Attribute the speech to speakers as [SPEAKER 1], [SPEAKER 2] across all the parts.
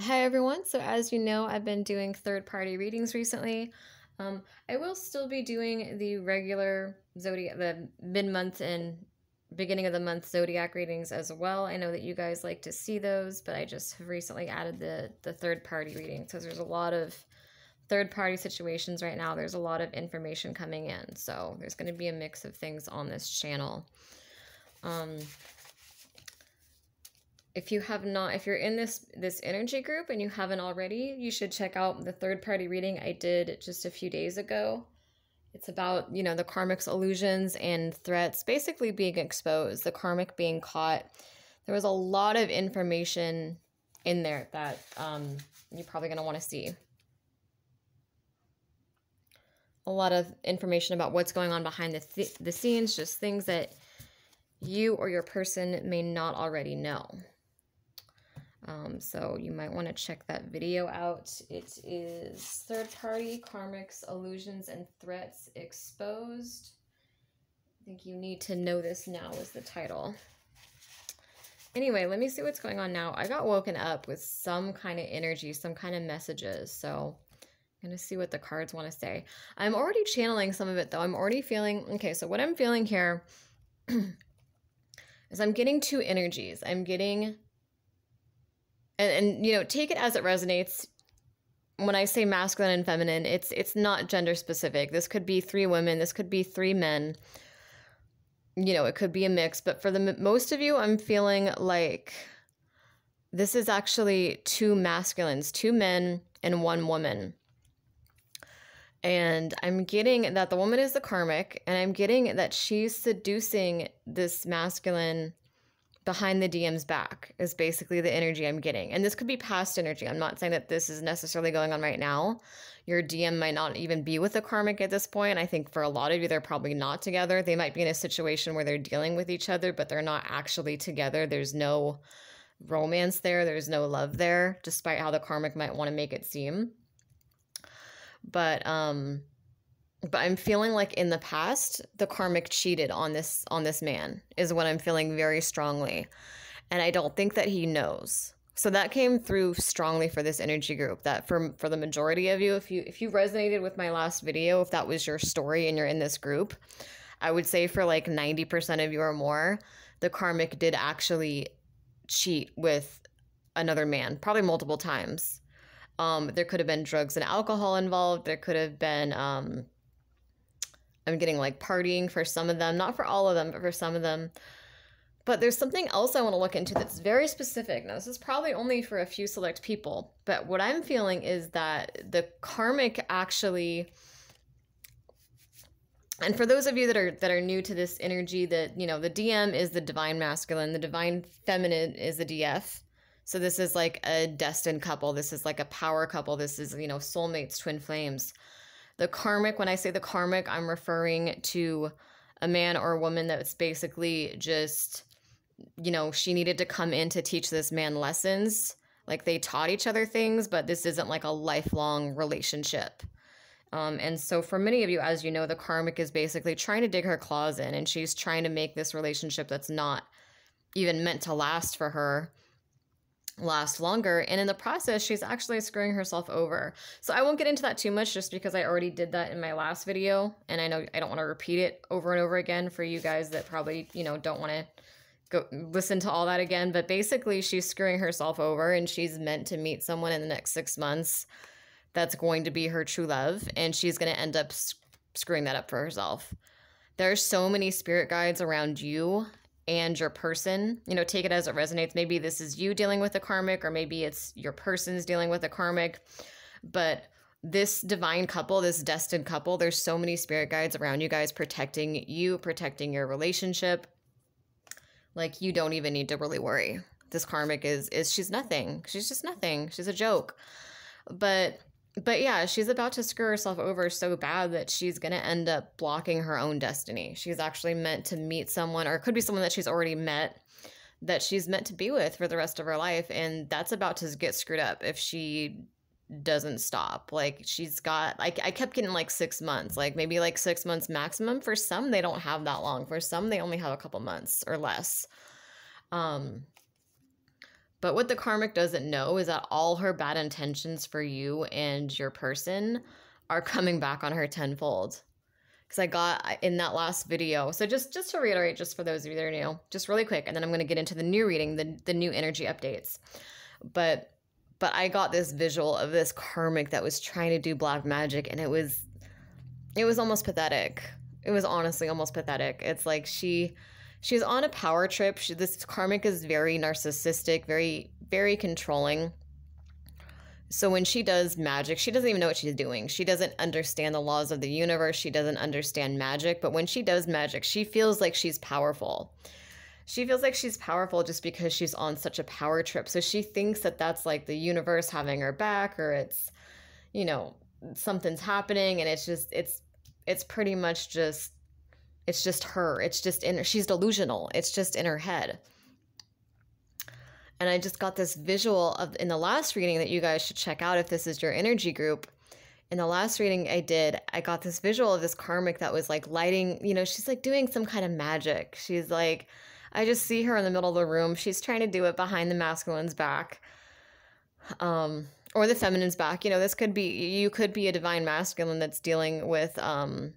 [SPEAKER 1] Hi everyone. So as you know, I've been doing third-party readings recently. Um, I will still be doing the regular zodiac, the mid-month and beginning of the month zodiac readings as well. I know that you guys like to see those, but I just have recently added the the third-party readings because there's a lot of third-party situations right now. There's a lot of information coming in, so there's going to be a mix of things on this channel. Um, if you have not if you're in this this energy group and you haven't already you should check out the third party reading i did just a few days ago. It's about you know the karmic's illusions and threats basically being exposed the karmic being caught. There was a lot of information in there that um, you're probably going to want to see. A lot of information about what's going on behind the, th- the scenes just things that you or your person may not already know um, so you might want to check that video out. It is Third Party Karmics, Illusions, and Threats Exposed. I think you need to know this now is the title. Anyway, let me see what's going on now. I got woken up with some kind of energy, some kind of messages. So I'm going to see what the cards want to say. I'm already channeling some of it though. I'm already feeling, okay, so what I'm feeling here is I'm getting two energies. I'm getting and, and you know take it as it resonates. When i say masculine and feminine it's it's not gender specific. This could be three women this could be three men. You know it could be a mix but for the most of you i'm feeling like this is actually two masculines two men and one woman. And i'm getting that the woman is the karmic and i'm getting that she's seducing this masculine behind the DM's back is basically the energy I'm getting. And this could be past energy. I'm not saying that this is necessarily going on right now. Your DM might not even be with the karmic at this point. I think for a lot of you, they're probably not together. They might be in a situation where they're dealing with each other, but they're not actually together. There's no romance there, there's no love there, despite how the karmic might want to make it seem. But, um, but I'm feeling like in the past the karmic cheated on this on this man is what I'm feeling very strongly. And I don't think that he knows. So that came through strongly for this energy group that for for the majority of you if you if you resonated with my last video if that was your story and you're in this group I would say for like 90% of you or more the karmic did actually cheat with another man probably multiple times. Um, there could have been drugs and alcohol involved. There could have been um, I'm getting like partying for some of them, not for all of them, but for some of them. But there's something else I want to look into that's very specific. Now, this is probably only for a few select people, but what I'm feeling is that the karmic actually and for those of you that are that are new to this energy that you know the dm is the divine masculine the divine feminine is the df so this is like a destined couple this is like a power couple this is you know soulmates twin flames the karmic, when I say the karmic, I'm referring to a man or a woman that's basically just, you know, she needed to come in to teach this man lessons. Like they taught each other things, but this isn't like a lifelong relationship. Um, and so, for many of you, as you know, the karmic is basically trying to dig her claws in and she's trying to make this relationship that's not even meant to last for her last longer. And in the process, she's actually screwing herself over. So I won't get into that too much just because I already did that in my last video. And I know I don't want to repeat it over and over again for you guys that probably, you know, don't want to go listen to all that again. But basically, she's screwing herself over and she's meant to meet someone in the next six months that's going to be her true love. And she's going to end up screwing that up for herself. There's so many spirit guides around you and your person. You know, take it as it resonates. Maybe this is you dealing with a karmic, or maybe it's your person's dealing with a karmic. But this divine couple, this destined couple, there's so many spirit guides around you guys protecting you, protecting your relationship. Like you don't even need to really worry. This karmic is is she's nothing. She's just nothing. She's a joke. But but yeah, she's about to screw herself over so bad that she's going to end up blocking her own destiny. She's actually meant to meet someone, or it could be someone that she's already met that she's meant to be with for the rest of her life. And that's about to get screwed up if she doesn't stop. Like, she's got, like, I kept getting like six months, like maybe like six months maximum. For some, they don't have that long. For some, they only have a couple months or less. Um, But what the karmic doesn't know is that all her bad intentions for you and your person are coming back on her tenfold. Because I got in that last video. So just just to reiterate, just for those of you that are new, just really quick, and then I'm going to get into the new reading, the the new energy updates. But but I got this visual of this karmic that was trying to do black magic, and it was it was almost pathetic. It was honestly almost pathetic. It's like she she's on a power trip. She, this karmic is very narcissistic, very very controlling. So when she does magic, she doesn't even know what she's doing. She doesn't understand the laws of the universe. She doesn't understand magic, but when she does magic, she feels like she's powerful. She feels like she's powerful just because she's on such a power trip. So she thinks that that's like the universe having her back or it's you know, something's happening and it's just it's it's pretty much just it's just her. It's just in she's delusional. It's just in her head. And I just got this visual of in the last reading that you guys should check out if this is your energy group. In the last reading I did, I got this visual of this karmic that was like lighting, you know, she's like doing some kind of magic. She's like, I just see her in the middle of the room. She's trying to do it behind the masculine's back. Um, or the feminine's back. You know, this could be you could be a divine masculine that's dealing with um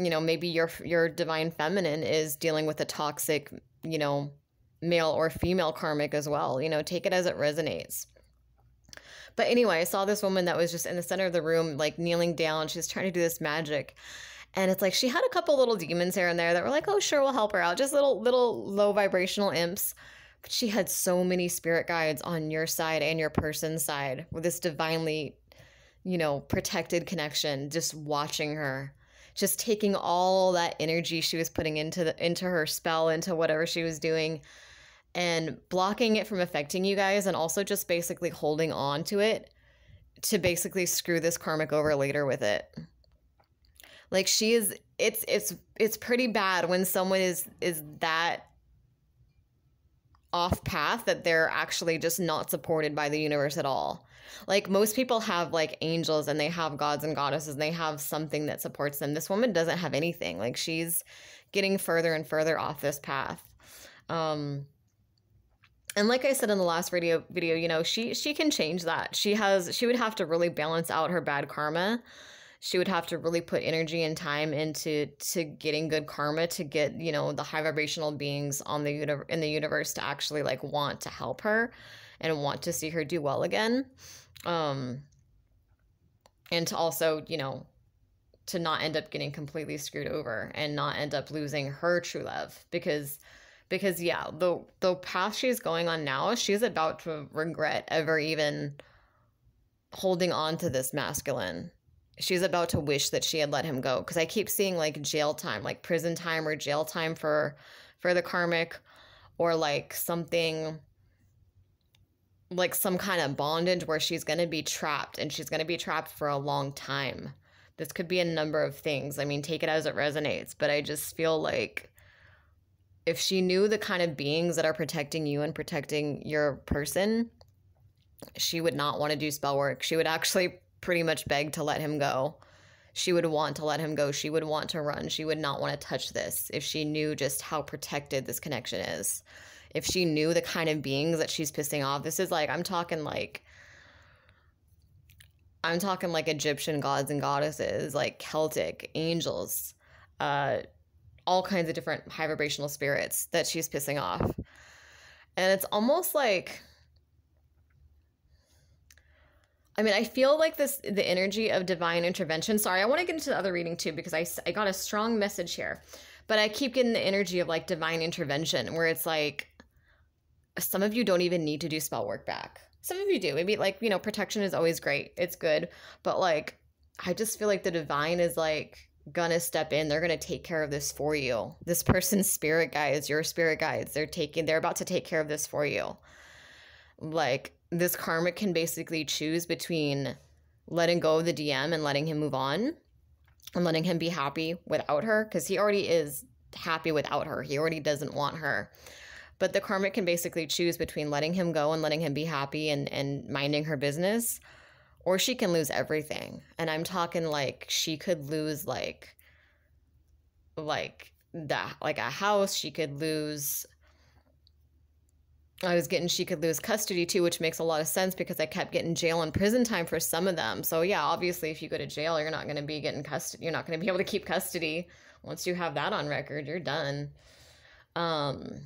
[SPEAKER 1] you know, maybe your your divine feminine is dealing with a toxic, you know, male or female karmic as well. You know, take it as it resonates. But anyway, I saw this woman that was just in the center of the room, like kneeling down. She's trying to do this magic. And it's like she had a couple little demons here and there that were like, oh, sure, we'll help her out. Just little, little low vibrational imps. But she had so many spirit guides on your side and your person's side with this divinely, you know, protected connection, just watching her just taking all that energy she was putting into the into her spell into whatever she was doing and blocking it from affecting you guys and also just basically holding on to it to basically screw this karmic over later with it. Like she is it's it's it's pretty bad when someone is is that off path that they're actually just not supported by the universe at all like most people have like angels and they have gods and goddesses and they have something that supports them this woman doesn't have anything like she's getting further and further off this path um and like I said in the last video video, you know, she she can change that. She has she would have to really balance out her bad karma. She would have to really put energy and time into to getting good karma to get, you know, the high vibrational beings on the uni- in the universe to actually like want to help her and want to see her do well again. Um and to also, you know, to not end up getting completely screwed over and not end up losing her true love because because yeah, the the path she's going on now, she's about to regret ever even holding on to this masculine. She's about to wish that she had let him go because I keep seeing like jail time, like prison time or jail time for for the karmic or like something like some kind of bondage where she's going to be trapped and she's going to be trapped for a long time. This could be a number of things. I mean, take it as it resonates, but I just feel like if she knew the kind of beings that are protecting you and protecting your person, she would not want to do spell work. She would actually pretty much beg to let him go. She would want to let him go. She would want to run. She would not want to touch this if she knew just how protected this connection is. If she knew the kind of beings that she's pissing off, this is like, I'm talking like, I'm talking like Egyptian gods and goddesses, like Celtic angels, uh, all kinds of different high vibrational spirits that she's pissing off. And it's almost like I mean, I feel like this the energy of divine intervention. Sorry, I want to get into the other reading too because I I got a strong message here. But I keep getting the energy of like divine intervention where it's like some of you don't even need to do spell work back. Some of you do. Maybe like, you know, protection is always great. It's good. But like I just feel like the divine is like gonna step in they're gonna take care of this for you this person's spirit guides your spirit guides they're taking they're about to take care of this for you like this karmic can basically choose between letting go of the dm and letting him move on and letting him be happy without her because he already is happy without her he already doesn't want her but the karmic can basically choose between letting him go and letting him be happy and and minding her business or she can lose everything and i'm talking like she could lose like like that like a house she could lose I was getting she could lose custody too, which makes a lot of sense because I kept getting jail and prison time for some of them. So yeah, obviously if you go to jail, you're not going to be getting custody. You're not going to be able to keep custody. Once you have that on record, you're done. Um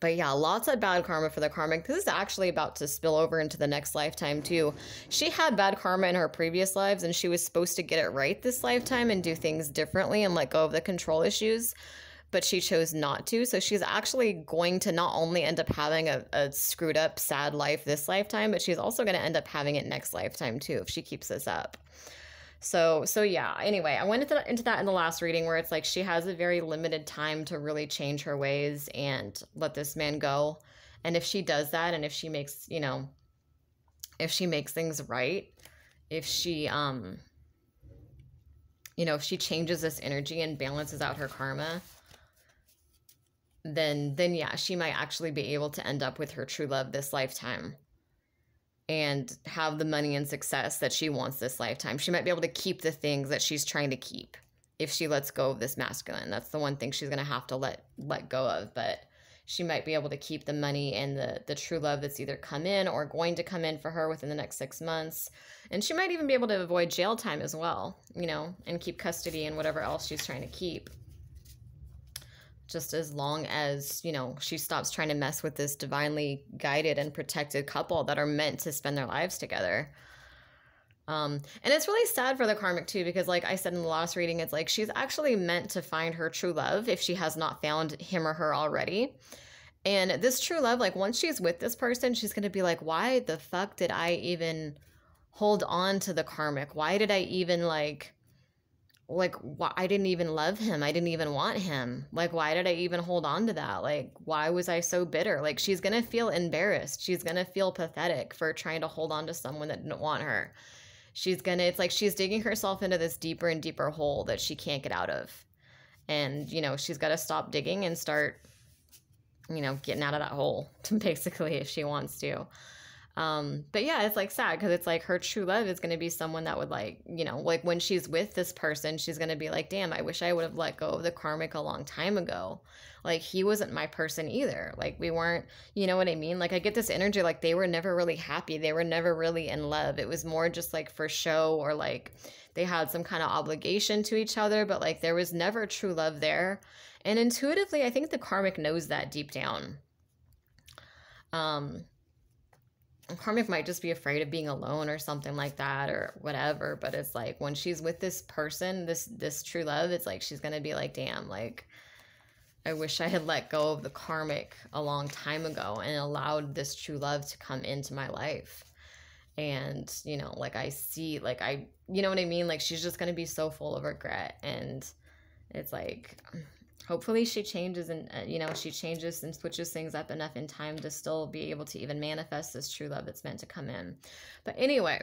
[SPEAKER 1] but yeah, lots of bad karma for the karmic. This is actually about to spill over into the next lifetime too. She had bad karma in her previous lives and she was supposed to get it right this lifetime and do things differently and let go of the control issues but she chose not to. So she's actually going to not only end up having a, a screwed up, sad life this lifetime, but she's also going to end up having it next lifetime too if she keeps this up. So so yeah. Anyway, I went into, into that in the last reading where it's like she has a very limited time to really change her ways and let this man go. And if she does that, and if she makes you know, if she makes things right, if she um, you know, if she changes this energy and balances out her karma, then then yeah, she might actually be able to end up with her true love this lifetime and have the money and success that she wants this lifetime. She might be able to keep the things that she's trying to keep if she lets go of this masculine. That's the one thing she's going to have to let let go of, but she might be able to keep the money and the the true love that's either come in or going to come in for her within the next 6 months. And she might even be able to avoid jail time as well, you know, and keep custody and whatever else she's trying to keep just as long as you know she stops trying to mess with this divinely guided and protected couple that are meant to spend their lives together. Um, and it's really sad for the karmic too because like i said in the last reading it's like she's actually meant to find her true love if she has not found him or her already. And this true love like once she's with this person she's going to be like why the fuck did i even hold on to the karmic? Why did i even like like why I didn't even love him. I didn't even want him. Like why did I even hold on to that? Like why was I so bitter? Like she's going to feel embarrassed. She's going to feel pathetic for trying to hold on to someone that didn't want her. She's going to it's like she's digging herself into this deeper and deeper hole that she can't get out of. And you know, she's got to stop digging and start you know, getting out of that hole basically if she wants to. Um, but yeah, it's like sad because it's like her true love is going to be someone that would like, you know, like when she's with this person, she's going to be like, damn, I wish I would have let go of the karmic a long time ago. Like he wasn't my person either. Like we weren't, you know what I mean? Like I get this energy like they were never really happy. They were never really in love. It was more just like for show or like they had some kind of obligation to each other, but like there was never true love there. And intuitively, I think the karmic knows that deep down. Um, karmic might just be afraid of being alone or something like that or whatever but it's like when she's with this person this this true love it's like she's gonna be like damn like i wish i had let go of the karmic a long time ago and allowed this true love to come into my life. And you know like i see like i you know what i mean? Like she's just gonna be so full of regret and it's like hopefully she changes and uh, you know she changes and switches things up enough in time to still be able to even manifest this true love that's meant to come in. But anyway.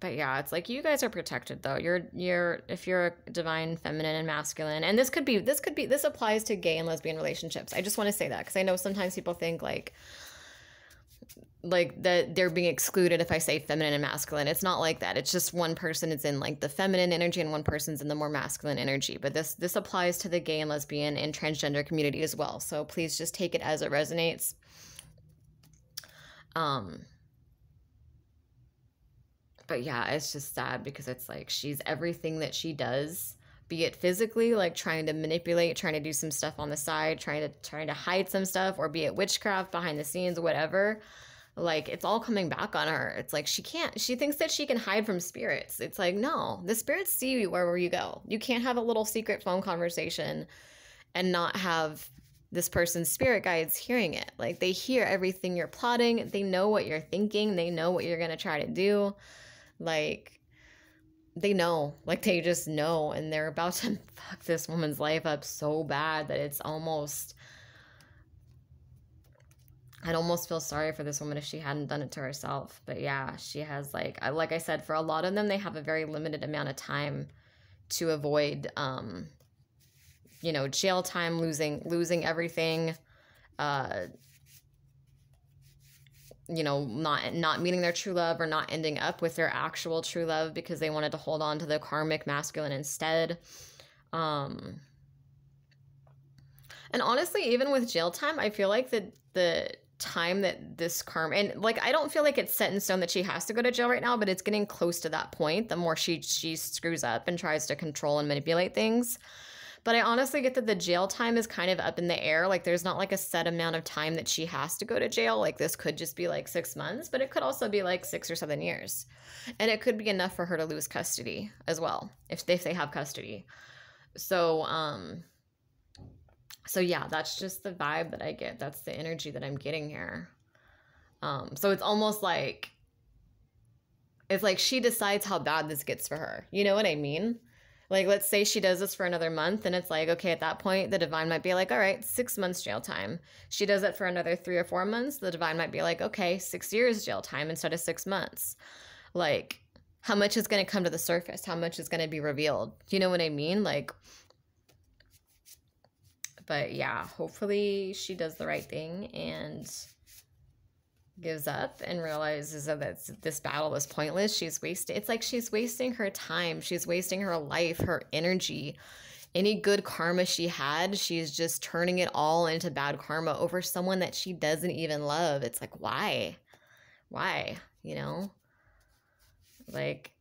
[SPEAKER 1] But yeah it's like you guys are protected though. You're you're if you're a divine feminine and masculine and this could be this could be this applies to gay and lesbian relationships. I just want to say that because i know sometimes people think like like that they're being excluded if I say feminine and masculine. It's not like that. It's just one person is in like the feminine energy and one person's in the more masculine energy. But this this applies to the gay and lesbian and transgender community as well. So please just take it as it resonates. Um but yeah, it's just sad because it's like she's everything that she does, be it physically, like trying to manipulate, trying to do some stuff on the side, trying to trying to hide some stuff, or be it witchcraft behind the scenes, whatever like it's all coming back on her. It's like she can't, she thinks that she can hide from spirits. It's like, no, the spirits see you wherever you go. You can't have a little secret phone conversation and not have this person's spirit guides hearing it. Like they hear everything you're plotting, they know what you're thinking, they know what you're going to try to do. Like they know, like they just know, and they're about to fuck this woman's life up so bad that it's almost I'd almost feel sorry for this woman if she hadn't done it to herself. But yeah, she has like like I said, for a lot of them, they have a very limited amount of time to avoid um you know, jail time, losing losing everything, uh you know, not not meeting their true love or not ending up with their actual true love because they wanted to hold on to the karmic masculine instead. Um And honestly, even with jail time, I feel like the the time that this karma and like I don't feel like it's set in stone that she has to go to jail right now, but it's getting close to that point. The more she she screws up and tries to control and manipulate things. But I honestly get that the jail time is kind of up in the air. Like there's not like a set amount of time that she has to go to jail. Like this could just be like six months, but it could also be like six or seven years. And it could be enough for her to lose custody as well, if, if they have custody. So, um, so yeah, that's just the vibe that I get. That's the energy that I'm getting here. Um, so it's almost like it's like she decides how bad this gets for her. You know what I mean? Like, let's say she does this for another month, and it's like, okay, at that point, the divine might be like, all right, six months jail time. She does it for another three or four months, the divine might be like, okay, six years jail time instead of six months. Like, how much is going to come to the surface? How much is going to be revealed? Do you know what I mean? Like, but yeah, hopefully she does the right thing and gives up and realizes that this battle is pointless. She's wasting it's like she's wasting her time. She's wasting her life, her energy. Any good karma she had, she's just turning it all into bad karma over someone that she doesn't even love. It's like, why? Why? You know? Like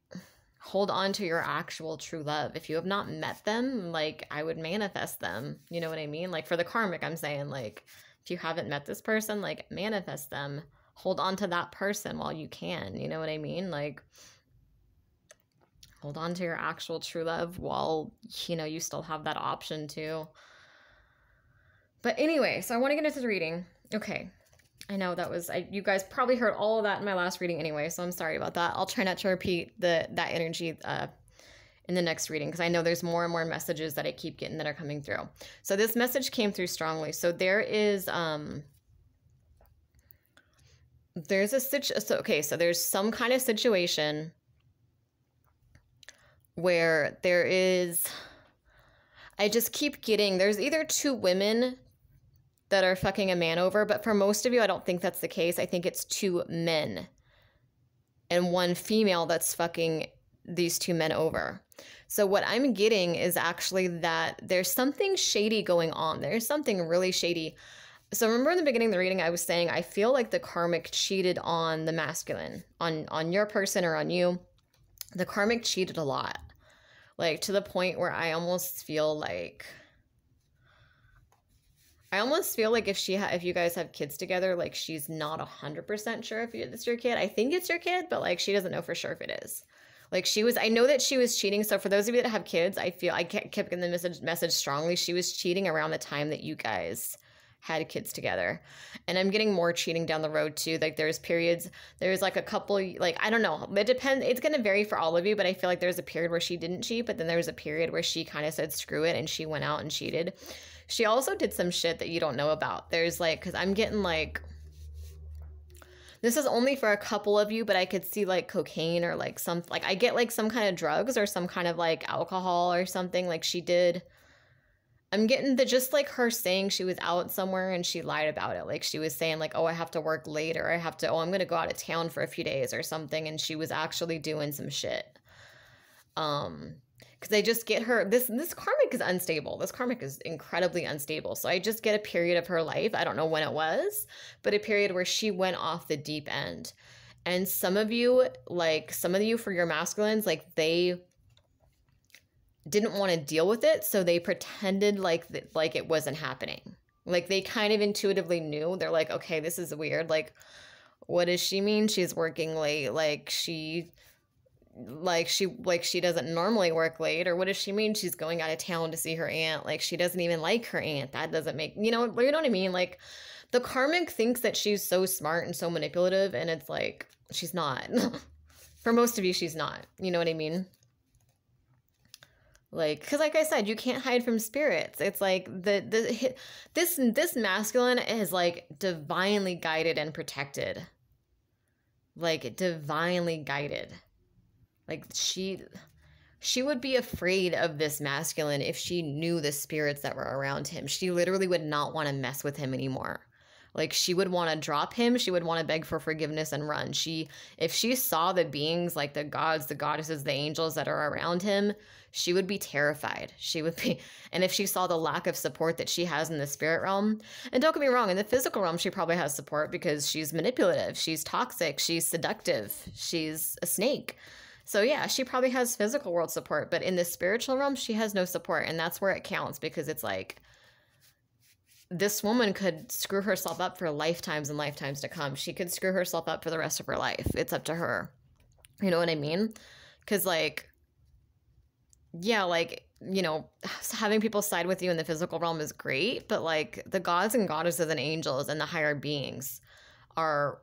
[SPEAKER 1] hold on to your actual true love. If you have not met them, like I would manifest them. You know what I mean? Like for the karmic, I'm saying like if you haven't met this person, like manifest them hold on to that person while you can. You know what I mean? Like, hold on to your actual true love while, you know, you still have that option to. But anyway, so I want to get into the reading. Okay. I know that was I you guys probably heard all of that in my last reading anyway, so I'm sorry about that. I'll try not to repeat the that energy uh in the next reading because I know there's more and more messages that I keep getting that are coming through. So this message came through strongly. So there is um there's a situ so okay so there's some kind of situation where there is i just keep getting there's either two women that are fucking a man over but for most of you i don't think that's the case. I think it's two men and one female that's fucking these two men over. So what i'm getting is actually that there's something shady going on. There's something really shady so remember in the beginning of the reading I was saying I feel like the karmic cheated on the masculine, on on your person or on you. The karmic cheated a lot. Like to the point where I almost feel like I almost feel like if she ha- if you guys have kids together, like she's not a hundred percent sure if it's your kid. I think it's your kid, but like she doesn't know for sure if it is. Like she was, I know that she was cheating. So for those of you that have kids, I feel I kept getting the message message strongly. She was cheating around the time that you guys had kids together. And I'm getting more cheating down the road too. Like there's periods, there's like a couple, like I don't know. It depends. It's gonna vary for all of you, but I feel like there's a period where she didn't cheat, but then there was a period where she kind of said screw it and she went out and cheated. She also did some shit that you don't know about. There's like, cause I'm getting like. This is only for a couple of you, but I could see like cocaine or like some like I get like some kind of drugs or some kind of like alcohol or something like she did I'm getting the just like her saying she was out somewhere and she lied about it. Like she was saying like, "Oh, I have to work later. I have to oh, I'm going to go out of town for a few days or something." And she was actually doing some shit. Um cuz I just get her this this karmic is unstable. This karmic is incredibly unstable. So I just get a period of her life. I don't know when it was, but a period where she went off the deep end. And some of you like some of you for your masculines like they didn't want to deal with it, so they pretended like th- like it wasn't happening. Like they kind of intuitively knew. They're like, "Okay, this is weird. Like what does she mean she's working late? Like she like she like she doesn't normally work late or what does she mean she's going out of town to see her aunt like she doesn't even like her aunt that doesn't make you know you know what i mean like the karmic thinks that she's so smart and so manipulative and it's like she's not for most of you she's not you know what i mean like because like i said you can't hide from spirits. It's like the the this this masculine is like divinely guided and protected. Like divinely guided. Like she she would be afraid of this masculine if she knew the spirits that were around him. She literally would not want to mess with him anymore like she would want to drop him. She would want to beg for forgiveness and run. She if she saw the beings like the gods the goddesses the angels that are around him she would be terrified. She would be and if she saw the lack of support that she has in the spirit realm and don't get me wrong in the physical realm she probably has support because she's manipulative she's toxic she's seductive she's a snake. So yeah, she probably has physical world support, but in the spiritual realm, she has no support, and that's where it counts because it's like this woman could screw herself up for lifetimes and lifetimes to come. She could screw herself up for the rest of her life. It's up to her. You know what I mean? Cuz like yeah, like you know, having people side with you in the physical realm is great, but like the gods and goddesses and angels and the higher beings are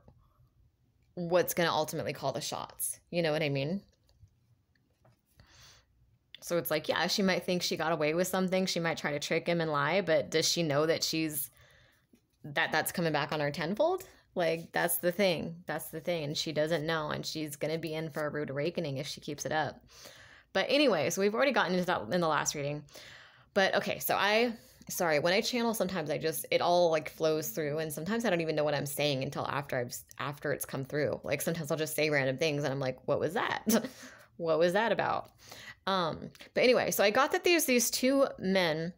[SPEAKER 1] what's going to ultimately call the shots. You know what I mean? So it's like, yeah, she might think she got away with something. She might try to trick him and lie, but does she know that she's that that's coming back on her tenfold? Like that's the thing. That's the thing. And she doesn't know and she's going to be in for a rude awakening if she keeps it up. But anyway, so we've already gotten into that in the last reading. But okay, so I sorry, when I channel sometimes I just it all like flows through and sometimes I don't even know what I'm saying until after I've after it's come through. Like sometimes I'll just say random things and I'm like, what was that? what was that about? Um, but anyway, so I got that there's these two men,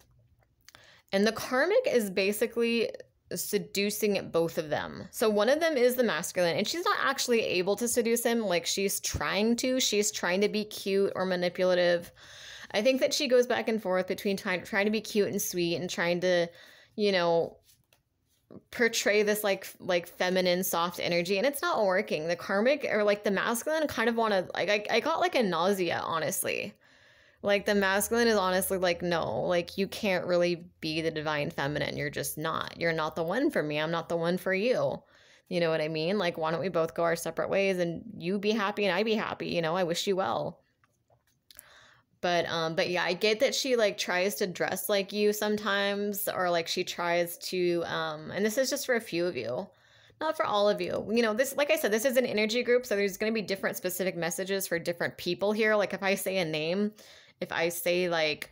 [SPEAKER 1] and the karmic is basically seducing both of them. So one of them is the masculine, and she's not actually able to seduce him. Like she's trying to. She's trying to be cute or manipulative. I think that she goes back and forth between trying trying to be cute and sweet and trying to, you know, portray this like like feminine soft energy and it's not working. The karmic or like the masculine kind of want to like I, I got like a nausea honestly. Like the masculine is honestly like no like you can't really be the divine feminine. You're just not. You're not the one for me. I'm not the one for you. You know what i mean? Like why don't we both go our separate ways and you be happy and i be happy? You know i wish you well but um but yeah i get that she like tries to dress like you sometimes or like she tries to um and this is just for a few of you not for all of you. You know this like i said this is an energy group so there's going to be different specific messages for different people here. Like if i say a name if i say like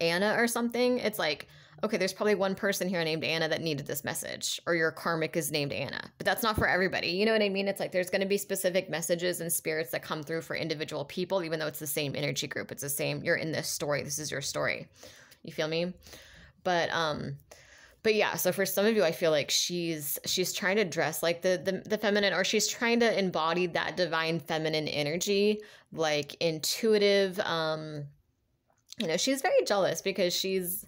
[SPEAKER 1] anna or something it's like okay, there's probably one person here named Anna that needed this message, or your karmic is named Anna. But that's not for everybody. You know what I mean? It's like there's going to be specific messages and spirits that come through for individual people, even though it's the same energy group. It's the same, you're in this story. This is your story. You feel me? But, um, but yeah, so for some of you, I feel like she's she's trying to dress like the, the the feminine, or she's trying to embody that divine feminine energy, like intuitive. Um, you know, she's very jealous because she's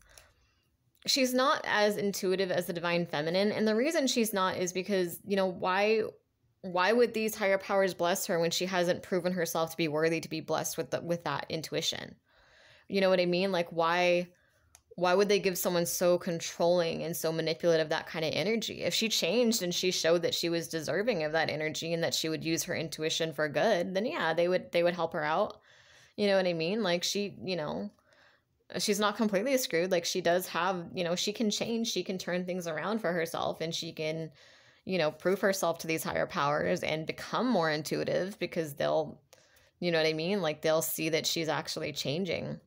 [SPEAKER 1] she's not as intuitive as the divine feminine. And the reason she's not is because you know why why would these higher powers bless her when she hasn't proven herself to be worthy to be blessed with the, with that intuition? You know what i mean? Like why why would they give someone so controlling and so manipulative that kind of energy? If she changed and she showed that she was deserving of that energy and that she would use her intuition for good then yeah they would they would help her out. You know what i mean? Like she you know she's not completely screwed like she does have you know she can change she can turn things around for herself and she can you know prove herself to these higher powers and become more intuitive because they'll you know what i mean? Like they'll see that she's actually changing.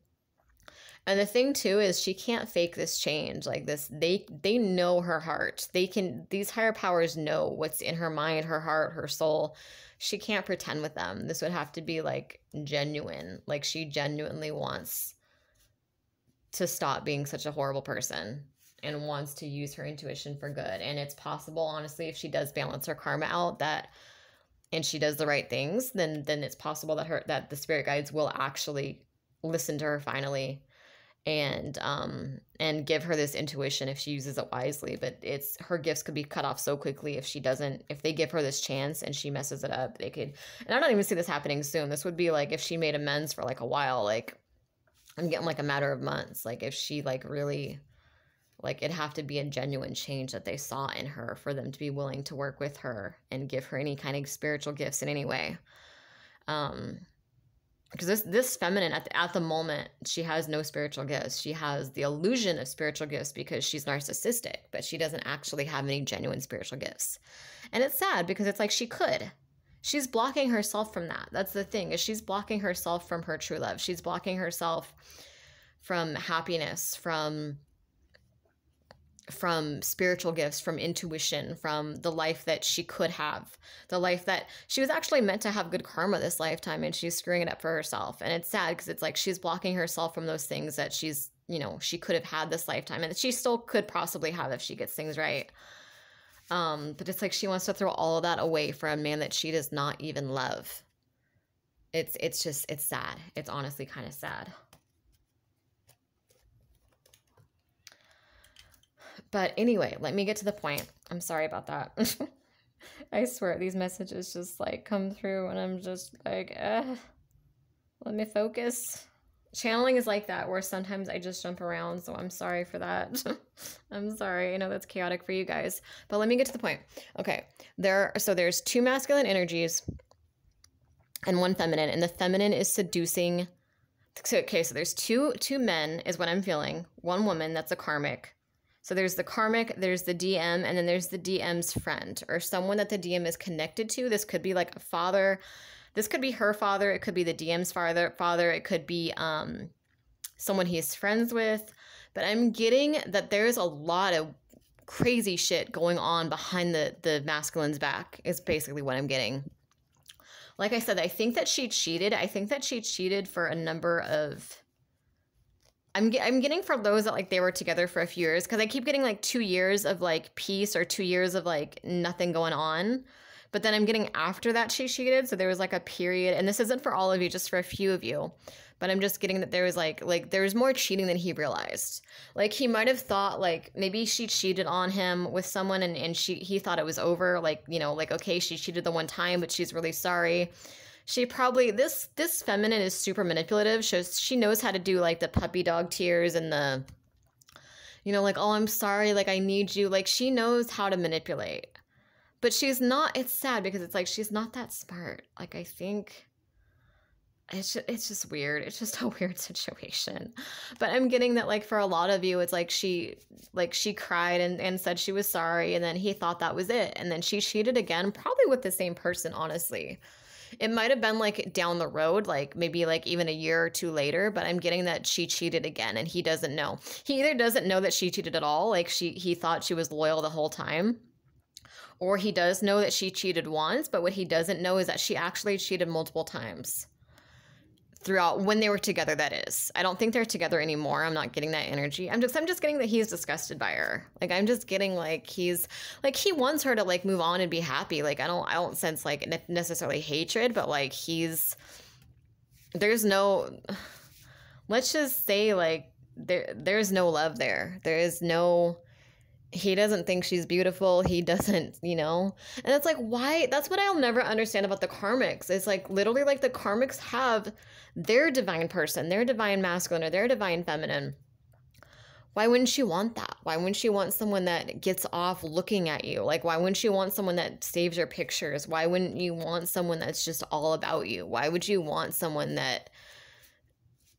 [SPEAKER 1] And the thing too is she can't fake this change like this they they know her heart. They can these higher powers know what's in her mind her heart her soul. She can't pretend with them. This would have to be like genuine. Like she genuinely wants to stop being such a horrible person and wants to use her intuition for good. And it's possible, honestly, if she does balance her karma out, that and she does the right things, then then it's possible that her that the spirit guides will actually listen to her finally and um and give her this intuition if she uses it wisely but it's her gifts could be cut off so quickly if she doesn't if they give her this chance and she messes it up they could and i don't even see this happening soon this would be like if she made amends for like a while like I'm getting like a matter of months. Like if she like really like it'd have to be a genuine change that they saw in her for them to be willing to work with her and give her any kind of spiritual gifts in any way. Um because this this feminine at the, at the moment she has no spiritual gifts. She has the illusion of spiritual gifts because she's narcissistic, but she doesn't actually have any genuine spiritual gifts. And it's sad because it's like she could she's blocking herself from that. That's the thing is she's blocking herself from her true love. She's blocking herself from happiness, from from spiritual gifts, from intuition, from the life that she could have, the life that she was actually meant to have good karma this lifetime, and she's screwing it up for herself. And it's sad because it's like she's blocking herself from those things that she's, you know, she could have had this lifetime, and she still could possibly have if she gets things right. Um, but it's like she wants to throw all of that away for a man that she does not even love. It's it's just it's sad. It's honestly kind of sad. But anyway, let me get to the point. I'm sorry about that. I swear these messages just like come through and I'm just like, uh, let me focus. Channeling is like that where sometimes I just jump around, so I'm sorry for that. I'm sorry. I know that's chaotic for you guys. But let me get to the point. Okay. There are, so there's two masculine energies and one feminine, and the feminine is seducing so, okay, so there's two two men is what I'm feeling. One woman that's a karmic so there's the karmic, there's the DM, and then there's the DM's friend or someone that the DM is connected to. This could be like a father. This could be her father. It could be the DM's father. Father. It could be um, someone he's friends with. But I'm getting that there's a lot of crazy shit going on behind the the masculine's back. Is basically what I'm getting. Like I said, I think that she cheated. I think that she cheated for a number of I'm I'm getting for those that like they were together for a few years because I keep getting like two years of like peace or two years of like nothing going on. But then I'm getting after that she cheated, so there was like a period, and this isn't for all of you, just for a few of you. But I'm just getting that there was like like there was more cheating than he realized. Like he might have thought like maybe she cheated on him with someone and, and she he thought it was over. Like, you know, like okay, she cheated the one time, but she's really sorry she probably this this feminine is super manipulative. She she knows how to do like the puppy dog tears and the you know like oh I'm sorry like I need you like she knows how to manipulate. But she's not it's sad because it's like she's not that smart. Like I think it's just, it's just weird. It's just a weird situation. But I'm getting that like for a lot of you it's like she like she cried and and said she was sorry and then he thought that was it and then she cheated again probably with the same person honestly. It might have been like down the road, like maybe like even a year or two later, but I'm getting that she cheated again and he doesn't know. He either doesn't know that she cheated at all, like she he thought she was loyal the whole time, or he does know that she cheated once, but what he doesn't know is that she actually cheated multiple times throughout when they were together that is. I don't think they're together anymore. I'm not getting that energy. I'm just i'm just getting that he's disgusted by her. Like i'm just getting like he's like he wants her to like move on and be happy. Like i don't i don't sense like necessarily hatred but like he's there's no let's just say like there there's no love there. There is no he doesn't think she's beautiful. He doesn't, you know? And it's like, why? That's what I'll never understand about the karmics. It's like literally like the karmics have their divine person, their divine masculine, or their divine feminine. Why wouldn't she want that? Why wouldn't she want someone that gets off looking at you? Like, why wouldn't she want someone that saves your pictures? Why wouldn't you want someone that's just all about you? Why would you want someone that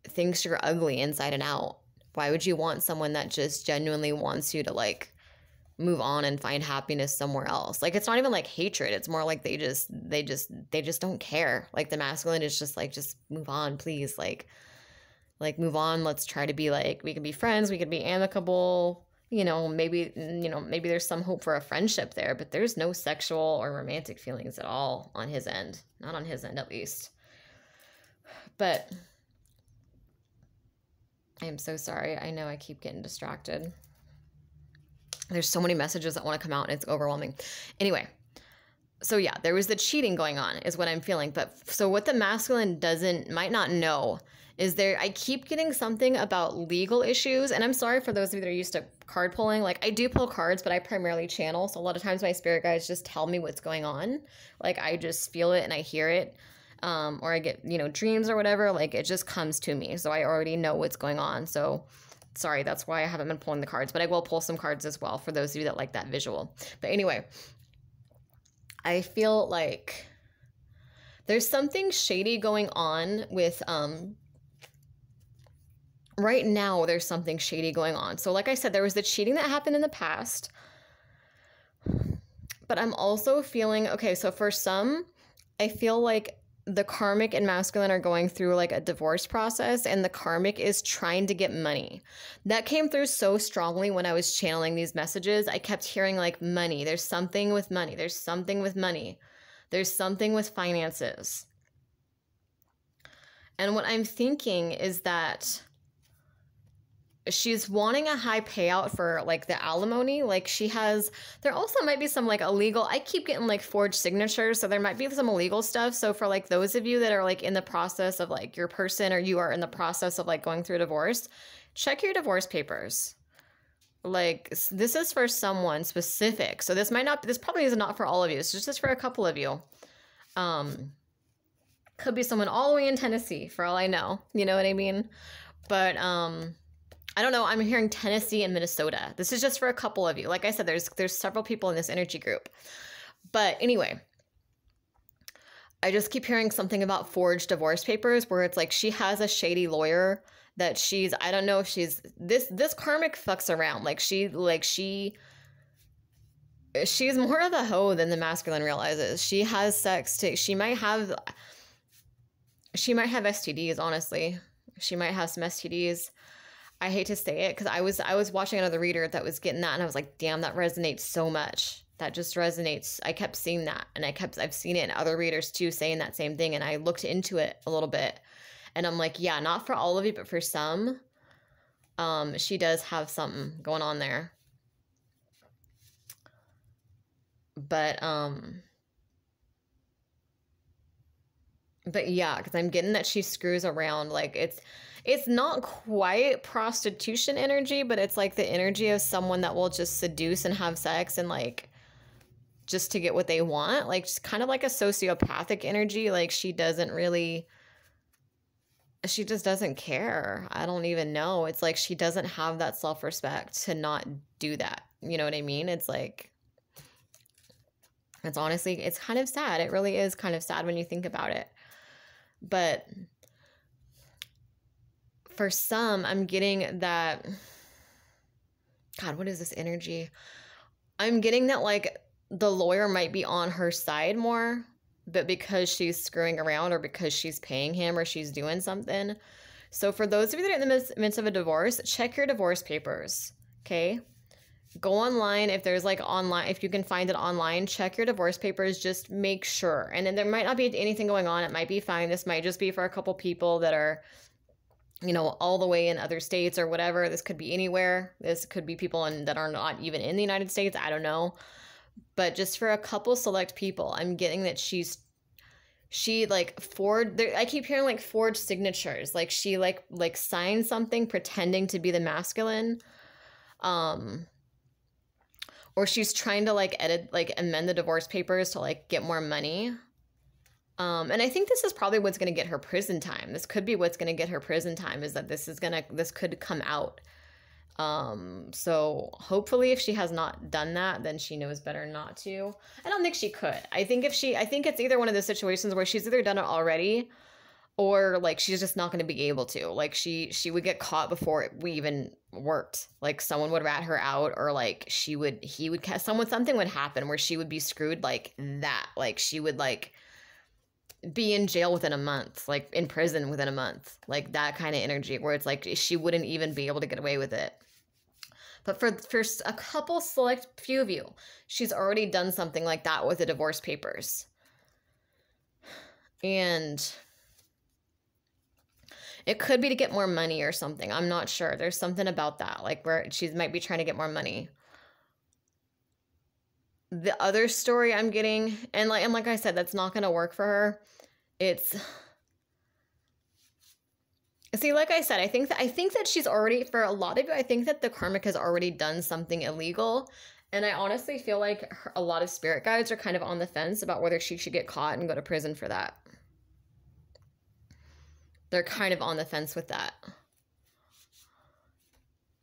[SPEAKER 1] thinks you're ugly inside and out? Why would you want someone that just genuinely wants you to like move on and find happiness somewhere else. Like it's not even like hatred. It's more like they just they just they just don't care. Like the masculine is just like just move on, please. Like like move on. Let's try to be like we can be friends, we can be amicable. You know, maybe mm, you know, maybe there's some hope for a friendship there, but there's no sexual or romantic feelings at all on his end. Not on his end at least. But I am so sorry. I know I keep getting distracted. There's so many messages that want to come out and it's overwhelming. Anyway, so yeah, there was the cheating going on, is what I'm feeling. But so what the masculine doesn't, might not know is there, I keep getting something about legal issues. And I'm sorry for those of you that are used to card pulling. Like I do pull cards, but I primarily channel. So a lot of times my spirit guides just tell me what's going on. Like I just feel it and I hear it. Um, or I get, you know, dreams or whatever. Like it just comes to me. So I already know what's going on. So sorry, that's why I haven't been pulling the cards, but I will pull some cards as well for those of you that like that visual. But anyway, I feel like there's something shady going on with um right now there's something shady going on. So like I said there was the cheating that happened in the past. But I'm also feeling okay, so for some I feel like the karmic and masculine are going through like a divorce process and the karmic is trying to get money. That came through so strongly when I was channeling these messages. I kept hearing like money. There's something with money. There's something with money. There's something with finances. And what I'm thinking is that she's wanting a high payout for like the alimony. Like she has there also might be some like illegal i keep getting like forged signatures so there might be some illegal stuff. So for like those of you that are like in the process of like your person or you are in the process of like going through a divorce check your divorce papers. Like this is for someone specific. So this might not this probably is not for all of you. It's just for a couple of you. Um could be someone all the way in tennessee for all i know. You know what i mean? But um I don't know. I'm hearing Tennessee and Minnesota. This is just for a couple of you. Like I said, there's there's several people in this energy group. But anyway, I just keep hearing something about forged divorce papers where it's like she has a shady lawyer that she's I don't know if she's this this karmic fucks around. Like she like she she's more of a hoe than the masculine realizes. She has sex to she might have she might have STDs, honestly. She might have some STDs. I hate to say it because I was I was watching another reader that was getting that and I was like, damn, that resonates so much. That just resonates. I kept seeing that and I kept I've seen it in other readers too saying that same thing and I looked into it a little bit and I'm like, yeah, not for all of you, but for some, um, she does have something going on there. But um but yeah, because I'm getting that she screws around like it's it's not quite prostitution energy, but it's like the energy of someone that will just seduce and have sex and like just to get what they want. Like just kind of like a sociopathic energy. Like she doesn't really she just doesn't care. I don't even know. It's like she doesn't have that self-respect to not do that. You know what I mean? It's like it's honestly it's kind of sad. It really is kind of sad when you think about it. But for some, I'm getting that. God, what is this energy? I'm getting that like the lawyer might be on her side more, but because she's screwing around or because she's paying him or she's doing something. So, for those of you that are in the midst of a divorce, check your divorce papers. Okay. Go online if there's like online, if you can find it online, check your divorce papers. Just make sure. And then there might not be anything going on. It might be fine. This might just be for a couple people that are you know, all the way in other states or whatever. This could be anywhere. This could be people in, that are not even in the United States. I don't know. But just for a couple select people, I'm getting that she's she like forged i keep hearing like forged signatures like she like like signed something pretending to be the masculine um or she's trying to like edit like amend the divorce papers to like get more money um, and I think this is probably what's going to get her prison time. This could be what's going to get her prison time is that this is going to, this could come out. Um, so hopefully if she has not done that, then she knows better not to. I don't think she could. I think if she, I think it's either one of those situations where she's either done it already or like she's just not going to be able to. Like she, she would get caught before we even worked. Like someone would rat her out or like she would, he would, someone, something would happen where she would be screwed like that. Like she would like, be in jail within a month, like in prison within a month, like that kind of energy where it's like she wouldn't even be able to get away with it. But for for a couple select few of you, she's already done something like that with the divorce papers. And it could be to get more money or something. I'm not sure. There's something about that, like where she might be trying to get more money the other story I'm getting, and like and like I said, that's not gonna work for her. It's See, like I said, I think that I think that she's already for a lot of you. I think that the karmic has already done something illegal, and I honestly feel like her, a lot of spirit guides are kind of on the fence about whether she should get caught and go to prison for that. They're kind of on the fence with that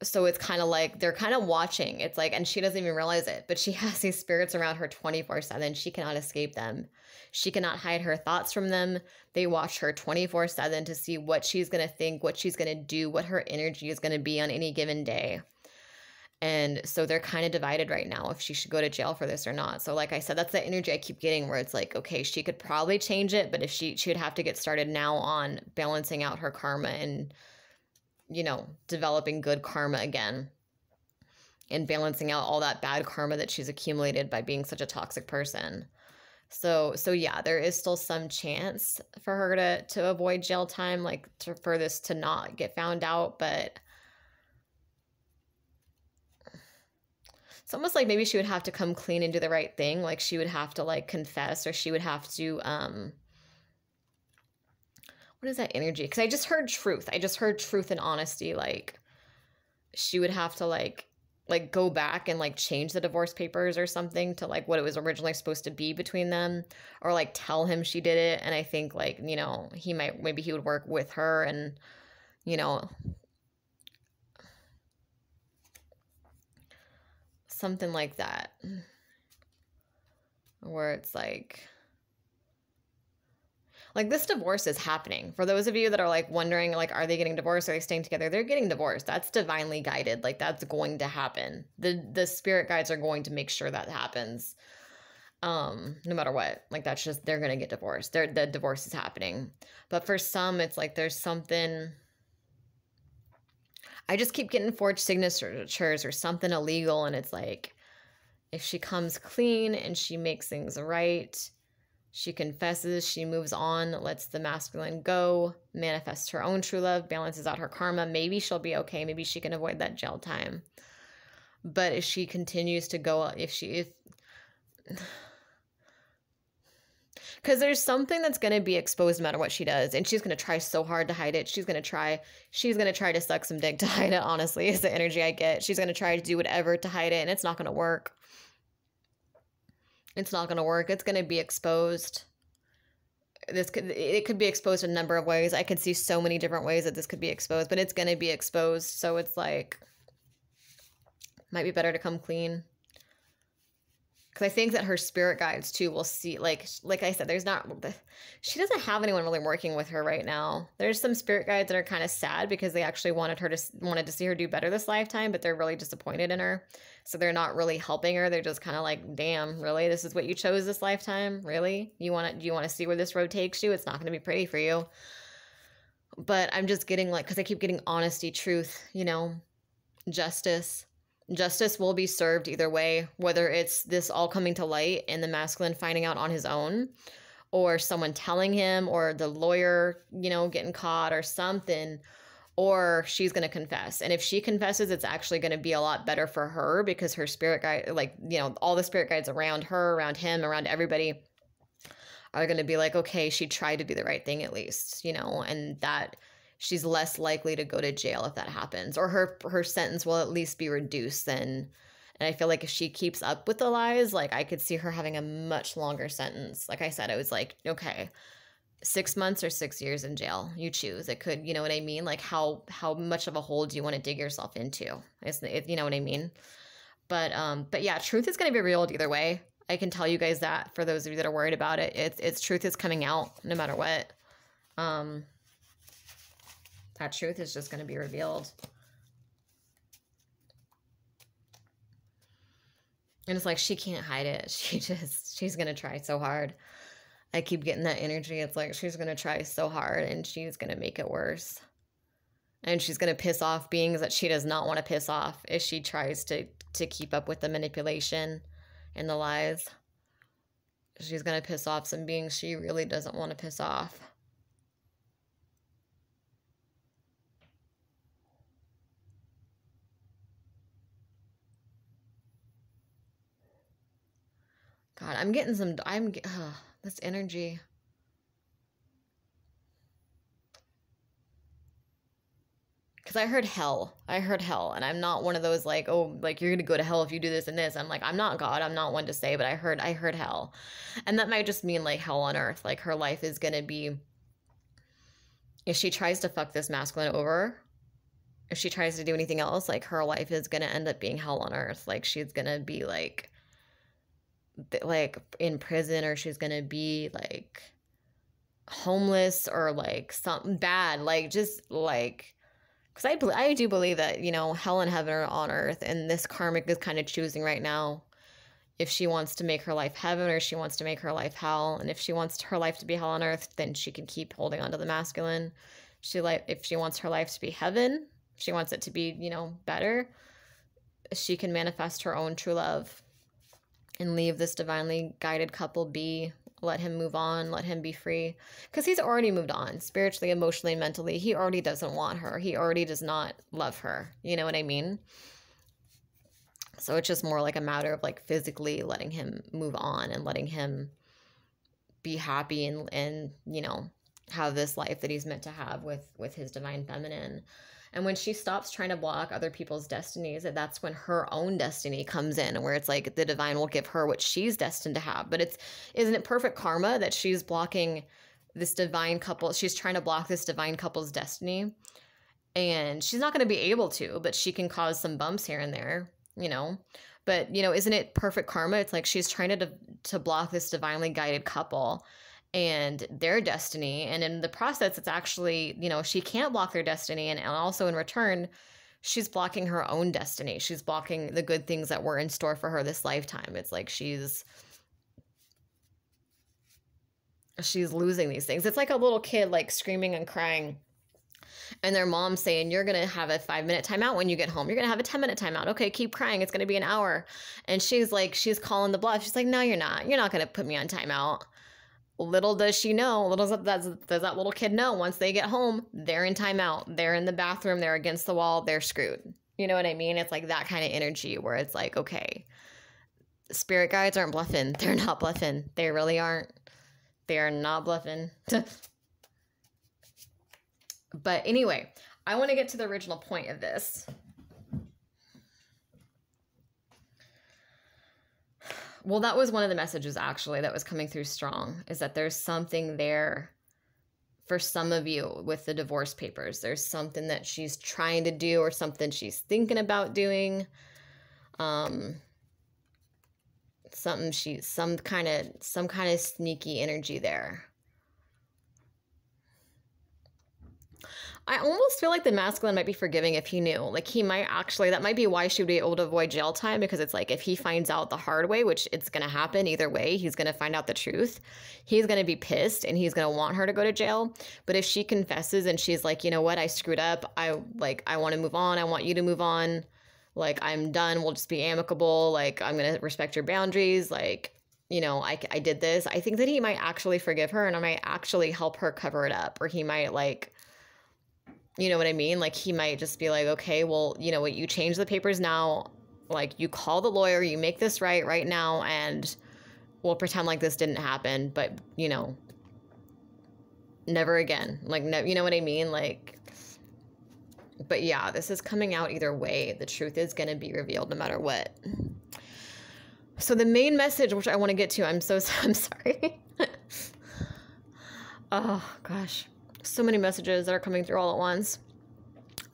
[SPEAKER 1] so it's kind of like they're kind of watching. It's like, and she doesn't even realize it, but she has these spirits around her 24 7. She cannot escape them. She cannot hide her thoughts from them. They watch her 24 7 to see what she's going to think, what she's going to do, what her energy is going to be on any given day. And so they're kind of divided right now if she should go to jail for this or not. So like I said, that's the energy I keep getting where it's like, okay, she could probably change it, but if she she would have to get started now on balancing out her karma and you know, developing good karma again and balancing out all that bad karma that she's accumulated by being such a toxic person. So so yeah, there is still some chance for her to to avoid jail time, like to, for this to not get found out, but it's almost like maybe she would have to come clean and do the right thing. Like she would have to like confess, or she would have to um. What is that energy? Because I just heard truth. I just heard truth and honesty. Like she would have to like like go back and like change the divorce papers or something to like what it was originally supposed to be between them or like tell him she did it and i think like you know he might maybe he would work with her and you know something like that where it's like like this divorce is happening. For those of you that are like wondering like are they getting divorced? Are they staying together? They're getting divorced. That's divinely guided. Like that's going to happen. The the spirit guides are going to make sure that happens. Um no matter what. Like that's just they're gonna get divorced. They're, the divorce is happening. But for some it's like there's something i just keep getting forged signatures or something illegal and it's like if she comes clean and she makes things right she confesses, she moves on, lets the masculine go, manifests her own true love, balances out her karma. Maybe she'll be okay. Maybe she can avoid that jail time. But if she continues to go, if she, if, because there's something that's going to be exposed no matter what she does and she's going to try so hard to hide it she's going to try she's going to try to suck some dick to hide it honestly is the energy i get she's going to try to do whatever to hide it and it's not going to work it's not going to work. It's going to be exposed. This could it could be exposed a number of ways. I could see so many different ways that this could be exposed, but it's going to be exposed. So it's like might be better to come clean because I think that her spirit guides too will see like like I said, there's not she doesn't have anyone really working with her right now. There's some spirit guides that are kind of sad because they actually wanted her to wanted to see her do better this lifetime, but they're really disappointed in her. So they're not really helping her. They're just kind of like, "Damn, really? This is what you chose this lifetime? Really? You want to do you want to see where this road takes you? It's not going to be pretty for you." But I'm just getting like cuz I keep getting honesty, truth, you know, justice Justice will be served either way, whether it's this all coming to light and the masculine finding out on his own, or someone telling him, or the lawyer, you know, getting caught or something, or she's going to confess. And if she confesses, it's actually going to be a lot better for her because her spirit guide, like, you know, all the spirit guides around her, around him, around everybody are going to be like, okay, she tried to do the right thing at least, you know, and that she's less likely to go to jail if that happens or her her sentence will at least be reduced then and i feel like if she keeps up with the lies like i could see her having a much longer sentence. Like i said it was like okay six months or six years in jail you choose. It could you know what i mean? Like how how much of a hole do you want to dig yourself into? It, you know what i mean? But um but yeah truth is going to be revealed either way. I can tell you guys that for those of you that are worried about it. It's it's truth is coming out no matter what. Um that truth is just going to be revealed. And it's like she can't hide it. She just she's going to try so hard. I keep getting that energy. It's like she's going to try so hard and she's going to make it worse. And she's going to piss off beings that she does not want to piss off if she tries to to keep up with the manipulation and the lies. She's going to piss off some beings she really doesn't want to piss off. God, I'm getting some. I'm uh, this energy. Because I heard hell. I heard hell. And I'm not one of those like, oh, like you're going to go to hell if you do this and this. I'm like, I'm not God. I'm not one to say, but I heard, I heard hell. And that might just mean like hell on earth. Like her life is going to be, if she tries to fuck this masculine over, if she tries to do anything else, like her life is going to end up being hell on earth. Like she's going to be like, like in prison or she's gonna be like homeless or like something bad like just like because I, I do believe that you know hell and heaven are on earth and this karmic is kind of choosing right now if she wants to make her life heaven or she wants to make her life hell and if she wants her life to be hell on earth then she can keep holding on to the masculine. She like if she wants her life to be heaven she wants it to be you know better she can manifest her own true love and leave this divinely guided couple be let him move on, let him be free. Because he's already moved on spiritually, emotionally, mentally. He already doesn't want her. He already does not love her. You know what I mean? So it's just more like a matter of like physically letting him move on and letting him be happy and and you know have this life that he's meant to have with with his divine feminine. And when she stops trying to block other people's destinies, that's when her own destiny comes in, where it's like the divine will give her what she's destined to have. But it's isn't it perfect karma that she's blocking this divine couple? She's trying to block this divine couple's destiny, and she's not going to be able to, but she can cause some bumps here and there, you know. But you know, isn't it perfect karma? It's like she's trying to to block this divinely guided couple and their destiny. And in the process, it's actually, you know, she can't block their destiny. And also in return, she's blocking her own destiny. She's blocking the good things that were in store for her this lifetime. It's like she's she's losing these things. It's like a little kid like screaming and crying and their mom saying you're gonna have a five minute timeout when you get home you're gonna have a 10 minute timeout okay keep crying it's gonna be an hour and she's like she's calling the bluff she's like no you're not you're not gonna put me on timeout little does she know, little does, does that little kid know, once they get home, they're in timeout. They're in the bathroom, they're against the wall, they're screwed. You know what I mean? It's like that kind of energy where it's like, okay, spirit guides aren't bluffing. They're not bluffing. They really aren't. They are not bluffing. but anyway, I want to get to the original point of this. Well, that was one of the messages actually that was coming through strong is that there's something there for some of you with the divorce papers. There's something that she's trying to do or something she's thinking about doing. Um, something she some kind of some kind of sneaky energy there I almost feel like the masculine might be forgiving if he knew. Like he might actually, that might be why she would be able to avoid jail time because it's like if he finds out the hard way, which it's going to happen either way, he's going to find out the truth. He's going to be pissed and he's going to want her to go to jail. But if she confesses and she's like, you know what, I screwed up. I like, I want to move on. I want you to move on. Like, I'm done. We'll just be amicable. Like, I'm going to respect your boundaries. Like, you know, I, I did this. I think that he might actually forgive her and I might actually help her cover it up. Or he might like, you know what I mean? Like he might just be like, okay, well, you know what, you change the papers now. Like you call the lawyer, you make this right right now, and we'll pretend like this didn't happen. But you know, never again. Like, no, you know what I mean? Like, but yeah, this is coming out either way. The truth is going to be revealed no matter what. So the main message, which I want to get to, I'm so I'm sorry. oh gosh so many messages that are coming through all at once.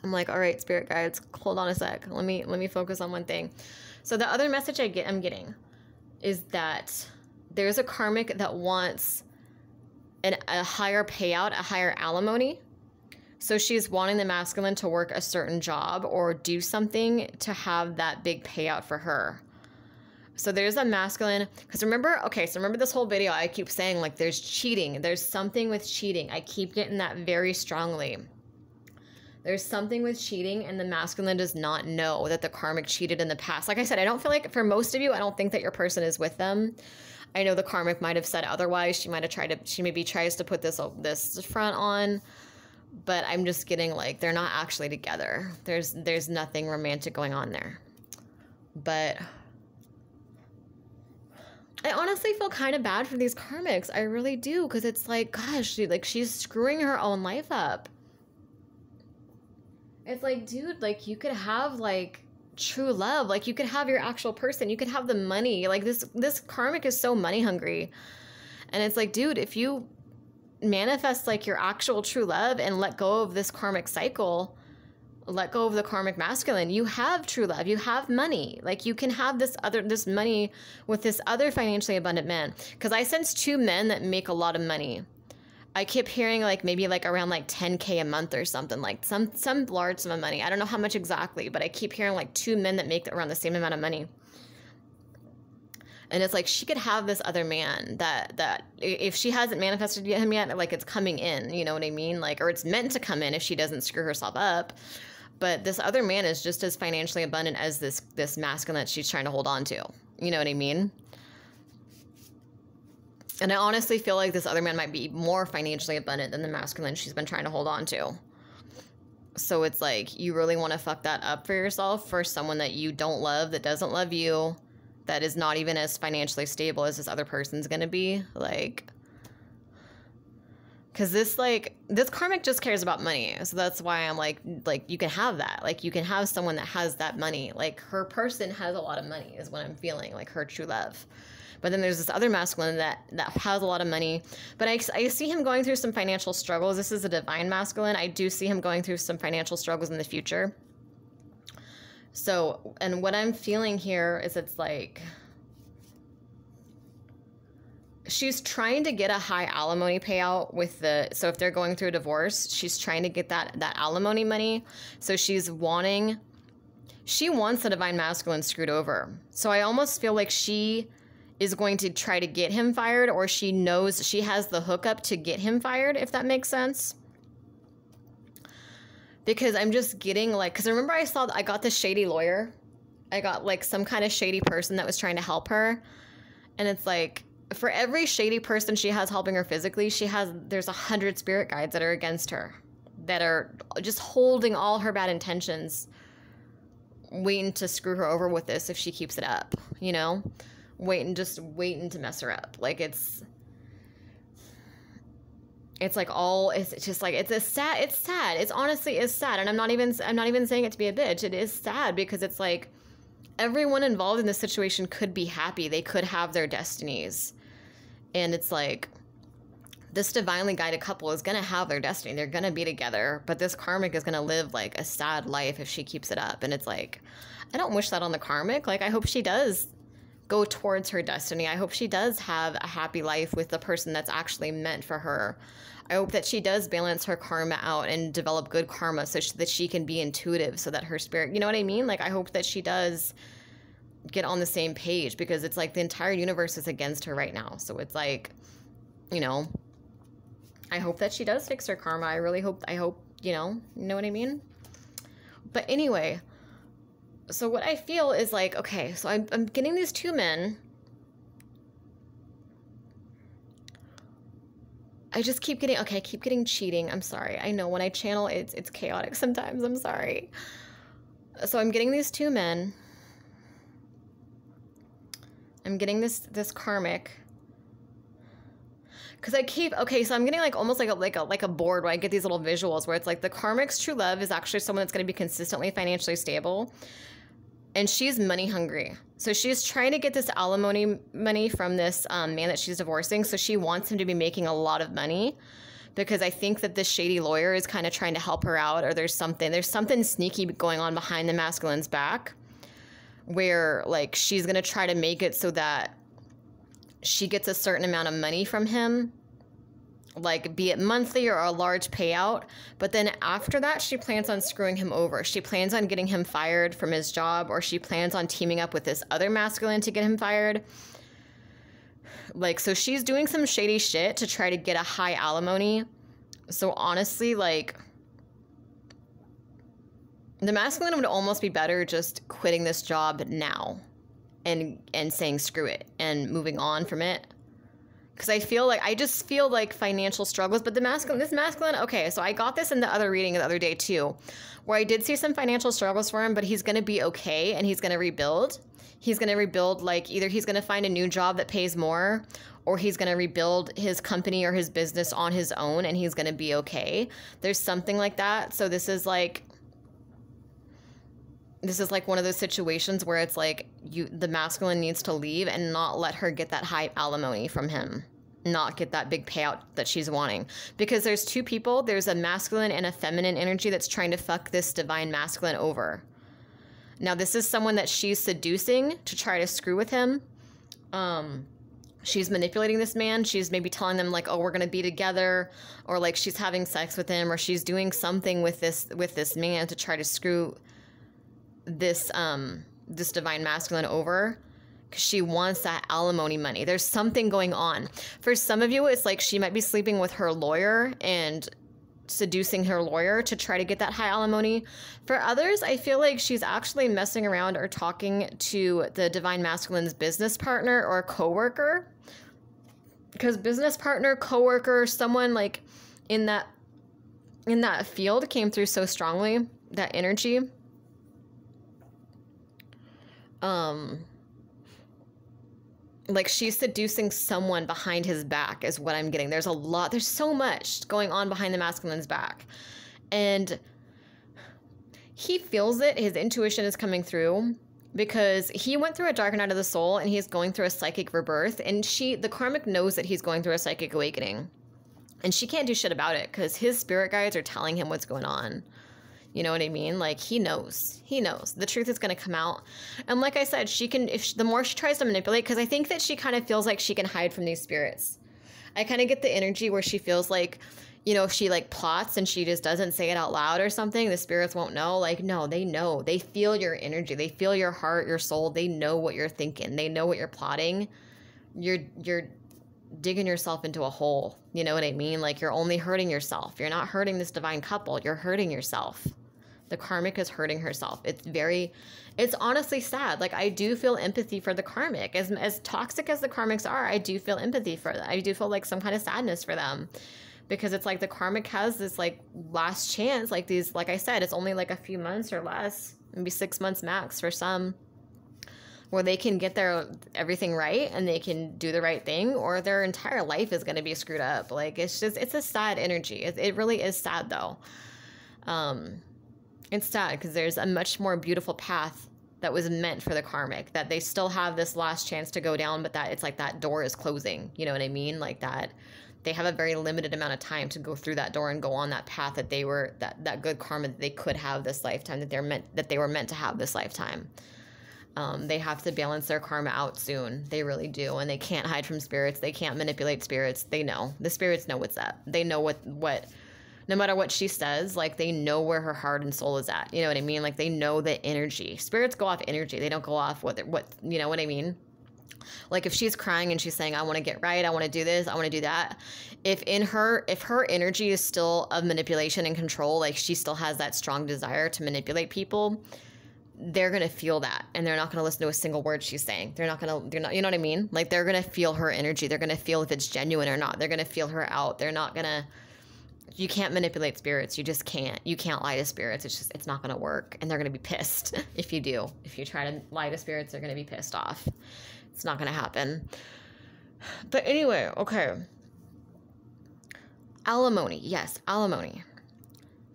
[SPEAKER 1] I'm like, all right, spirit guides, hold on a sec. Let me let me focus on one thing. So the other message I get I'm getting is that there's a karmic that wants an, a higher payout, a higher alimony. So she's wanting the masculine to work a certain job or do something to have that big payout for her. So there's a masculine, because remember, okay, so remember this whole video, I keep saying like there's cheating. There's something with cheating. I keep getting that very strongly. There's something with cheating, and the masculine does not know that the karmic cheated in the past. Like I said, I don't feel like for most of you, I don't think that your person is with them. I know the karmic might have said otherwise. She might have tried to, she maybe tries to put this this front on, but I'm just getting like they're not actually together. There's there's nothing romantic going on there. But I honestly feel kind of bad for these karmics. I really do because it's like, gosh, she, like she's screwing her own life up. It's like, dude, like you could have like true love, like you could have your actual person, you could have the money. Like this, this karmic is so money hungry, and it's like, dude, if you manifest like your actual true love and let go of this karmic cycle let go of the karmic masculine you have true love you have money like you can have this other this money with this other financially abundant man because i sense two men that make a lot of money I keep hearing like maybe like around like 10k a month or something like some some large sum of money. I don't know how much exactly, but I keep hearing like two men that make around the same amount of money. And it's like she could have this other man that that if she hasn't manifested him yet, like it's coming in, you know what I mean? Like or it's meant to come in if she doesn't screw herself up. But this other man is just as financially abundant as this this masculine that she's trying to hold on to. You know what I mean? And I honestly feel like this other man might be more financially abundant than the masculine she's been trying to hold on to. So it's like you really want to fuck that up for yourself for someone that you don't love, that doesn't love you, that is not even as financially stable as this other person's going to be. Like, because this like this karmic just cares about money so that's why i'm like like you can have that like you can have someone that has that money like her person has a lot of money is what i'm feeling like her true love but then there's this other masculine that that has a lot of money. But I, I see him going through some financial struggles. This is a divine masculine. I do see him going through some financial struggles in the future. So, and what I'm feeling here is it's like she's trying to get a high alimony payout with the so if they're going through a divorce, she's trying to get that that alimony money. So she's wanting she wants the divine masculine screwed over. So I almost feel like she is going to try to get him fired or she knows she has the hookup to get him fired, if that makes sense. Because I'm just getting like, because remember I saw, I got this shady lawyer. I got like some kind of shady person that was trying to help her. And it's like, for every shady person she has helping her physically, she has, there's a hundred spirit guides that are against her, that are just holding all her bad intentions, waiting to screw her over with this if she keeps it up, you know? waiting just waiting to mess her up. Like it's it's like all it's just like it's a sad it's sad. It's honestly is sad. And i'm not even i'm not even saying it to be a bitch. It is sad because it's like everyone involved in this situation could be happy. They could have their destinies and it's like this divinely guided couple is going to have their destiny they're going to be together but this karmic is going to live like a sad life if she keeps it up and it's like i don't wish that on the karmic like i hope she does go towards her destiny. I hope she does have a happy life with the person that's actually meant for her. I hope that she does balance her karma out and develop good karma so that she can be intuitive so that her spirit, you know what I mean? Like, I hope that she does get on the same page because it's like the entire universe is against her right now. So it's like, you know, I hope that she does fix her karma. I really hope, I hope, you know, you know what I mean? But anyway, so what I feel is like, okay, so I'm, I'm getting these two men. I just keep getting okay, I keep getting cheating. I'm sorry. I know when I channel it's it's chaotic sometimes. I'm sorry. So I'm getting these two men. I'm getting this this karmic. Cause I keep okay, so I'm getting like almost like a like a like a board where I get these little visuals where it's like the karmic's true love is actually someone that's gonna be consistently financially stable and she's money hungry. So she's trying to get this alimony money from this um, man that she's divorcing. So she wants him to be making a lot of money because I think that this shady lawyer is kind of trying to help her out, or there's something there's something sneaky going on behind the masculine's back, where like she's gonna try to make it so that she gets a certain amount of money from him like be it monthly or a large payout. But then after that, she plans on screwing him over. She plans on getting him fired from his job, or she plans on teaming up with this other masculine to get him fired. Like, so she's doing some shady shit to try to get a high alimony. So honestly, like, the masculine would almost be better just quitting this job now and and saying screw it and moving on from it because I feel like I just feel like financial struggles. But the masculine, this masculine, okay, so I got this in the other reading the other day too, where I did see some financial struggles for him, but he's going to be okay and he's going to rebuild. He's going to rebuild, like either he's going to find a new job that pays more, or he's going to rebuild his company or his business on his own and he's going to be okay. There's something like that. So this is like this is like one of those situations where it's like you the masculine needs to leave and not let her get that high alimony from him. Not get that big payout that she's wanting. Because there's two people there's a masculine and a feminine energy that's trying to fuck this divine masculine over. Now this is someone that she's seducing to try to screw with him. Um she's manipulating this man. She's maybe telling them like, "Oh, we're going to be together," or like she's having sex with him or she's doing something with this with this man to try to screw this um this divine masculine over because she wants that alimony money. There's something going on. For some of you, it's like she might be sleeping with her lawyer and seducing her lawyer to try to get that high alimony. For others, I feel like she's actually messing around or talking to the divine masculine's business partner or coworker. Because business partner, coworker, someone like in that in that field came through so strongly, that energy. Um like she's seducing someone behind his back is what I'm getting. There's a lot, there's so much going on behind the masculine's back. And he feels it, his intuition is coming through because he went through a dark night of the soul and he's going through a psychic rebirth. And she, the karmic knows that he's going through a psychic awakening. And she can't do shit about it because his spirit guides are telling him what's going on. You know what I mean? Like he knows. He knows. The truth is going to come out. And like I said, she can if she, the more she tries to manipulate cuz I think that she kind of feels like she can hide from these spirits. I kind of get the energy where she feels like you know, if she like plots and she just doesn't say it out loud or something, the spirits won't know. Like, no, they know. They feel your energy. They feel your heart, your soul. They know what you're thinking. They know what you're plotting. You're you're digging yourself into a hole. You know what I mean? Like you're only hurting yourself. You're not hurting this divine couple. You're hurting yourself. The karmic is hurting herself. It's very, it's honestly sad. Like I do feel empathy for the karmic. As as toxic as the karmics are, I do feel empathy for them. I do feel like some kind of sadness for them. Because it's like the karmic has this like last chance, like these, like I said, it's only like a few months or less, maybe six months max for some, where they can get their everything right and they can do the right thing, or their entire life is going to be screwed up. Like it's just, it's a sad energy. It, it really is sad though. Um, it's sad because there's a much more beautiful path that was meant for the karmic that they still have this last chance to go down but that it's like that door is closing you know what i mean? Like that they have a very limited amount of time to go through that door and go on that path that they were that that good karma that they could have this lifetime that they're meant that they were meant to have this lifetime. Um, they have to balance their karma out soon. They really do and they can't hide from spirits. They can't manipulate spirits. They know. The spirits know what's up. They know what what no matter what she says, like they know where her heart and soul is at. You know what I mean? Like they know the energy. Spirits go off energy. They don't go off what what you know what I mean? Like if she's crying and she's saying, I want to get right, I want to do this, I want to do that. If in her if her energy is still of manipulation and control, like she still has that strong desire to manipulate people, they're gonna feel that and they're not gonna listen to a single word she's saying. They're not gonna they're not you know what I mean? Like they're gonna feel her energy. They're gonna feel if it's genuine or not. They're gonna feel her out. They're not gonna you can't manipulate spirits. You just can't. You can't lie to spirits. It's just it's not going to work and they're going to be pissed if you do. If you try to lie to spirits, they're going to be pissed off. It's not going to happen. But anyway, okay. Alimony. Yes, alimony.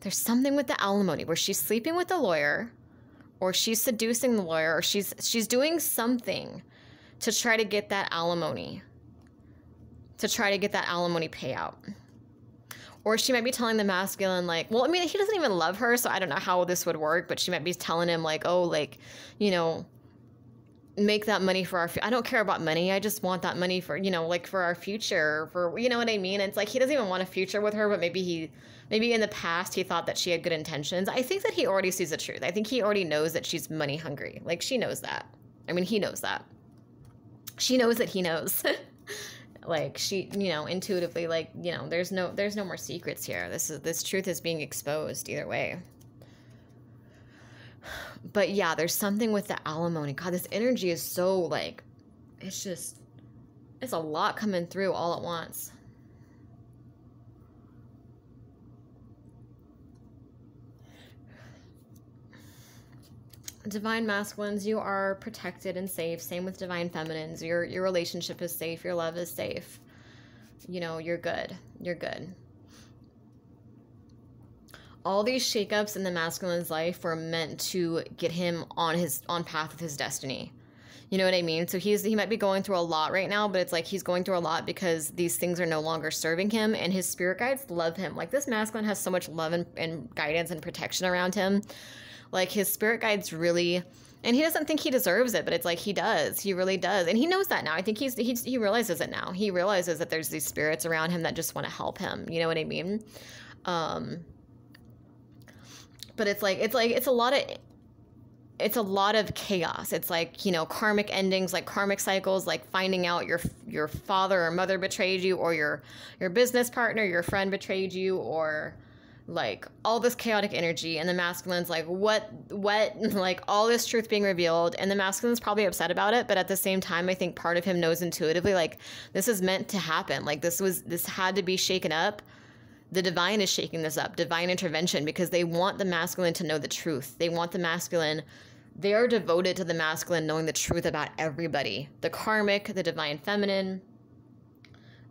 [SPEAKER 1] There's something with the alimony where she's sleeping with the lawyer or she's seducing the lawyer or she's she's doing something to try to get that alimony. To try to get that alimony payout or she might be telling the masculine like well i mean he doesn't even love her so i don't know how this would work but she might be telling him like oh like you know make that money for our i don't care about money i just want that money for you know like for our future for you know what i mean? It's like he doesn't even want a future with her but maybe he maybe in the past he thought that she had good intentions. I think that he already sees the truth. I think he already knows that she's money hungry. Like she knows that. I mean he knows that. She knows that he knows like she you know intuitively like you know there's no there's no more secrets here. This is this truth is being exposed either way. But yeah there's something with the alimony. God this energy is so like it's just it's a lot coming through all at once divine masculines you are protected and safe. Same with divine feminines. Your your relationship is safe. Your love is safe. You know you're good. You're good. All these shakeups in the masculine's life were meant to get him on his on path with his destiny. You know what i mean? So he's he might be going through a lot right now but it's like he's going through a lot because these things are no longer serving him and his spirit guides love him. Like this masculine has so much love and, and guidance and protection around him Like his spirit guides really and he doesn't think he deserves it, but it's like he does. He really does, and he knows that now. I think he's, he's he realizes it now. He realizes that there's these spirits around him that just want to help him. You know what I mean? Um, but it's like it's like it's a lot of it's a lot of chaos. It's like, you know, karmic endings, like karmic cycles, like finding out your your father or mother betrayed you or your your business partner, your friend betrayed you or like all this chaotic energy and the masculine's like what what like all this truth being revealed and the masculine's probably upset about it but at the same time i think part of him knows intuitively like this is meant to happen. Like this was this had to be shaken up. The divine is shaking this up divine intervention because they want the masculine to know the truth. They want the masculine they are devoted to the masculine knowing the truth about everybody. The karmic the divine feminine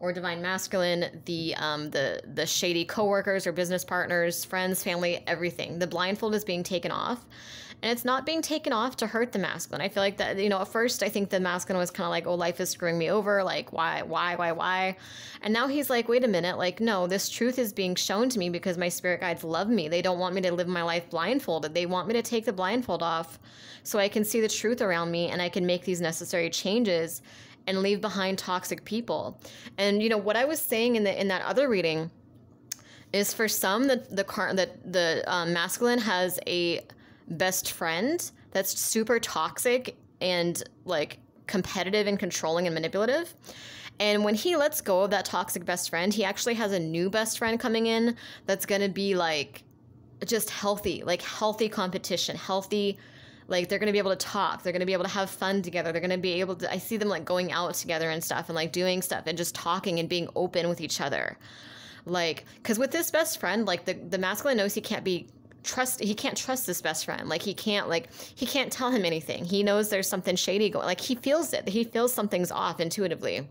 [SPEAKER 1] or divine masculine, the um, the the shady coworkers or business partners, friends, family, everything. The blindfold is being taken off, and it's not being taken off to hurt the masculine. I feel like that you know at first I think the masculine was kind of like, oh, life is screwing me over. Like why, why, why, why? And now he's like, wait a minute, like no, this truth is being shown to me because my spirit guides love me. They don't want me to live my life blindfolded. They want me to take the blindfold off so I can see the truth around me and I can make these necessary changes and leave behind toxic people. And you know what I was saying in the in that other reading is for some the the car that the um, masculine has a best friend that's super toxic and like competitive and controlling and manipulative. And when he lets go of that toxic best friend, he actually has a new best friend coming in that's going to be like just healthy, like healthy competition, healthy like they're going to be able to talk they're going to be able to have fun together they're going to be able to i see them like going out together and stuff and like doing stuff and just talking and being open with each other. Like because with this best friend like the, the masculine knows he can't be trust he can't trust this best friend. Like he can't like he can't tell him anything. He knows there's something shady going like he feels it he feels something's off intuitively.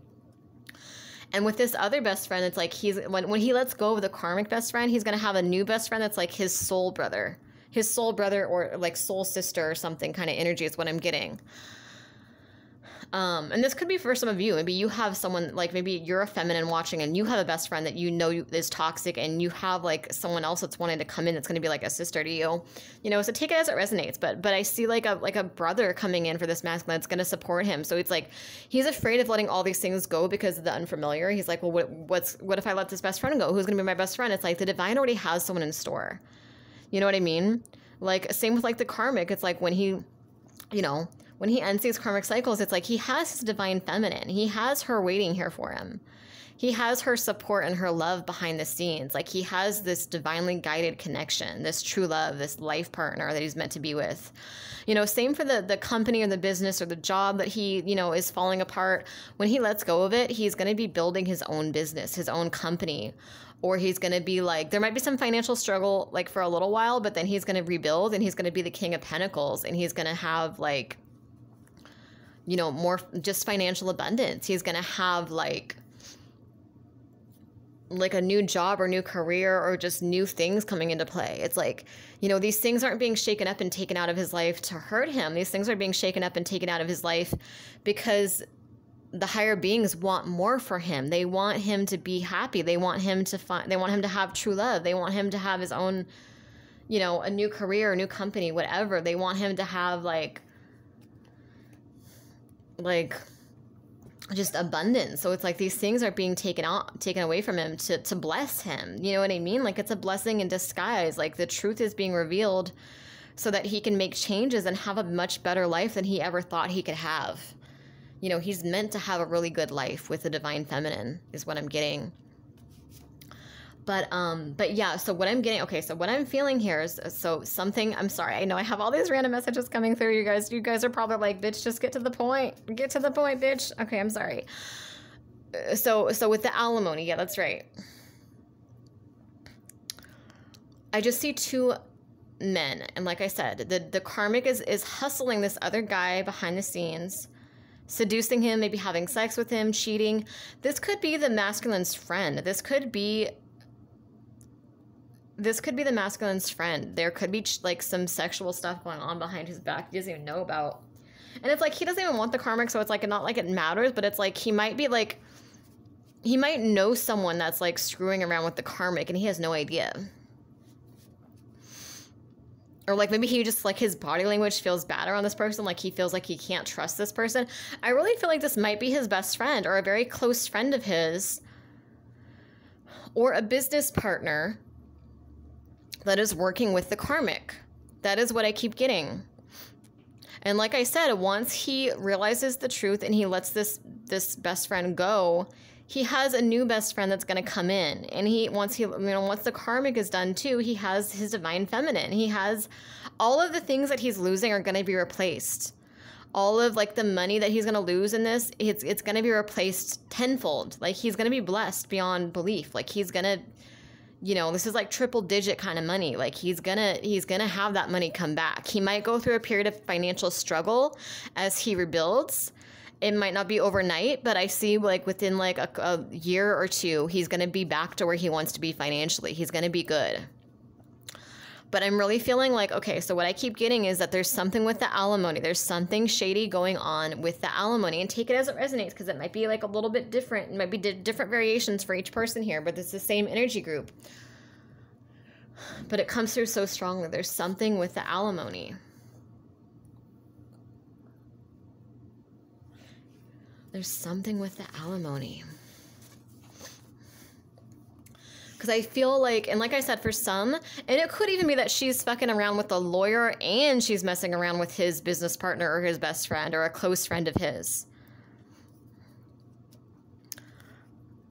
[SPEAKER 1] And with this other best friend it's like he's when, when he lets go of the karmic best friend he's going to have a new best friend that's like his soul brother his soul brother or like soul sister or something kind of energy is what I'm getting. Um, and this could be for some of you. Maybe you have someone like maybe you're a feminine watching and you have a best friend that you know is toxic and you have like someone else that's wanting to come in that's going to be like a sister to you. You know, so take it as it resonates. But but I see like a like a brother coming in for this masculine that's going to support him. So it's like he's afraid of letting all these things go because of the unfamiliar. He's like, well, what what's what if I let this best friend go? Who's going to be my best friend? It's like the divine already has someone in store. You know what I mean? Like same with like the karmic. It's like when he, you know, when he ends these karmic cycles, it's like he has his divine feminine. He has her waiting here for him. He has her support and her love behind the scenes. Like he has this divinely guided connection, this true love, this life partner that he's meant to be with. You know, same for the the company or the business or the job that he, you know, is falling apart. When he lets go of it, he's going to be building his own business, his own company or he's going to be like there might be some financial struggle like for a little while but then he's going to rebuild and he's going to be the king of pentacles and he's going to have like you know more just financial abundance he's going to have like like a new job or new career or just new things coming into play. It's like, you know, these things aren't being shaken up and taken out of his life to hurt him. These things are being shaken up and taken out of his life because the higher beings want more for him. They want him to be happy. They want him to find they want him to have true love. They want him to have his own you know, a new career, a new company, whatever. They want him to have like like just abundance. So it's like these things are being taken out taken away from him to to bless him. You know what I mean? Like it's a blessing in disguise. Like the truth is being revealed so that he can make changes and have a much better life than he ever thought he could have you know, he's meant to have a really good life with the divine feminine, is what I'm getting. But um, but yeah, so what I'm getting, okay, so what I'm feeling here is so something. I'm sorry, I know I have all these random messages coming through. You guys, you guys are probably like, bitch, just get to the point. Get to the point, bitch. Okay, I'm sorry. Uh, so so with the alimony, yeah, that's right. I just see two men, and like I said, the the karmic is is hustling this other guy behind the scenes seducing him, maybe having sex with him, cheating. This could be the masculine's friend. This could be this could be the masculine's friend. There could be like some sexual stuff going on behind his back he doesn't even know about. And it's like he doesn't even want the karmic, so it's like not like it matters, but it's like he might be like he might know someone that's like screwing around with the karmic and he has no idea. Or like maybe he just like his body language feels bad around this person like he feels like he can't trust this person. I really feel like this might be his best friend or a very close friend of his or a business partner that is working with the karmic. That is what i keep getting. And like i said once he realizes the truth and he lets this this best friend go he has a new best friend that's going to come in and he once he you know once the karmic is done too he has his divine feminine. He has all of the things that he's losing are going to be replaced. All of like the money that he's going to lose in this it's it's going to be replaced tenfold. Like he's going to be blessed beyond belief. Like he's going to you know this is like triple digit kind of money. Like he's gonna he's gonna have that money come back. He might go through a period of financial struggle as he rebuilds it might not be overnight, but I see like within like a, a year or two, he's going to be back to where he wants to be financially. He's going to be good. But I'm really feeling like, okay, so what I keep getting is that there's something with the alimony. There's something shady going on with the alimony. And take it as it resonates because it might be like a little bit different. It might be different variations for each person here, but it's the same energy group. But it comes through so strongly. There's something with the alimony. There's something with the alimony. Because I feel like, and like I said, for some, and it could even be that she's fucking around with a lawyer and she's messing around with his business partner or his best friend or a close friend of his.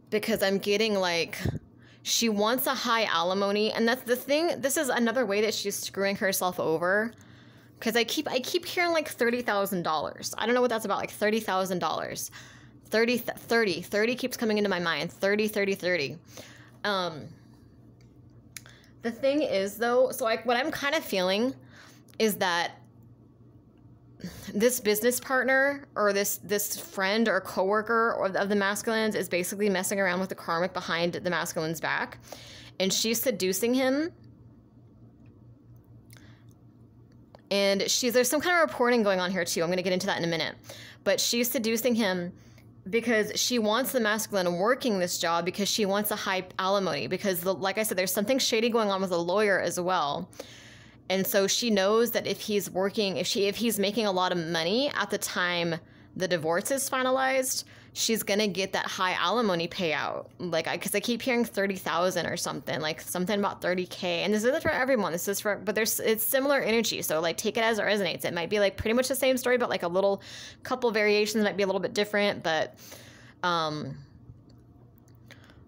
[SPEAKER 1] Because I'm getting like, she wants a high alimony. And that's the thing. This is another way that she's screwing herself over because I keep I keep hearing like thirty thousand dollars. I don't know what that's about. Like thirty thousand dollars. 30, 30, 30 keeps coming into my mind. 30, 30, 30. Um, the thing is though, so like what I'm kind of feeling is that this business partner or this this friend or coworker or of the masculines is basically messing around with the karmic behind the masculine's back and she's seducing him And she's there's some kind of reporting going on here too. I'm going to get into that in a minute. But she's seducing him because she wants the masculine working this job because she wants a high alimony because the, like I said there's something shady going on with a lawyer as well. And so she knows that if he's working if she if he's making a lot of money at the time the divorce is finalized, she's gonna get that high alimony payout. Like, I because I keep hearing thirty thousand or something, like something about thirty k. And this isn't for everyone. This is for, but there's it's similar energy. So like, take it as it resonates. It might be like pretty much the same story, but like a little couple variations might be a little bit different. But, um,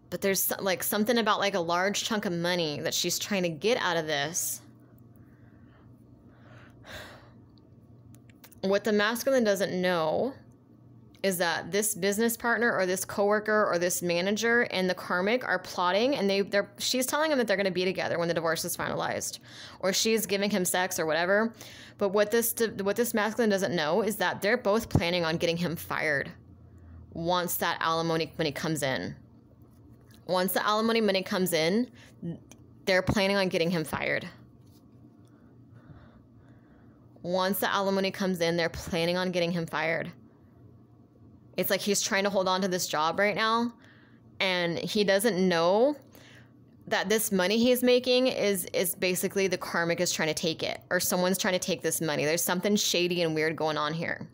[SPEAKER 1] but there's like something about like a large chunk of money that she's trying to get out of this. What the masculine doesn't know is that this business partner or this coworker or this manager and the karmic are plotting and they they're she's telling him that they're going to be together when the divorce is finalized or she's giving him sex or whatever. But what this what this masculine doesn't know is that they're both planning on getting him fired once that alimony money comes in. Once the alimony money comes in they're planning on getting him fired. Once the alimony comes in they're planning on getting him fired it's like he's trying to hold on to this job right now and he doesn't know that this money he's making is is basically the karmic is trying to take it or someone's trying to take this money. There's something shady and weird going on here.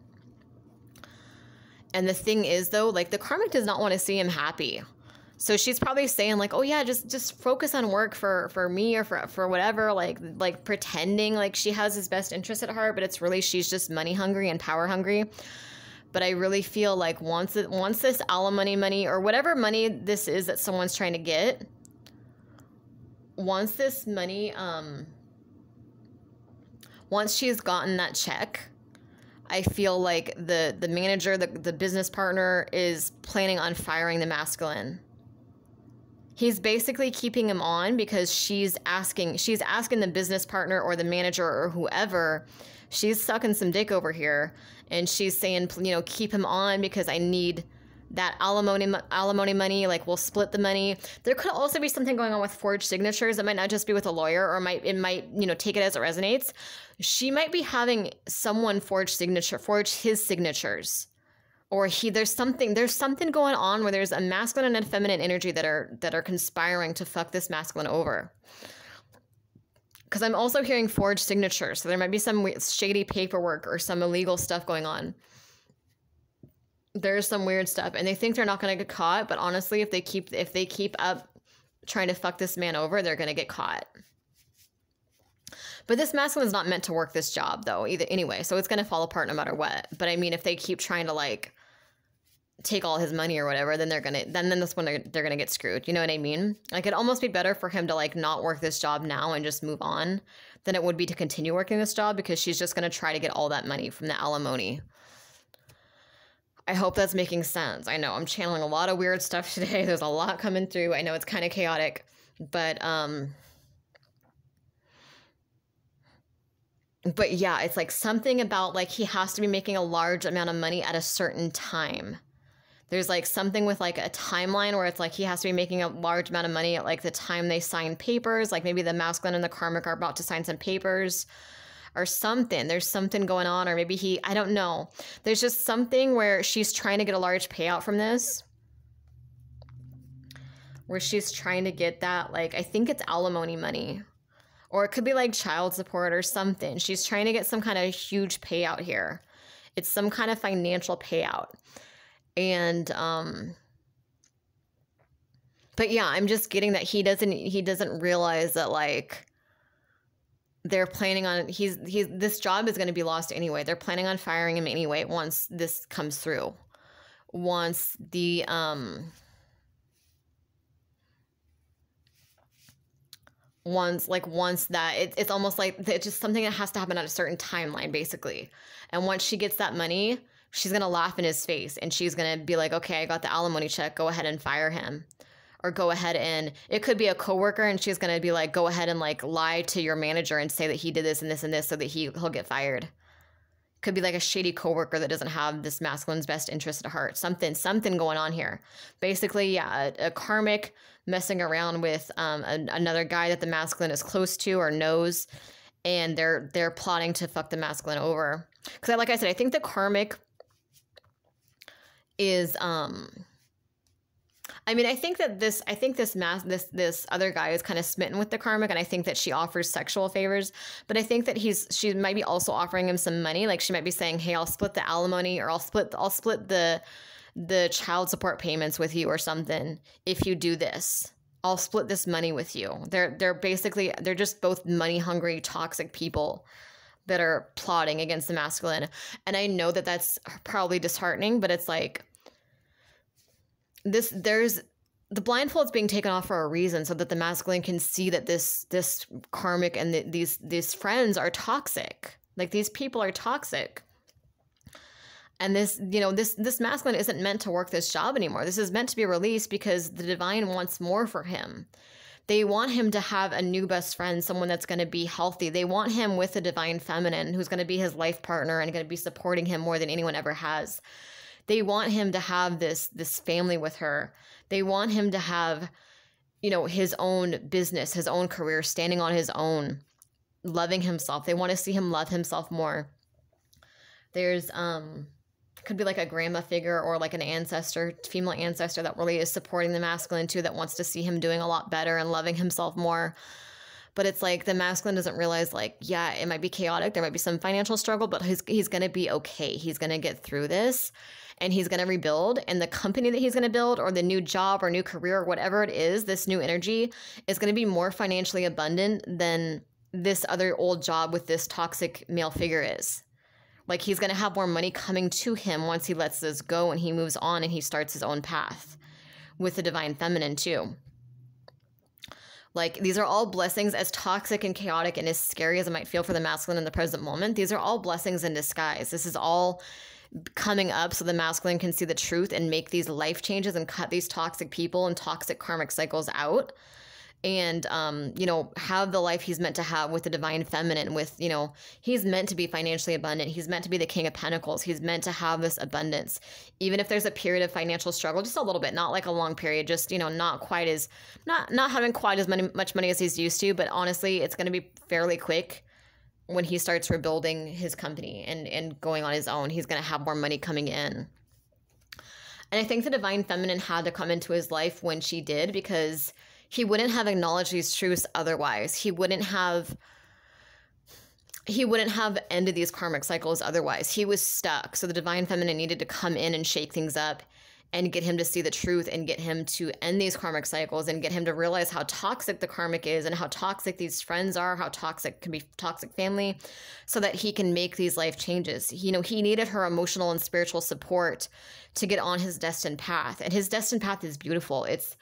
[SPEAKER 1] And the thing is though, like the karmic does not want to see him happy. So she's probably saying like, "Oh yeah, just just focus on work for for me or for for whatever." Like like pretending like she has his best interest at heart, but it's really she's just money hungry and power hungry but I really feel like once it, once this alimony money money or whatever money this is that someone's trying to get, once this money, um, once she's gotten that check, I feel like the the manager, the the business partner is planning on firing the masculine. He's basically keeping him on because she's asking she's asking the business partner or the manager or whoever, she's sucking some dick over here and she's saying, you know, keep him on because I need that alimony alimony money like we'll split the money. There could also be something going on with forged signatures. It might not just be with a lawyer or might it might you know take it as it resonates. She might be having someone forge signature forge his signatures. Or he there's something there's something going on where there's a masculine and feminine energy that are that are conspiring to fuck this masculine over because I'm also hearing forged signatures. So there might be some shady paperwork or some illegal stuff going on. There's some weird stuff, and they think they're not going to get caught. But honestly, if they keep if they keep up trying to fuck this man over, they're going to get caught. But this masculine is not meant to work this job though, either anyway. So it's going to fall apart no matter what. But I mean, if they keep trying to like take all his money or whatever, then they're gonna then then this one they're, they're gonna get screwed. You know what I mean? Like it'd almost be better for him to like not work this job now and just move on than it would be to continue working this job because she's just gonna try to get all that money from the alimony. I hope that's making sense. I know I'm channeling a lot of weird stuff today. There's a lot coming through. I know it's kind of chaotic, but um but yeah, it's like something about like he has to be making a large amount of money at a certain time there's like something with like a timeline where it's like he has to be making a large amount of money at like the time they sign papers like maybe the masculine and the karmic are about to sign some papers or something. There's something going on or maybe he i don't know. There's just something where she's trying to get a large payout from this where she's trying to get that like i think it's alimony money or it could be like child support or something. She's trying to get some kind of huge payout here. It's some kind of financial payout and um but yeah i'm just getting that he doesn't he doesn't realize that like they're planning on he's he's this job is going to be lost anyway. They're planning on firing him anyway once this comes through. Once the um once like once that it, it's almost like it's just something that has to happen at a certain timeline basically. And once she gets that money she's going to laugh in his face and she's going to be like, okay, I got the alimony check. Go ahead and fire him. Or go ahead and it could be a coworker and she's going to be like, go ahead and like lie to your manager and say that he did this and this and this so that he, he'll get fired. Could be like a shady coworker that doesn't have this masculine's best interest at heart. Something, something going on here. Basically, yeah, a, a karmic messing around with um, a, another guy that the masculine is close to or knows, and they're they're plotting to fuck the masculine over. Because, like I said, I think the karmic is um I mean, I think that this, I think this mass, this this other guy is kind of smitten with the karmic, and I think that she offers sexual favors. But I think that he's, she might be also offering him some money. Like she might be saying, "Hey, I'll split the alimony, or I'll split, I'll split the, the child support payments with you, or something. If you do this, I'll split this money with you." They're they're basically they're just both money hungry, toxic people that are plotting against the masculine. And I know that that's probably disheartening, but it's like this there's the blindfold's being taken off for a reason so that the masculine can see that this this karmic and the, these these friends are toxic. Like these people are toxic. And this, you know, this this masculine isn't meant to work this job anymore. This is meant to be released because the divine wants more for him. They want him to have a new best friend, someone that's going to be healthy. They want him with a divine feminine who's going to be his life partner and going to be supporting him more than anyone ever has. They want him to have this this family with her. They want him to have you know his own business, his own career, standing on his own, loving himself. They want to see him love himself more. There's um could be like a grandma figure or like an ancestor, female ancestor that really is supporting the masculine too, that wants to see him doing a lot better and loving himself more. But it's like the masculine doesn't realize, like, yeah, it might be chaotic. There might be some financial struggle, but he's, he's going to be okay. He's going to get through this and he's going to rebuild. And the company that he's going to build, or the new job or new career, or whatever it is, this new energy is going to be more financially abundant than this other old job with this toxic male figure is. Like he's going to have more money coming to him once he lets this go and he moves on and he starts his own path with the divine feminine too. Like these are all blessings as toxic and chaotic and as scary as it might feel for the masculine in the present moment. These are all blessings in disguise. This is all coming up so the masculine can see the truth and make these life changes and cut these toxic people and toxic karmic cycles out. And um, you know have the life he's meant to have with the divine feminine with you know he's meant to be financially abundant. He's meant to be the king of pentacles. He's meant to have this abundance. Even if there's a period of financial struggle just a little bit not like a long period just you know not quite as not not having quite as many, much money as he's used to but honestly it's going to be fairly quick when he starts rebuilding his company and and going on his own he's going to have more money coming in and i think the divine feminine had to come into his life when she did because he wouldn't have acknowledged these truths otherwise he wouldn't have he wouldn't have ended these karmic cycles otherwise. He was stuck. So the divine feminine needed to come in and shake things up and get him to see the truth and get him to end these karmic cycles and get him to realize how toxic the karmic is and how toxic these friends are, how toxic can be toxic family, so that he can make these life changes. You know, he needed her emotional and spiritual support to get on his destined path. And his destined path is beautiful. It's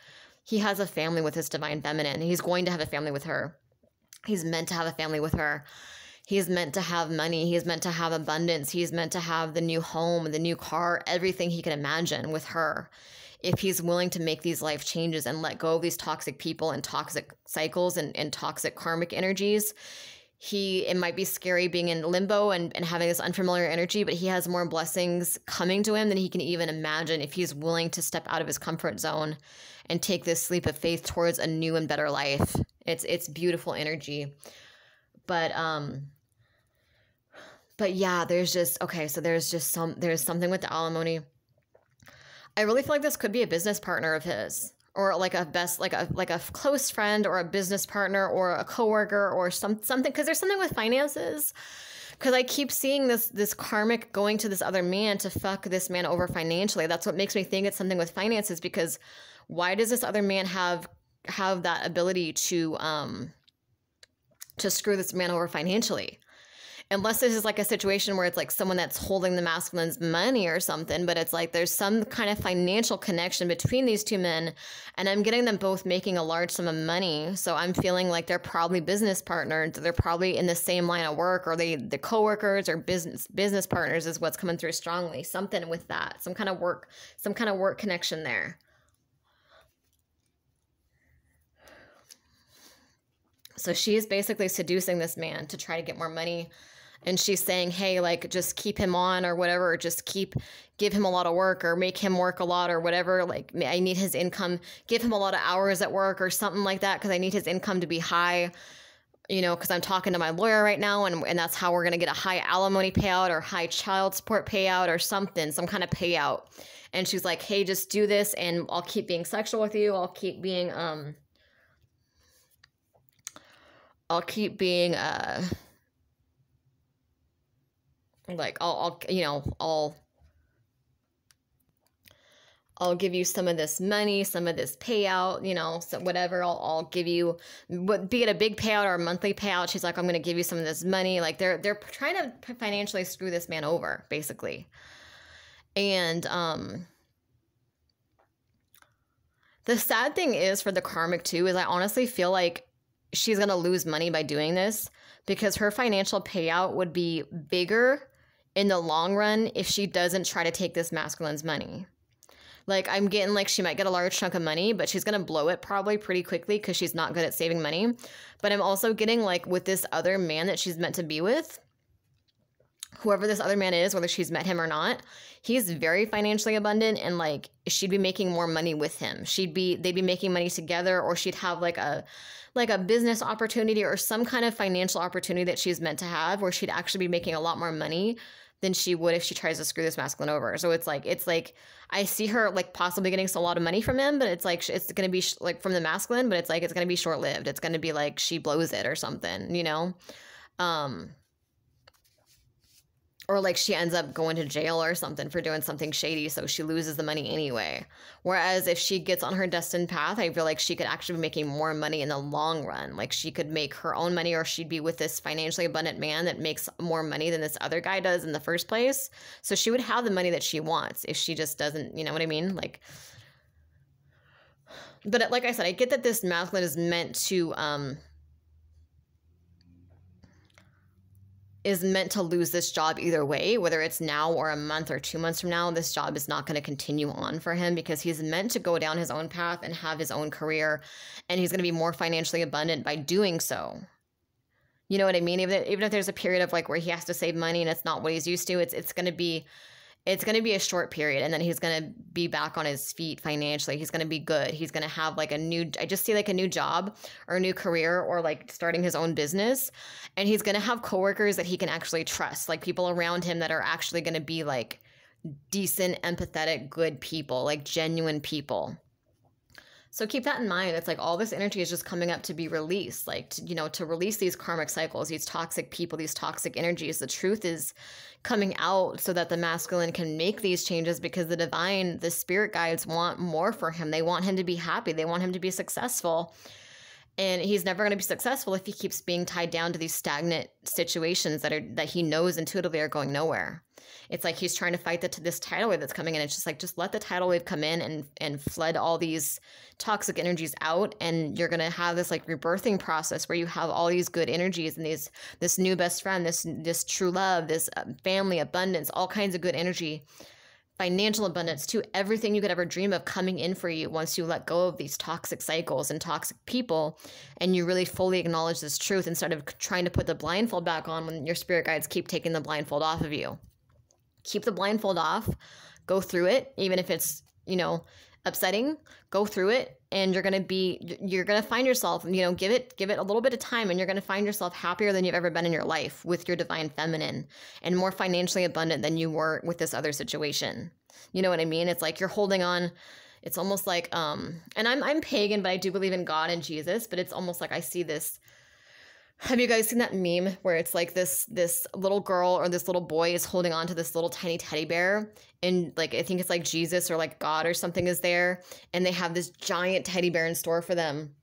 [SPEAKER 1] he has a family with his divine feminine. He's going to have a family with her. He's meant to have a family with her He's meant to have money. He's meant to have abundance. He's meant to have the new home, the new car, everything he can imagine with her. If he's willing to make these life changes and let go of these toxic people and toxic cycles and, and toxic karmic energies, he it might be scary being in limbo and, and having this unfamiliar energy, but he has more blessings coming to him than he can even imagine if he's willing to step out of his comfort zone and take this leap of faith towards a new and better life. It's it's beautiful energy. But um but yeah, there's just okay, so there's just some there's something with the alimony. I really feel like this could be a business partner of his or like a best like a like a close friend or a business partner or a coworker or some something because there's something with finances because I keep seeing this this karmic going to this other man to fuck this man over financially. That's what makes me think it's something with finances because why does this other man have have that ability to um to screw this man over financially? Unless this is like a situation where it's like someone that's holding the masculine's money or something, but it's like there's some kind of financial connection between these two men, and I'm getting them both making a large sum of money. So I'm feeling like they're probably business partners. They're probably in the same line of work, or they the coworkers or business business partners is what's coming through strongly. Something with that, some kind of work, some kind of work connection there. So she is basically seducing this man to try to get more money and she's saying, hey, like just keep him on or whatever, or just keep, give him a lot of work or make him work a lot or whatever. Like I need his income, give him a lot of hours at work or something like that because I need his income to be high. You know, because I'm talking to my lawyer right now, and, and that's how we're gonna get a high alimony payout or high child support payout or something, some kind of payout. And she's like, "Hey, just do this, and I'll keep being sexual with you. I'll keep being um, I'll keep being uh, like I'll, I'll you know I'll I'll give you some of this money, some of this payout, you know, so whatever. I'll, I'll give you, be it a big payout or a monthly payout. She's like, I'm going to give you some of this money. Like they're they're trying to financially screw this man over, basically. And um, the sad thing is for the karmic too is I honestly feel like she's going to lose money by doing this because her financial payout would be bigger in the long run if she doesn't try to take this masculine's money. Like I'm getting like she might get a large chunk of money, but she's gonna blow it probably pretty quickly because she's not good at saving money. But I'm also getting like with this other man that she's meant to be with, whoever this other man is, whether she's met him or not, he's very financially abundant and like she'd be making more money with him. She'd be they'd be making money together or she'd have like a like a business opportunity or some kind of financial opportunity that she's meant to have where she'd actually be making a lot more money than she would if she tries to screw this masculine over. So it's like it's like I see her like possibly getting a lot of money from him, but it's like it's to be like from the masculine, but it's like it's to be short lived. It's to be like she blows it or something, you know. Um or like she ends up going to jail or something for doing something shady so she loses the money anyway. Whereas if she gets on her destined path i feel like she could actually be making more money in the long run. Like she could make her own money or she'd be with this financially abundant man that makes more money than this other guy does in the first place. So she would have the money that she wants if she just doesn't you know what i mean? Like but like i said i get that this masculine is meant to um is meant to lose this job either way, whether it's now or a month or two months from now. This job is not going to continue on for him because he's meant to go down his own path and have his own career, and he's going to be more financially abundant by doing so. You know what I mean? Even even if there's a period of like where he has to save money and it's not what he's used to, it's it's going to be it's going to be a short period and then he's going to be back on his feet financially. He's going to be good. He's going to have like a new i just see like a new job or a new career or like starting his own business. And he's going to have coworkers that he can actually trust like people around him that are actually going to be like decent empathetic good people like genuine people So keep that in mind. It's like all this energy is just coming up to be released, like, to, you know, to release these karmic cycles, these toxic people, these toxic energies. The truth is coming out so that the masculine can make these changes because the divine, the spirit guides want more for him. They want him to be happy, they want him to be successful. And he's never going to be successful if he keeps being tied down to these stagnant situations that are that he knows intuitively are going nowhere it's like he's trying to fight the, this tidal wave that's coming in. It's just like just let the tidal wave come in and and flood all these toxic energies out, and you're gonna have this like rebirthing process where you have all these good energies and these this new best friend, this this true love, this uh, family abundance, all kinds of good energy financial abundance to everything you could ever dream of coming in for you once you let go of these toxic cycles and toxic people and you really fully acknowledge this truth instead of trying to put the blindfold back on when your spirit guides keep taking the blindfold off of you. Keep the blindfold off, go through it, even if it's, you know, upsetting, go through it and you're going to be you're going to find yourself, you know, give it give it a little bit of time and you're going to find yourself happier than you've ever been in your life with your divine feminine and more financially abundant than you were with this other situation. You know what I mean? It's like you're holding on it's almost like um and I'm I'm pagan but I do believe in God and Jesus, but it's almost like I see this have you guys seen that meme where it's like this this little girl or this little boy is holding on to this little tiny teddy bear and like I think it's like Jesus or like God or something is there and they have this giant teddy bear in store for them.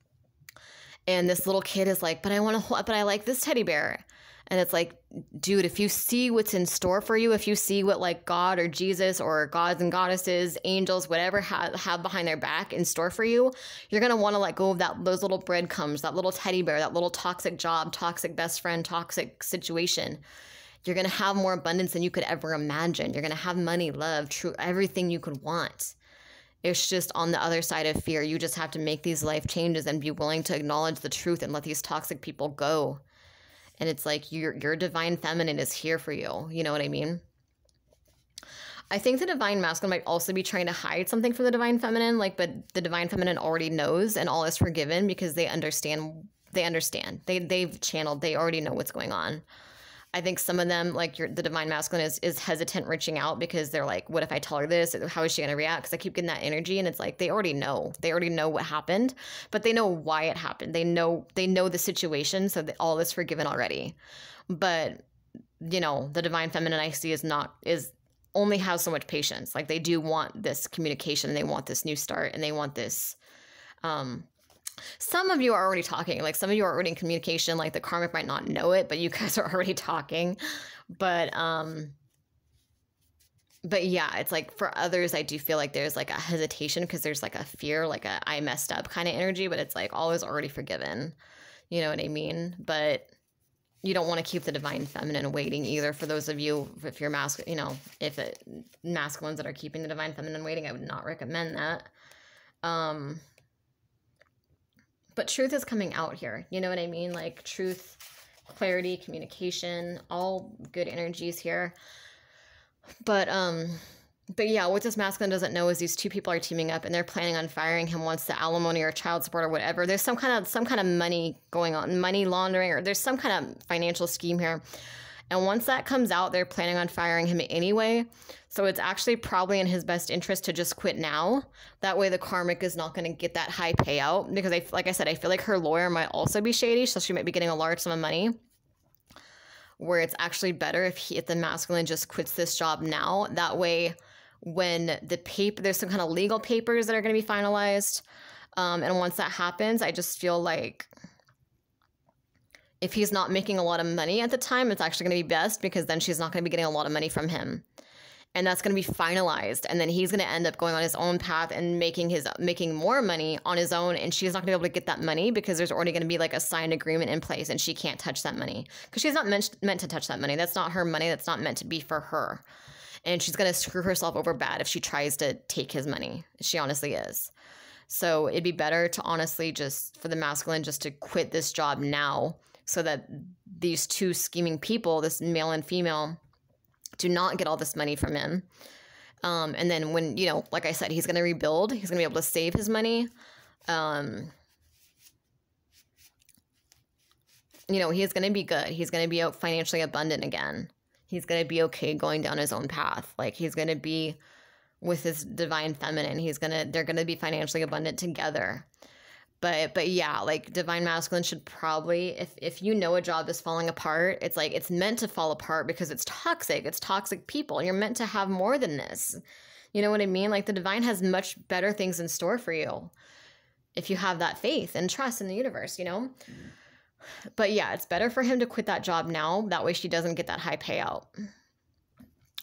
[SPEAKER 1] And this little kid is like, "But I want to but I like this teddy bear." And it's like, dude, if you see what's in store for you, if you see what like God or Jesus or gods and goddesses, angels, whatever have, have behind their back in store for you, you're gonna want to let go of that those little breadcrumbs, that little teddy bear, that little toxic job, toxic best friend, toxic situation. You're gonna have more abundance than you could ever imagine. You're gonna have money, love, true everything you could want. It's just on the other side of fear. You just have to make these life changes and be willing to acknowledge the truth and let these toxic people go and it's like your your divine feminine is here for you you know what i mean I think the divine masculine might also be trying to hide something from the divine feminine, like, but the divine feminine already knows and all is forgiven because they understand. They understand. They they've channeled. They already know what's going on. I think some of them, like your the divine masculine, is is hesitant reaching out because they're like, what if I tell her this? How is she gonna react? Because I keep getting that energy, and it's like they already know. They already know what happened, but they know why it happened. They know they know the situation, so that all is forgiven already. But you know, the divine feminine I see is not is only has so much patience. Like they do want this communication, they want this new start, and they want this um some of you are already talking like some of you are already in communication like the karmic might not know it but you guys are already talking. But um but yeah it's like for others i do feel like there's like a hesitation because there's like a fear like a i messed up kind of energy but it's like all is already forgiven. You know what i mean? But you don't want to keep the divine feminine waiting either for those of you if you're masculine you know if it masculines that are keeping the divine feminine waiting i would not recommend that. Um but truth is coming out here. You know what I mean? Like truth, clarity, communication, all good energies here. But um but yeah, what this masculine doesn't know is these two people are teaming up and they're planning on firing him once the alimony or child support or whatever. There's some kind of some kind of money going on, money laundering, or there's some kind of financial scheme here. And once that comes out, they're planning on firing him anyway. So it's actually probably in his best interest to just quit now. That way, the karmic is not going to get that high payout because I, like I said, I feel like her lawyer might also be shady, so she might be getting a large sum of money. Where it's actually better if he, if the masculine just quits this job now. That way, when the paper, there's some kind of legal papers that are going to be finalized, um, and once that happens, I just feel like if he's not making a lot of money at the time, it's actually going to be best because then she's not going to be getting a lot of money from him. And that's going to be finalized and then he's going to end up going on his own path and making his making more money on his own and she's not going to be able to get that money because there's already going to be like a signed agreement in place and she can't touch that money because she's not meant meant to touch that money. That's not her money. That's not meant to be for her. And she's going to screw herself over bad if she tries to take his money. She honestly is. So it'd be better to honestly just for the masculine just to quit this job now so that these two scheming people, this male and female, do not get all this money from him. Um, and then when, you know, like I said, he's going to rebuild, he's going to be able to save his money. Um, you know, he's going to be good. He's going to be financially abundant again. He's going to be okay going down his own path. Like he's going to be with his divine feminine. He's gonna they're gonna be financially abundant together. But but yeah, like divine masculine should probably if if you know a job is falling apart, it's like it's meant to fall apart because it's toxic. It's toxic people. You're meant to have more than this. You know what I mean? Like the divine has much better things in store for you if you have that faith and trust in the universe, you know? But yeah, it's better for him to quit that job now. That way she doesn't get that high payout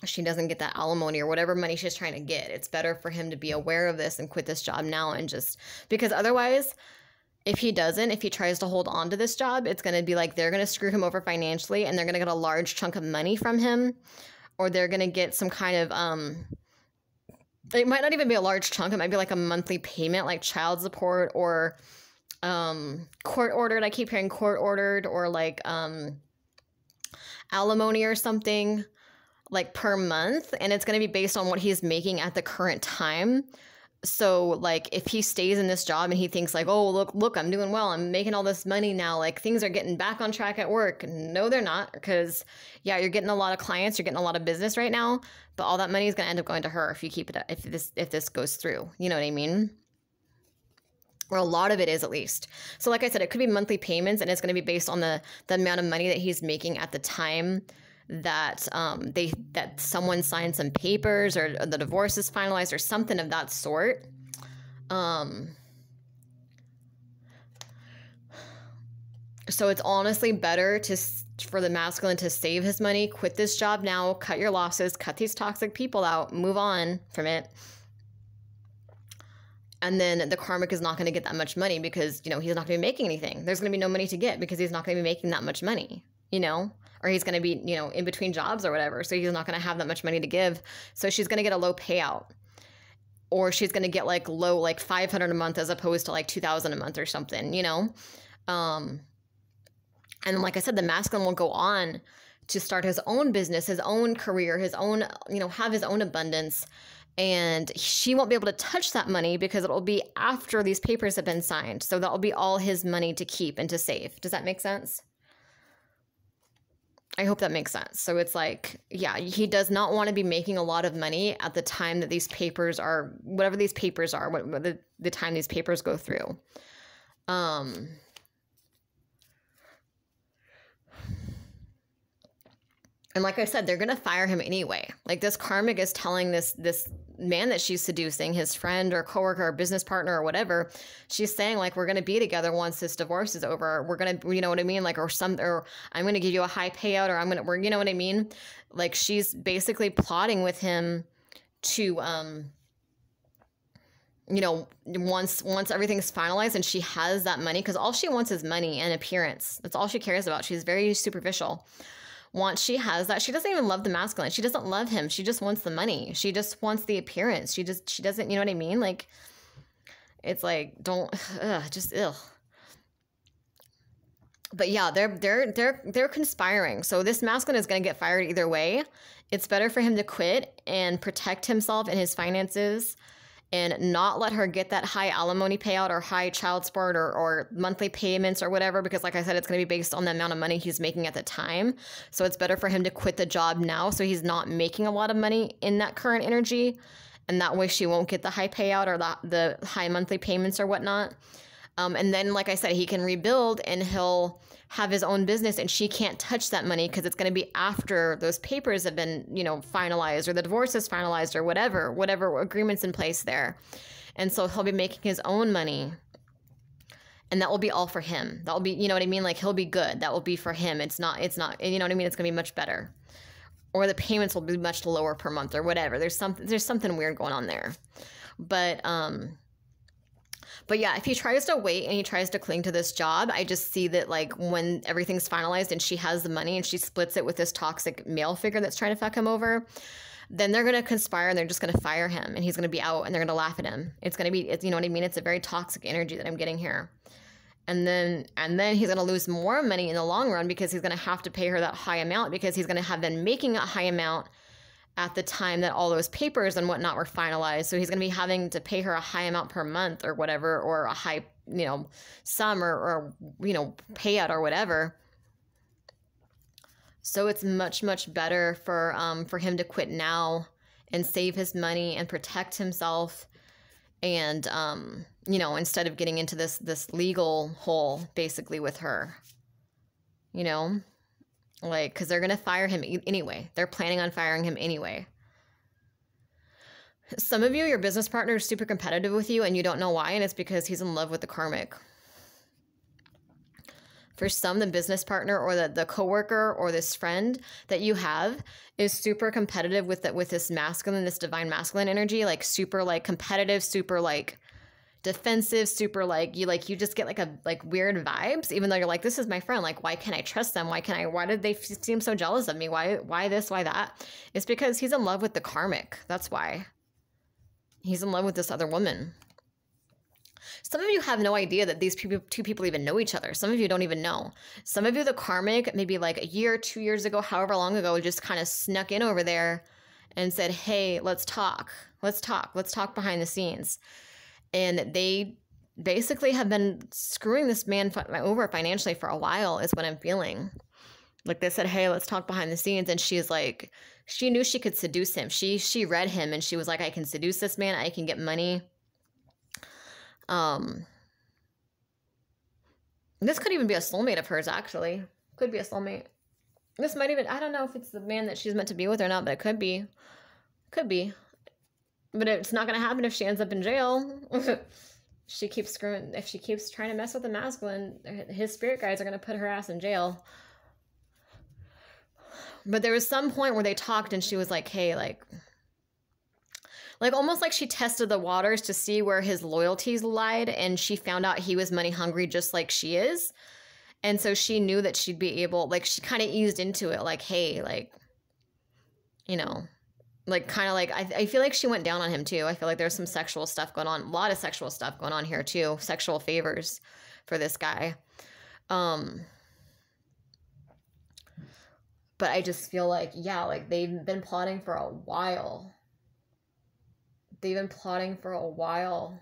[SPEAKER 1] she doesn't get that alimony or whatever money she's trying to get. It's better for him to be aware of this and quit this job now and just because otherwise, if he doesn't, if he tries to hold on to this job, it's going to be like they're going to screw him over financially and they're going to get a large chunk of money from him or they're going to get some kind of um it might not even be a large chunk, it might be like a monthly payment like child support or um court ordered. I keep hearing court ordered or like um alimony or something like per month and it's going to be based on what he's making at the current time. So like if he stays in this job and he thinks like oh look look i'm doing well i'm making all this money now like things are getting back on track at work no they're not because yeah you're getting a lot of clients you're getting a lot of business right now but all that money is going to end up going to her if you keep it if this if this goes through you know what i mean? Or a lot of it is at least. So like I said, it could be monthly payments and it's going to be based on the the amount of money that he's making at the time that um, they that someone signed some papers or the divorce is finalized or something of that sort. Um, so it's honestly better to for the masculine to save his money, quit this job now, cut your losses, cut these toxic people out, move on from it. And then the karmic is not going to get that much money because, you know, he's not going to be making anything. There's going to be no money to get because he's not going to be making that much money, you know? Or he's going to be, you know, in between jobs or whatever. So he's not going to have that much money to give. So she's going to get a low payout. Or she's going to get like low like 500 a month as opposed to like 2000 a month or something, you know? Um and like I said the masculine will go on to start his own business, his own career, his own, you know, have his own abundance and she won't be able to touch that money because it'll be after these papers have been signed. So that'll be all his money to keep and to save. Does that make sense? I hope that makes sense. So it's like, yeah, he does not want to be making a lot of money at the time that these papers are, whatever these papers are, what, what the, the time these papers go through. Um, and like I said, they're gonna fire him anyway. Like this karmic is telling this this man that she's seducing, his friend or coworker or business partner or whatever, she's saying like we're gonna be together once this divorce is over. We're gonna, you know what I mean, like or some or I'm gonna give you a high payout or I'm gonna, we're, you know what I mean. Like she's basically plotting with him to um you know once once everything's finalized and she has that money because all she wants is money and appearance that's all she cares about she's very superficial once she has that, she doesn't even love the masculine. She doesn't love him. She just wants the money. She just wants the appearance. She just she doesn't, you know what I mean? Like it's like don't ugh, just ill. But yeah, they're they're they're they're conspiring. So this masculine is going to get fired either way. It's better for him to quit and protect himself and his finances and not let her get that high alimony payout or high child support or, or monthly payments or whatever because like i said it's going to be based on the amount of money he's making at the time. So it's better for him to quit the job now so he's not making a lot of money in that current energy and that way she won't get the high payout or the, the high monthly payments or whatnot um, and then like i said he can rebuild and he'll have his own business and she can't touch that money because it's going to be after those papers have been, you know, finalized or the divorce is finalized or whatever, whatever agreements in place there. And so he'll be making his own money. And that will be all for him. That will be, you know what I mean? Like he'll be good. That will be for him. It's not, it's not, you know what I mean? It's going to be much better. Or the payments will be much lower per month or whatever. There's something, there's something weird going on there. But, um, but yeah, if he tries to wait and he tries to cling to this job, I just see that like when everything's finalized and she has the money and she splits it with this toxic male figure that's trying to fuck him over, then they're going to conspire and they're just going to fire him and he's going to be out and they're going to laugh at him. It's going to be, you know what I mean? It's a very toxic energy that I'm getting here. And then, and then he's going to lose more money in the long run because he's going to have to pay her that high amount because he's going to have been making a high amount at the time that all those papers and whatnot were finalized. So he's going to be having to pay her a high amount per month or whatever, or a high, you know, sum or, or you know, payout or whatever. So it's much, much better for um, for him to quit now and save his money and protect himself and um you know instead of getting into this this legal hole basically with her you know like because they're gonna fire him anyway. They're planning on firing him anyway. Some of you your business partner is super competitive with you and you don't know why and it's because he's in love with the karmic. For some the business partner or the, the coworker or this friend that you have is super competitive with that with this masculine this divine masculine energy like super like competitive super like defensive super like you like you just get like a like weird vibes even though you're like this is my friend like why can't i trust them why can i why did they seem so jealous of me why why this why that it's because he's in love with the karmic that's why he's in love with this other woman some of you have no idea that these people, two people even know each other. Some of you don't even know. Some of you, the karmic, maybe like a year, two years ago, however long ago, just kind of snuck in over there and said, Hey, let's talk. Let's talk. Let's talk behind the scenes. And they basically have been screwing this man over financially for a while, is what I'm feeling. Like they said, Hey, let's talk behind the scenes. And she's like, she knew she could seduce him. She she read him and she was like, I can seduce this man, I can get money um, this could even be a soulmate of hers, actually. Could be a soulmate. This might even, I don't know if it's the man that she's meant to be with or not, but it could be. Could be. But it's not going to happen if she ends up in jail. she keeps screwing, if she keeps trying to mess with the masculine, his spirit guides are going to put her ass in jail. But there was some point where they talked and she was like, hey, like, like almost like she tested the waters to see where his loyalties lied and she found out he was money hungry just like she is and so she knew that she'd be able like she kind of eased into it like hey like you know like kind of like I, I feel like she went down on him too. I feel like there's some sexual stuff going on a lot of sexual stuff going on here too. Sexual favors for this guy. Um but i just feel like yeah like they've been plotting for a while. They've been plotting for a while.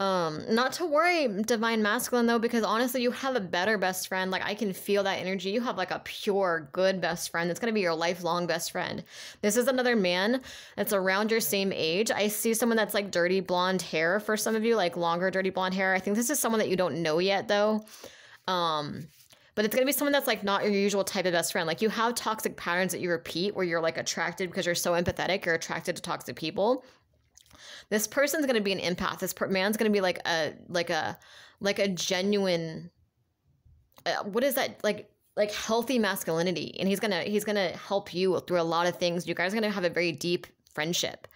[SPEAKER 1] Um, not to worry, divine masculine though, because honestly, you have a better best friend. Like I can feel that energy. You have like a pure, good best friend that's gonna be your lifelong best friend. This is another man that's around your same age. I see someone that's like dirty blonde hair for some of you, like longer dirty blonde hair. I think this is someone that you don't know yet though. Um, but it's gonna be someone that's like not your usual type of best friend. Like you have toxic patterns that you repeat where you're like attracted because you're so empathetic, you're attracted to toxic people this person's going to be an empath. This per- man's going to be like a like a like a genuine uh, what is that like like healthy masculinity. And he's gonna he's gonna help you through a lot of things. You guys are gonna have a very deep friendship.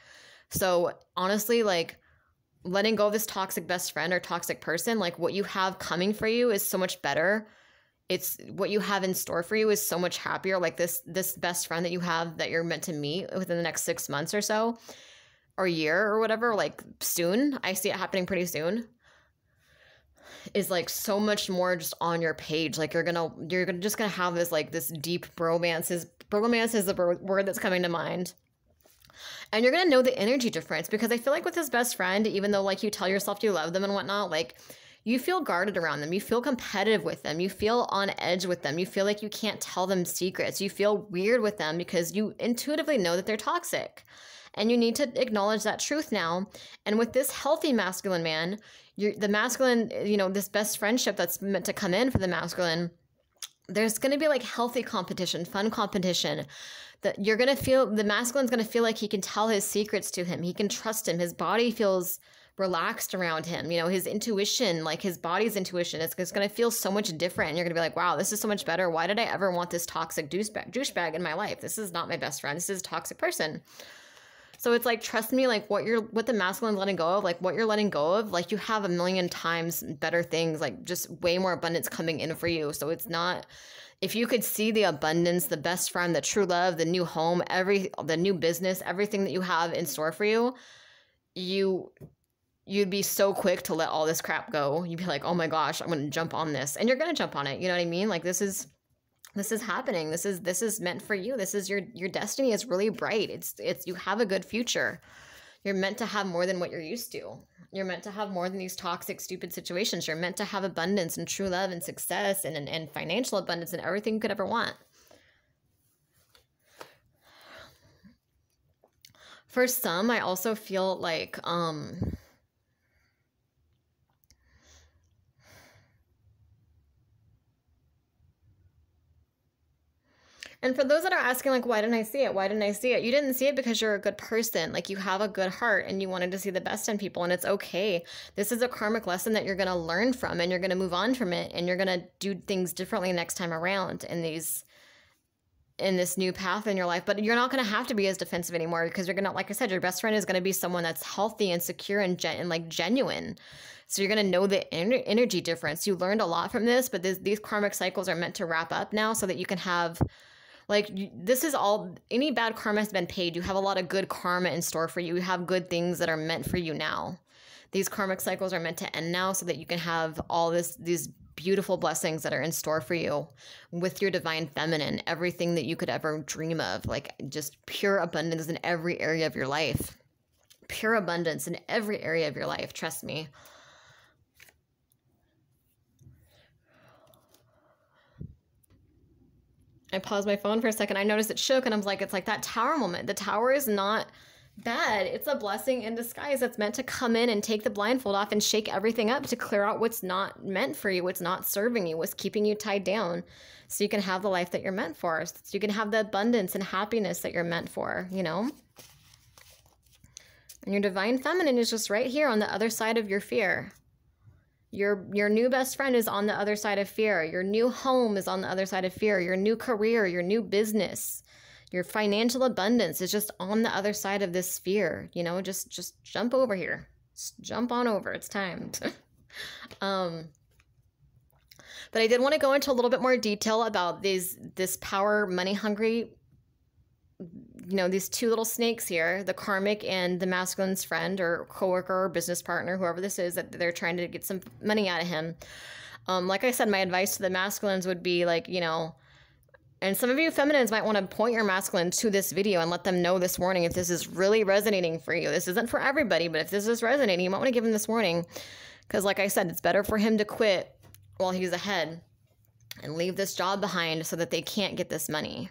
[SPEAKER 1] So honestly like letting go of this toxic best friend or toxic person like what you have coming for you is so much better. It's what you have in store for you is so much happier. Like this this best friend that you have that you're meant to meet within the next six months or so or year or whatever, like soon, I see it happening pretty soon, is like so much more just on your page. Like you're gonna, you're gonna just gonna have this like this deep bromance. Is bromance is the word that's coming to mind. And you're gonna know the energy difference because I feel like with his best friend, even though like you tell yourself you love them and whatnot, like you feel guarded around them. You feel competitive with them. You feel on edge with them. You feel like you can't tell them secrets. You feel weird with them because you intuitively know that they're toxic. And you need to acknowledge that truth now. And with this healthy masculine man, you're, the masculine, you know, this best friendship that's meant to come in for the masculine, there's going to be like healthy competition, fun competition. That you're going to feel the masculine's going to feel like he can tell his secrets to him. He can trust him. His body feels relaxed around him. You know, his intuition, like his body's intuition, it's, it's going to feel so much different. And you're going to be like, wow, this is so much better. Why did I ever want this toxic douchebag, douchebag in my life? This is not my best friend. This is a toxic person. So it's like trust me, like what you're what the masculine's letting go of, like what you're letting go of, like you have a million times better things, like just way more abundance coming in for you. So it's not if you could see the abundance, the best friend, the true love, the new home, every the new business, everything that you have in store for you, you you'd be so quick to let all this crap go. You'd be like, "Oh my gosh, I'm going to jump on this." And you're going to jump on it. You know what I mean? Like this is this is happening. This is this is meant for you. This is your your destiny is really bright. It's it's you have a good future. You're meant to have more than what you're used to. You're meant to have more than these toxic stupid situations. You're meant to have abundance and true love and success and and, and financial abundance and everything you could ever want. For some, I also feel like um And for those that are asking, like, why didn't I see it? Why didn't I see it? You didn't see it because you're a good person. Like, you have a good heart and you wanted to see the best in people, and it's okay. This is a karmic lesson that you're going to learn from and you're going to move on from it and you're going to do things differently next time around in these in this new path in your life but you're not going to have to be as defensive anymore because you're going to like i said your best friend is going to be someone that's healthy and secure and, gen- and like genuine so you're going to know the en- energy difference you learned a lot from this but this, these karmic cycles are meant to wrap up now so that you can have like this is all any bad karma has been paid. You have a lot of good karma in store for you. You have good things that are meant for you now. These karmic cycles are meant to end now so that you can have all this these beautiful blessings that are in store for you with your divine feminine, everything that you could ever dream of, like just pure abundance in every area of your life. Pure abundance in every area of your life, trust me. I paused my phone for a second. I noticed it shook and I was like, it's like that tower moment. The tower is not bad. It's a blessing in disguise that's meant to come in and take the blindfold off and shake everything up to clear out what's not meant for you, what's not serving you, what's keeping you tied down so you can have the life that you're meant for. So you can have the abundance and happiness that you're meant for, you know? And your divine feminine is just right here on the other side of your fear. Your your new best friend is on the other side of fear. Your new home is on the other side of fear. Your new career, your new business, your financial abundance is just on the other side of this fear. You know, just just jump over here. Just jump on over. It's time. um but I did want to go into a little bit more detail about these this power money hungry you know these two little snakes here the karmic and the masculine's friend or coworker or business partner whoever this is that they're trying to get some money out of him. Um, like i said my advice to the masculines would be like you know and some of you feminines might want to point your masculine to this video and let them know this warning if this is really resonating for you. This isn't for everybody but if this is resonating you might want to give him this warning. Because like i said it's better for him to quit while he's ahead and leave this job behind so that they can't get this money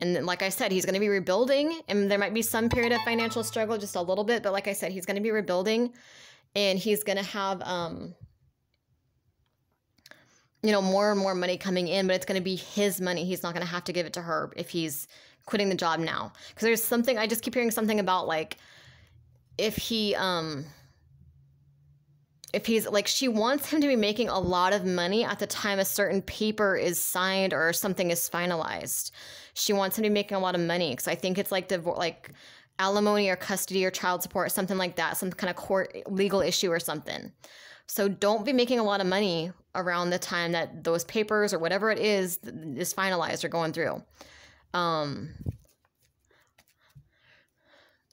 [SPEAKER 1] and like I said, he's going to be rebuilding, and there might be some period of financial struggle, just a little bit. But like I said, he's going to be rebuilding, and he's going to have, um, you know, more and more money coming in. But it's going to be his money. He's not going to have to give it to her if he's quitting the job now. Because there's something I just keep hearing something about like if he, um, if he's like she wants him to be making a lot of money at the time a certain paper is signed or something is finalized. She wants him to be making a lot of money because i think it's like the like alimony or custody or child support something like that some kind of court legal issue or something. So don't be making a lot of money around the time that those papers or whatever it is is finalized or going through. Um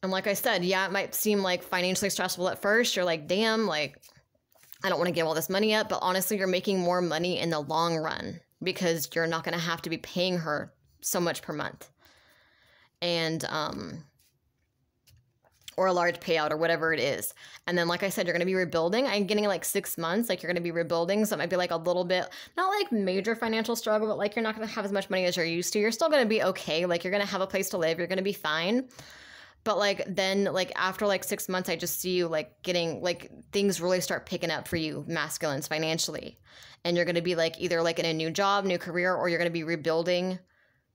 [SPEAKER 1] and like I said, yeah, it might seem like financially stressful at first. You're like, damn, like I don't want to give all this money up, but honestly, you're making more money in the long run because you're not going to have to be paying her so much per month. And, um, or a large payout or whatever it is. And then, like I said, you're going to be rebuilding. I'm getting like six months, like you're going to be rebuilding. So it might be like a little bit, not like major financial struggle, but like you're not going to have as much money as you're used to. You're still going to be okay. Like you're going to have a place to live. You're going to be fine but like then like after like six months i just see you like getting like things really start picking up for you masculines financially. And you're going to be like either like in a new job new career or you're going to be rebuilding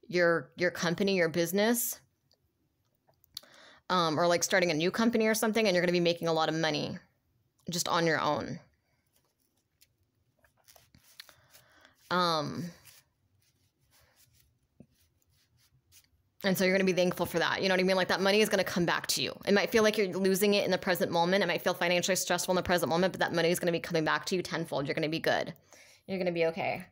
[SPEAKER 1] your your company your business um, or like starting a new company or something and you're going to be making a lot of money just on your own. Um And so you're going to be thankful for that. You know what I mean? Like that money is going to come back to you. It might feel like you're losing it in the present moment. It might feel financially stressful in the present moment, but that money is going to be coming back to you tenfold. You're going to be good. You're going to be okay.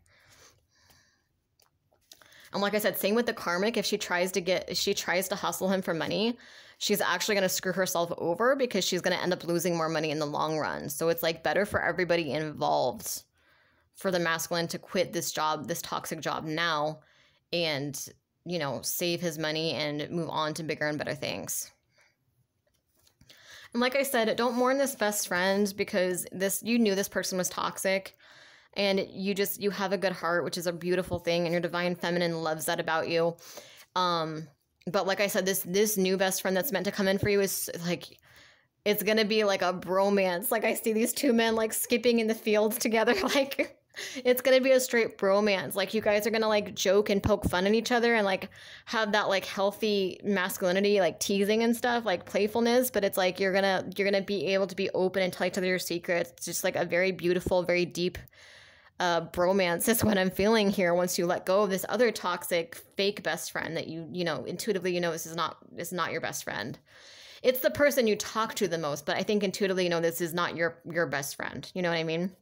[SPEAKER 1] And like I said, same with the karmic. If she tries to get, she tries to hustle him for money, she's actually going to screw herself over because she's going to end up losing more money in the long run. So it's like better for everybody involved for the masculine to quit this job, this toxic job now and you know, save his money and move on to bigger and better things. And like I said, don't mourn this best friend because this you knew this person was toxic and you just you have a good heart, which is a beautiful thing and your divine feminine loves that about you. Um but like I said, this this new best friend that's meant to come in for you is like it's gonna be like a bromance. Like I see these two men like skipping in the fields together, like it's gonna be a straight bromance. Like you guys are gonna like joke and poke fun at each other and like have that like healthy masculinity, like teasing and stuff, like playfulness. But it's like you're gonna you're gonna be able to be open and tell each other your secrets. It's just like a very beautiful, very deep uh, bromance is what I'm feeling here once you let go of this other toxic fake best friend that you you know intuitively you know this is not is not your best friend. It's the person you talk to the most, but I think intuitively you know this is not your your best friend. You know what I mean?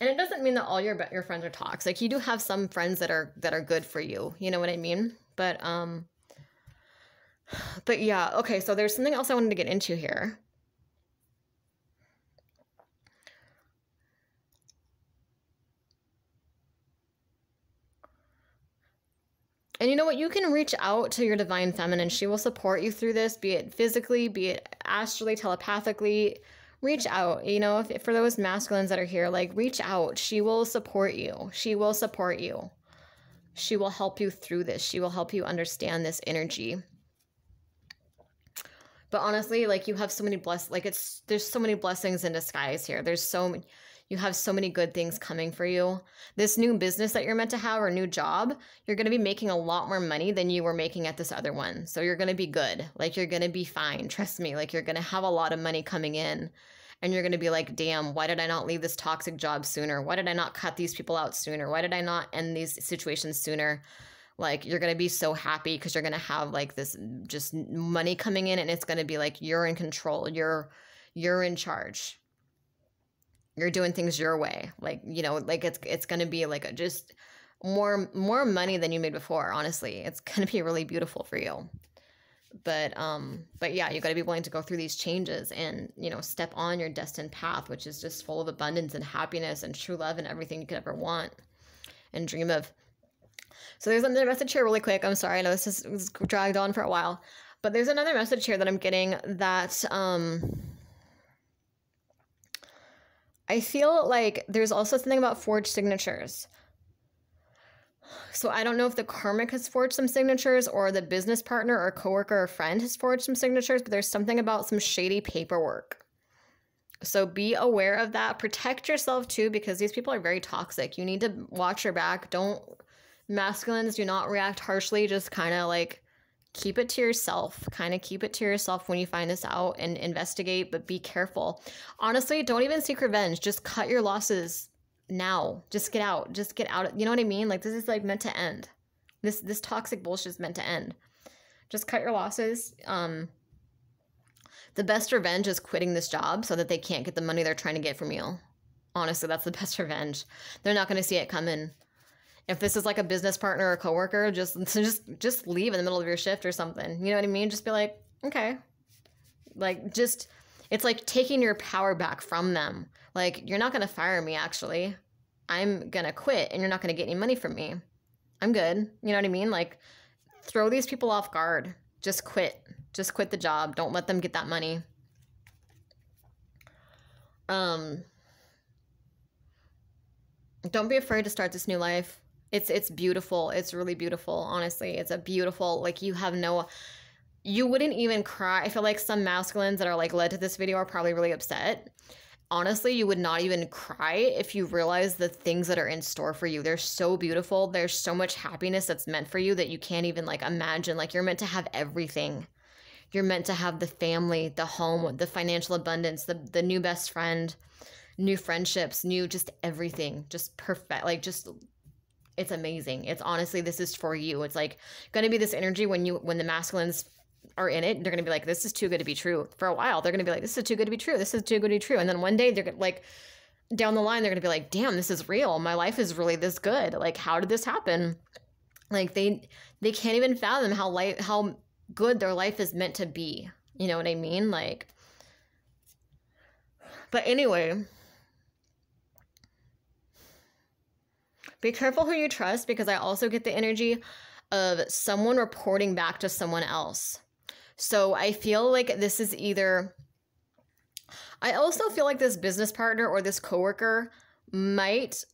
[SPEAKER 1] And it doesn't mean that all your your friends are toxic. Like you do have some friends that are that are good for you. You know what I mean? But um but yeah, okay, so there's something else I wanted to get into here. And you know what? You can reach out to your divine feminine. She will support you through this, be it physically, be it astrally, telepathically. Reach out. You know, if, for those masculines that are here, like reach out. She will support you. She will support you. She will help you through this. She will help you understand this energy. But honestly, like you have so many bless like it's there's so many blessings in disguise here. There's so many you have so many good things coming for you. This new business that you're meant to have or new job, you're going to be making a lot more money than you were making at this other one. So you're going to be good. Like you're going to be fine. Trust me. Like you're going to have a lot of money coming in. And you're going to be like, damn, why did I not leave this toxic job sooner? Why did I not cut these people out sooner? Why did I not end these situations sooner? like you're going to be so happy because you're going to have like this just money coming in and it's going to be like you're in control you're you're in charge you're doing things your way like you know like it's it's going to be like a, just more more money than you made before honestly. It's going to be really beautiful for you. But um but yeah you got to be willing to go through these changes and you know step on your destined path which is just full of abundance and happiness and true love and everything you could ever want and dream of. So there's another message here really quick. I'm sorry i know this is dragged on for a while. But there's another message here that i'm getting that um I feel like there's also something about forged signatures. So I don't know if the karmic has forged some signatures or the business partner or coworker or friend has forged some signatures, but there's something about some shady paperwork. So be aware of that. Protect yourself too because these people are very toxic. You need to watch your back. Don't masculines do not react harshly, just kind of like keep it to yourself. Kind of keep it to yourself when you find this out and investigate, but be careful. Honestly, don't even seek revenge. Just cut your losses now. Just get out. Just get out. You know what I mean? Like this is like meant to end. This this toxic bullshit is meant to end. Just cut your losses. Um the best revenge is quitting this job so that they can't get the money they're trying to get from you. Honestly, that's the best revenge. They're not going to see it coming if this is like a business partner or coworker, just just just leave in the middle of your shift or something. You know what I mean? Just be like, okay. Like just it's like taking your power back from them. Like you're not going to fire me actually. I'm going to quit and you're not going to get any money from me. I'm good. You know what I mean? Like throw these people off guard. Just quit. Just quit the job. Don't let them get that money. Um don't be afraid to start this new life it's it's beautiful. It's really beautiful, honestly. It's a beautiful like you have no you wouldn't even cry. I feel like some masculines that are like led to this video are probably really upset. Honestly, you would not even cry if you realize the things that are in store for you. They're so beautiful. There's so much happiness that's meant for you that you can't even like imagine. Like you're meant to have everything. You're meant to have the family, the home, the financial abundance, the the new best friend, new friendships, new just everything. Just perfect. Like just it's amazing. It's honestly this is for you. It's like going to be this energy when you when the masculines are in it, they're going to be like this is too good to be true. For a while, they're going to be like this is too good to be true. This is too good to be true. And then one day they're like down the line they're going to be like, "Damn, this is real. My life is really this good. Like how did this happen?" Like they they can't even fathom how life how good their life is meant to be. You know what I mean? Like But anyway, Be careful who you trust because I also get the energy of someone reporting back to someone else. So I feel like this is either I also feel like this business partner or this coworker might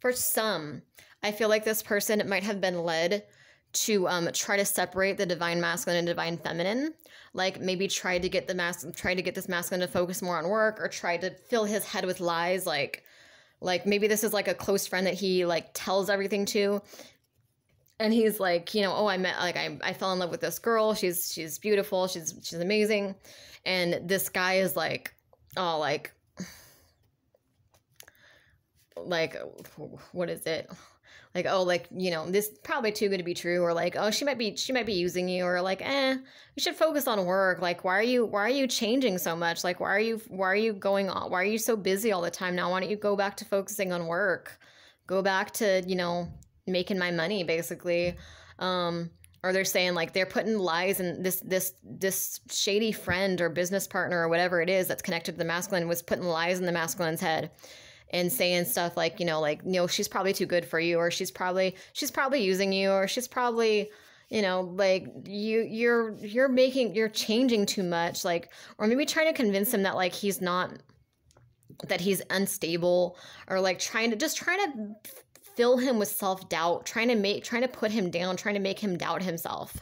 [SPEAKER 1] for some I feel like this person might have been led to um, try to separate the divine masculine and divine feminine. Like maybe try to get the mas try to get this masculine to focus more on work, or try to fill his head with lies. Like, like maybe this is like a close friend that he like tells everything to, and he's like, you know, oh, I met like I I fell in love with this girl. She's she's beautiful. She's she's amazing, and this guy is like, oh, like like what is it like oh like you know this probably too good to be true or like oh she might be she might be using you or like eh we should focus on work. Like why are you why are you changing so much? Like why are you why are you going on why are you so busy all the time? Now why don't you go back to focusing on work? Go back to you know making my money basically. Um or they're saying like they're putting lies and this this this shady friend or business partner or whatever it is that's connected to the masculine was putting lies in the masculine's head and saying stuff like you know like you know she's probably too good for you or she's probably she's probably using you or she's probably you know like you you're you're making you're changing too much like or maybe trying to convince him that like he's not that he's unstable or like trying to just trying to fill him with self-doubt trying to make trying to put him down trying to make him doubt himself.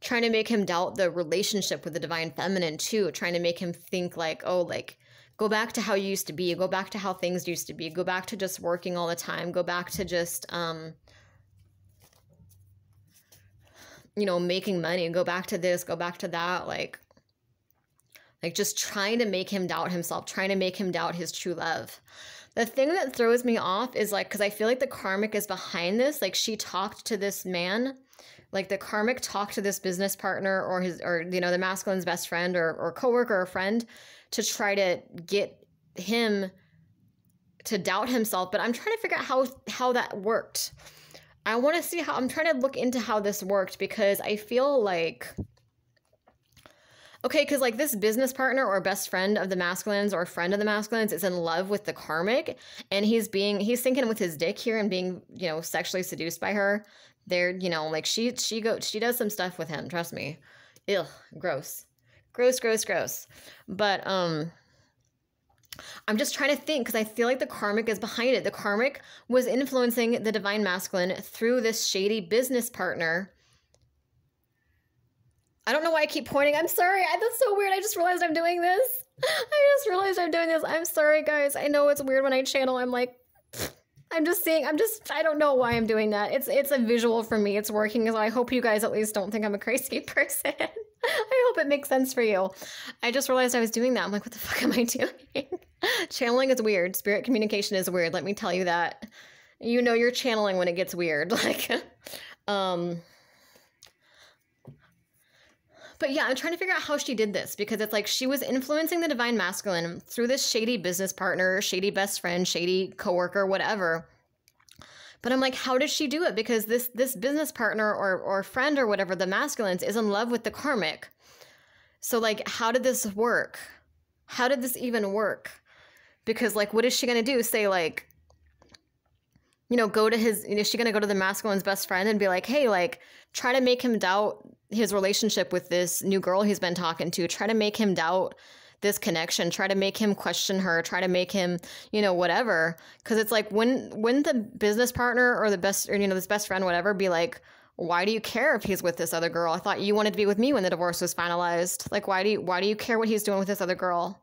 [SPEAKER 1] Trying to make him doubt the relationship with the divine feminine too trying to make him think like oh like go back to how you used to be. Go back to how things used to be. Go back to just working all the time. Go back to just um you know making money. Go back to this go back to that like like just trying to make him doubt himself trying to make him doubt his true love. The thing that throws me off is like because i feel like the karmic is behind this. Like she talked to this man. Like the karmic talked to this business partner or his or you know the masculine's best friend or, or coworker or friend to try to get him to doubt himself but i'm trying to figure out how how that worked. I want to see how i'm trying to look into how this worked because i feel like okay because like this business partner or best friend of the masculines or friend of the masculines is in love with the karmic and he's being he's thinking with his dick here and being you know sexually seduced by her. They're you know like she she go she does some stuff with him trust me. Ew, gross gross gross gross but um I'm just trying to think because I feel like the karmic is behind it. The karmic was influencing the divine masculine through this shady business partner. I don't know why I keep pointing. I'm sorry. I, that's so weird. I just realized I'm doing this. I just realized I'm doing this. I'm sorry, guys. I know it's weird when I channel. I'm like, I'm just seeing. I'm just. I don't know why I'm doing that. It's it's a visual for me. It's working. So I hope you guys at least don't think I'm a crazy person. I hope it makes sense for you. I just realized I was doing that. I'm like, what the fuck am I doing? channeling is weird. Spirit communication is weird. Let me tell you that. You know you're channeling when it gets weird. Like, um. But yeah, I'm trying to figure out how she did this because it's like she was influencing the divine masculine through this shady business partner, shady best friend, shady coworker, whatever. But I'm like, how does she do it? Because this this business partner or or friend or whatever, the masculines, is in love with the karmic. So like, how did this work? How did this even work? Because like, what is she gonna do? Say like, you know, go to his, is she going to go to the masculine's best friend and be like, hey, like, try to make him doubt his relationship with this new girl he's been talking to? Try to make him doubt this connection try to make him question her try to make him you know whatever. Because it's like when when the business partner or the best or you know this best friend whatever be like why do you care if he's with this other girl? I thought you wanted to be with me when the divorce was finalized. Like why do you why do you care what he's doing with this other girl?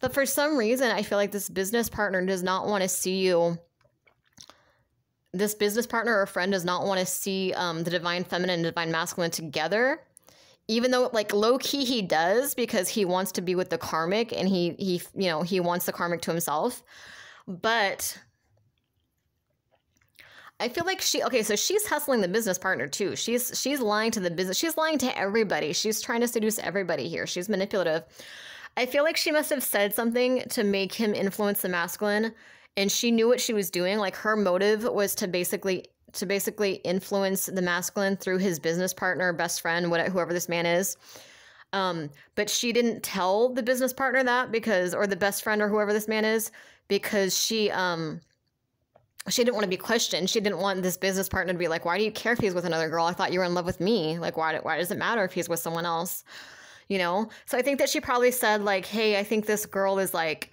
[SPEAKER 1] But for some reason i feel like this business partner does not want to see you. This business partner or friend does not want to see um, the divine feminine and divine masculine together even though like low key he does because he wants to be with the karmic and he he you know he wants the karmic to himself but I feel like she okay, so she's hustling the business partner too. She's she's lying to the business. She's lying to everybody. She's trying to seduce everybody here. She's manipulative. I feel like she must have said something to make him influence the masculine and she knew what she was doing. Like her motive was to basically to basically influence the masculine through his business partner, best friend, whatever whoever this man is. Um, but she didn't tell the business partner that because, or the best friend or whoever this man is, because she um she didn't want to be questioned. She didn't want this business partner to be like, "Why do you care if he's with another girl? I thought you were in love with me. Like, why why does it matter if he's with someone else?" You know. So I think that she probably said like, "Hey, I think this girl is like."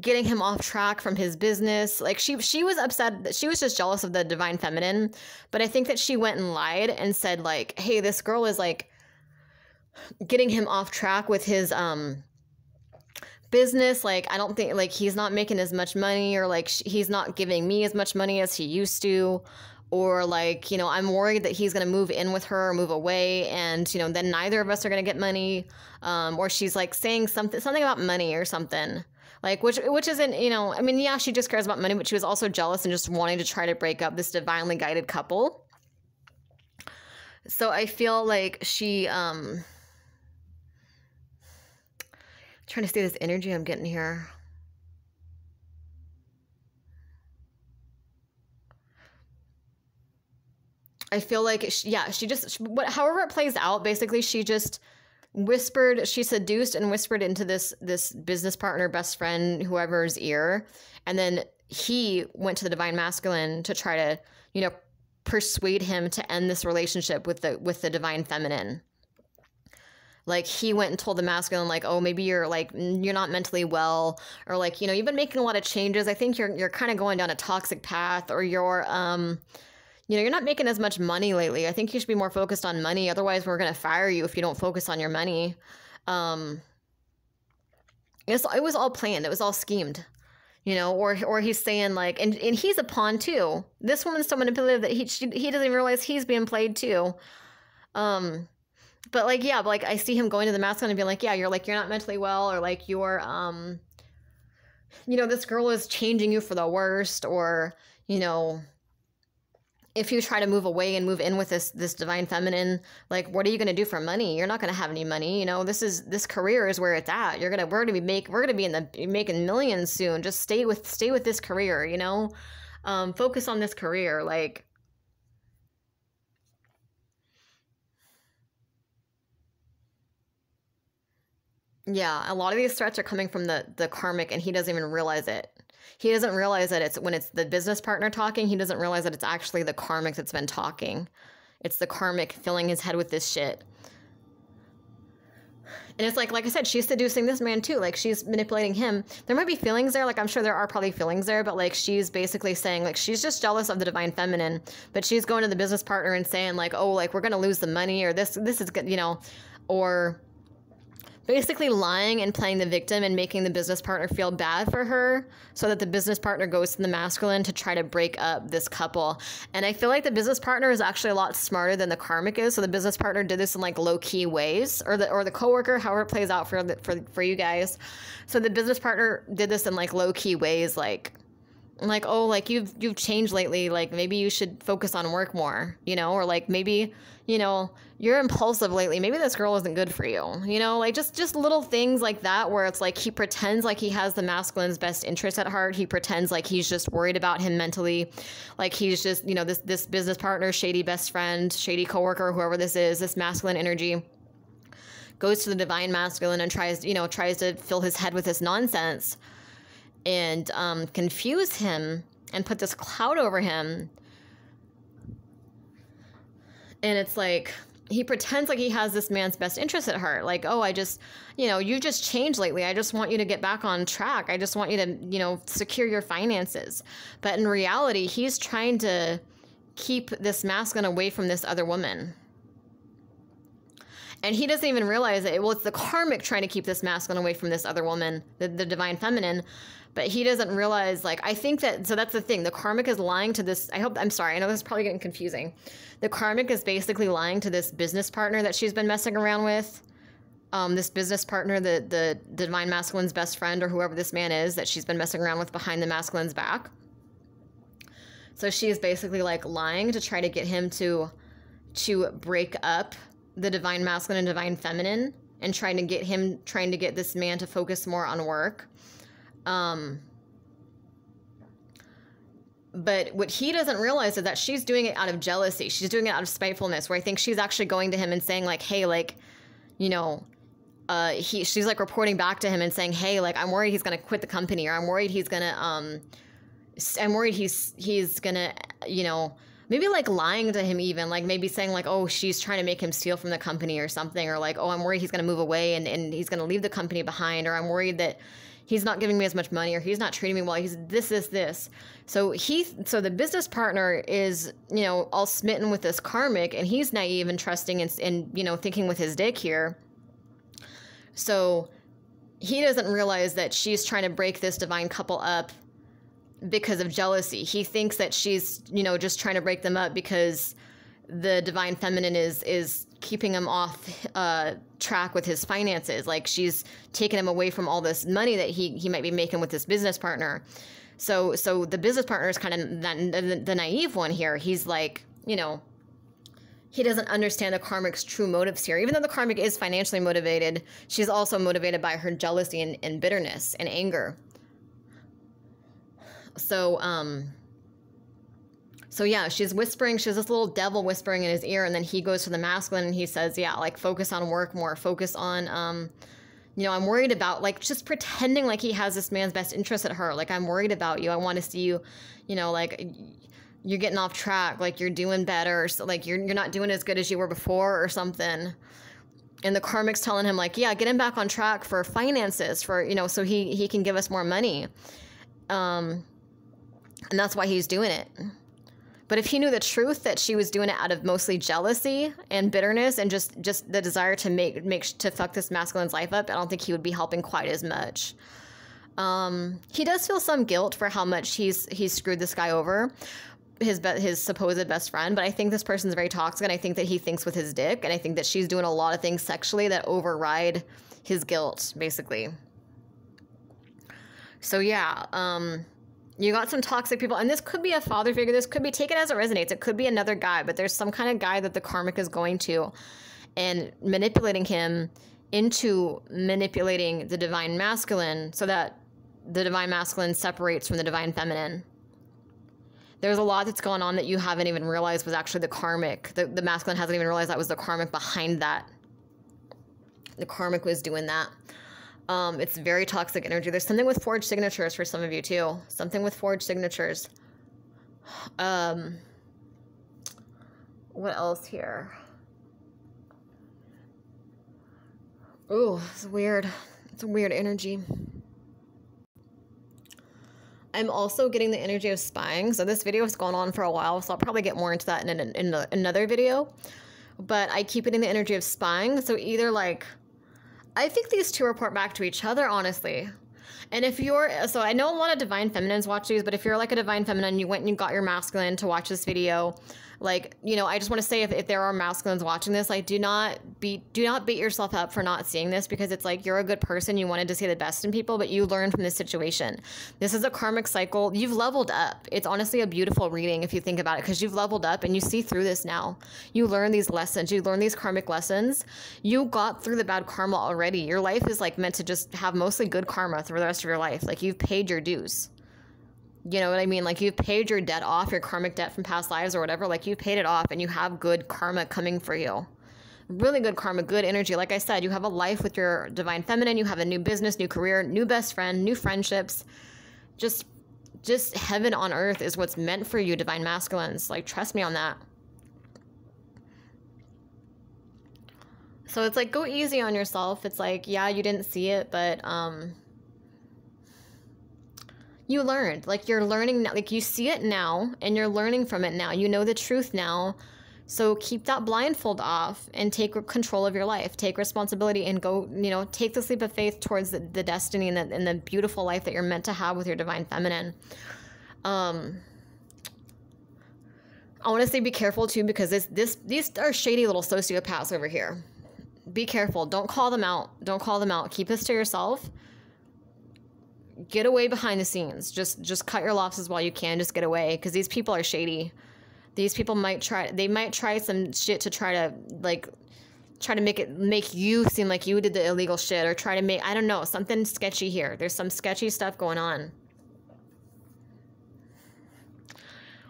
[SPEAKER 1] Getting him off track from his business. Like she she was upset that she was just jealous of the divine feminine, but I think that she went and lied and said like, "Hey, this girl is like getting him off track with his um business. Like i don't think like he's not making as much money or like he's not giving me as much money as he used to. Or like you know i'm worried that he's going to move in with her or move away and you know then neither of us are going to get money. Um, or she's like saying something something about money or something like which which isn't you know i mean yeah she just cares about money but she was also jealous and just wanting to try to break up this divinely guided couple. So i feel like she um trying to see this energy i'm getting here. I feel like, she, yeah, she just, what, however it plays out, basically, she just whispered, she seduced and whispered into this this business partner, best friend, whoever's ear, and then he went to the divine masculine to try to, you know, persuade him to end this relationship with the with the divine feminine. Like he went and told the masculine, like, oh, maybe you're like you're not mentally well, or like you know you've been making a lot of changes. I think you're you're kind of going down a toxic path, or you're um you know, you're not making as much money lately. I think you should be more focused on money. Otherwise, we're going to fire you if you don't focus on your money. Um, it's, it was all planned. It was all schemed, you know, or, or he's saying like, and, and he's a pawn too. This woman's so manipulative that he, she, he doesn't even realize he's being played too. Um, but like, yeah, but like I see him going to the masculine and being like, yeah, you're like, you're not mentally well, or like you're, um, you know, this girl is changing you for the worst, or, you know, if you try to move away and move in with this this divine feminine like what are you going to do for money? You're not going to have any money you know? This is this career is where it's at. You're going to we're going to be make we're going to be in the making millions soon. Just stay with stay with this career you know? Um, focus on this career like yeah a lot of these threats are coming from the the karmic and he doesn't even realize it he doesn't realize that it's when it's the business partner talking, he doesn't realize that it's actually the karmic that's been talking. It's the karmic filling his head with this shit. And it's like, like I said, she's seducing this man too. Like she's manipulating him. There might be feelings there. Like I'm sure there are probably feelings there, but like she's basically saying like she's just jealous of the divine feminine. But she's going to the business partner and saying like, oh, like we're gonna lose the money or this this is good, you know, or basically lying and playing the victim and making the business partner feel bad for her so that the business partner goes to the masculine to try to break up this couple. And I feel like the business partner is actually a lot smarter than the karmic is. So the business partner did this in like low key ways or the or the coworker, however it plays out for the, for for you guys. So the business partner did this in like low key ways like like oh like you've you've changed lately like maybe you should focus on work more you know or like maybe you know you're impulsive lately maybe this girl isn't good for you you know like just just little things like that where it's like he pretends like he has the masculine's best interest at heart. He pretends like he's just worried about him mentally like he's just you know this this business partner shady best friend shady coworker whoever this is this masculine energy goes to the divine masculine and tries you know tries to fill his head with this nonsense and um, confuse him and put this cloud over him. And it's like, he pretends like he has this man's best interest at heart. Like, oh, I just, you know, you just changed lately. I just want you to get back on track. I just want you to, you know, secure your finances. But in reality, he's trying to keep this masculine away from this other woman. And he doesn't even realize it. Well, it's the karmic trying to keep this masculine away from this other woman, the, the divine feminine but he doesn't realize like i think that so that's the thing the karmic is lying to this i hope i'm sorry i know this is probably getting confusing. The karmic is basically lying to this business partner that she's been messing around with um, this business partner the, the the divine masculine's best friend or whoever this man is that she's been messing around with behind the masculine's back. So she is basically like lying to try to get him to to break up the divine masculine and divine feminine and trying to get him trying to get this man to focus more on work um, but what he doesn't realize is that she's doing it out of jealousy. She's doing it out of spitefulness, where I think she's actually going to him and saying, like, hey, like, you know, uh, he, she's like reporting back to him and saying, hey, like, I'm worried he's going to quit the company or I'm worried he's going to, um, I'm worried he's, he's going to, you know, maybe like lying to him even like maybe saying like oh she's trying to make him steal from the company or something or like oh i'm worried he's going to move away and, and he's going to leave the company behind or i'm worried that he's not giving me as much money or he's not treating me well he's this this this. So he so the business partner is you know all smitten with this karmic and he's naive and trusting and, and you know thinking with his dick here. So he doesn't realize that she's trying to break this divine couple up because of jealousy. He thinks that she's you know just trying to break them up because the divine feminine is is keeping him off uh, track with his finances. Like she's taking him away from all this money that he he might be making with his business partner. So so the business partner is kind of the, the naive one here. He's like you know he doesn't understand the karmic's true motives here. Even though the karmic is financially motivated, she's also motivated by her jealousy and, and bitterness and anger. So um so yeah, she's whispering, she's this little devil whispering in his ear, and then he goes to the masculine and he says, Yeah, like focus on work more, focus on um, you know, I'm worried about like just pretending like he has this man's best interest at her. Like I'm worried about you. I want to see you, you know, like you're getting off track, like you're doing better, so like you're you're not doing as good as you were before or something. And the karmic's telling him like, yeah, get him back on track for finances, for you know, so he he can give us more money. Um, and that's why he's doing it. But if he knew the truth that she was doing it out of mostly jealousy and bitterness and just just the desire to make make to fuck this masculine's life up, I don't think he would be helping quite as much. Um, he does feel some guilt for how much he's he's screwed this guy over, his be- his supposed best friend. But I think this person's very toxic, and I think that he thinks with his dick, and I think that she's doing a lot of things sexually that override his guilt, basically. So yeah, um, you got some toxic people, and this could be a father figure. This could be take it as it resonates. It could be another guy, but there's some kind of guy that the karmic is going to and manipulating him into manipulating the divine masculine so that the divine masculine separates from the divine feminine. There's a lot that's going on that you haven't even realized was actually the karmic. The, the masculine hasn't even realized that was the karmic behind that. The karmic was doing that. Um, it's very toxic energy. There's something with forged signatures for some of you too. Something with forged signatures. Um, what else here? Ooh, it's weird. It's a weird energy. I'm also getting the energy of spying. So this video has gone on for a while, so I'll probably get more into that in, in, in another video. But I keep getting the energy of spying. So either like I think these two report back to each other, honestly. And if you're, so I know a lot of divine feminines watch these, but if you're like a divine feminine, you went and you got your masculine to watch this video, like you know i just want to say if, if there are masculines watching this like do not be do not beat yourself up for not seeing this because it's like you're a good person you wanted to see the best in people but you learn from this situation. This is a karmic cycle. You've leveled up. It's honestly a beautiful reading if you think about it because you've leveled up and you see through this now. You learn these lessons you learn these karmic lessons. You got through the bad karma already. Your life is like meant to just have mostly good karma for the rest of your life. Like you've paid your dues you know what I mean? Like you've paid your debt off, your karmic debt from past lives or whatever. Like you've paid it off and you have good karma coming for you. Really good karma, good energy. Like I said, you have a life with your divine feminine, you have a new business, new career, new best friend, new friendships. Just just heaven on earth is what's meant for you, divine masculines. Like trust me on that. So it's like go easy on yourself. It's like, yeah, you didn't see it, but um you learned like you're learning now, like you see it now and you're learning from it now you know the truth now so keep that blindfold off and take control of your life take responsibility and go you know take the leap of faith towards the, the destiny and the, and the beautiful life that you're meant to have with your divine feminine um I want to say be careful too because this this these are shady little sociopaths over here. Be careful. Don't call them out. Don't call them out. Keep this to yourself get away behind the scenes. Just just cut your losses while you can. Just get away because these people are shady. These people might try. They might try some shit to try to like try to make it make you seem like you did the illegal shit or try to make I don't know something sketchy here. There's some sketchy stuff going on.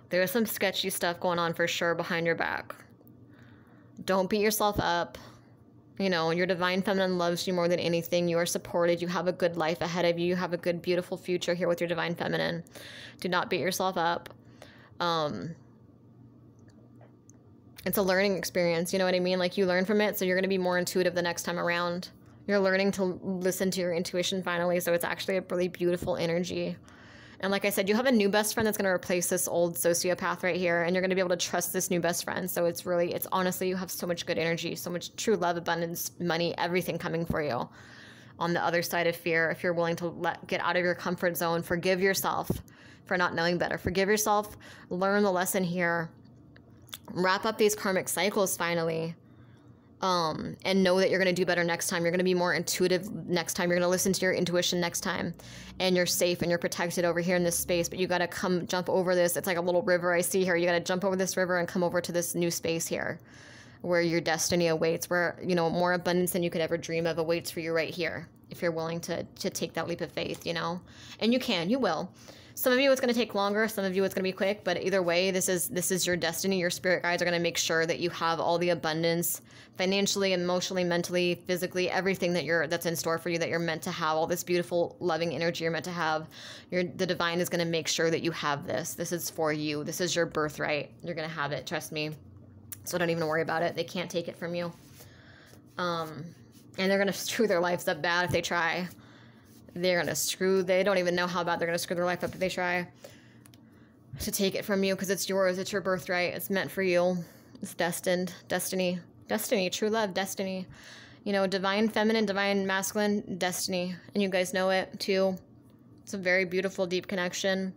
[SPEAKER 1] There's some sketchy stuff going on for sure behind your back. Don't beat yourself up. You know, your divine feminine loves you more than anything. You are supported. You have a good life ahead of you. You have a good, beautiful future here with your divine feminine. Do not beat yourself up. Um, it's a learning experience. You know what I mean? Like you learn from it, so you're going to be more intuitive the next time around. You're learning to listen to your intuition finally. So it's actually a really beautiful energy. And like I said, you have a new best friend that's going to replace this old sociopath right here, and you're going to be able to trust this new best friend. So it's really, it's honestly, you have so much good energy, so much true love, abundance, money, everything coming for you. On the other side of fear, if you're willing to let get out of your comfort zone, forgive yourself for not knowing better, forgive yourself, learn the lesson here, wrap up these karmic cycles finally um, and know that you're going to do better next time. You're going to be more intuitive next time. You're going to listen to your intuition next time, and you're safe and you're protected over here in this space. But you got to come jump over this. It's like a little river I see here. You got to jump over this river and come over to this new space here, where your destiny awaits. Where you know more abundance than you could ever dream of awaits for you right here. If you're willing to to take that leap of faith, you know, and you can, you will. Some of you it's going to take longer, some of you it's going to be quick, but either way, this is this is your destiny. Your spirit guides are going to make sure that you have all the abundance financially, emotionally, mentally, physically, everything that you're that's in store for you that you're meant to have, all this beautiful loving energy you're meant to have. Your the divine is going to make sure that you have this. This is for you. This is your birthright. You're going to have it, trust me. So don't even worry about it. They can't take it from you. Um and they're going to screw their lives up bad if they try they're gonna screw they don't even know how bad they're gonna screw their life up if they try to take it from you because it's yours it's your birthright it's meant for you it's destined destiny destiny true love destiny. You know divine feminine divine masculine destiny and you guys know it too. It's a very beautiful deep connection.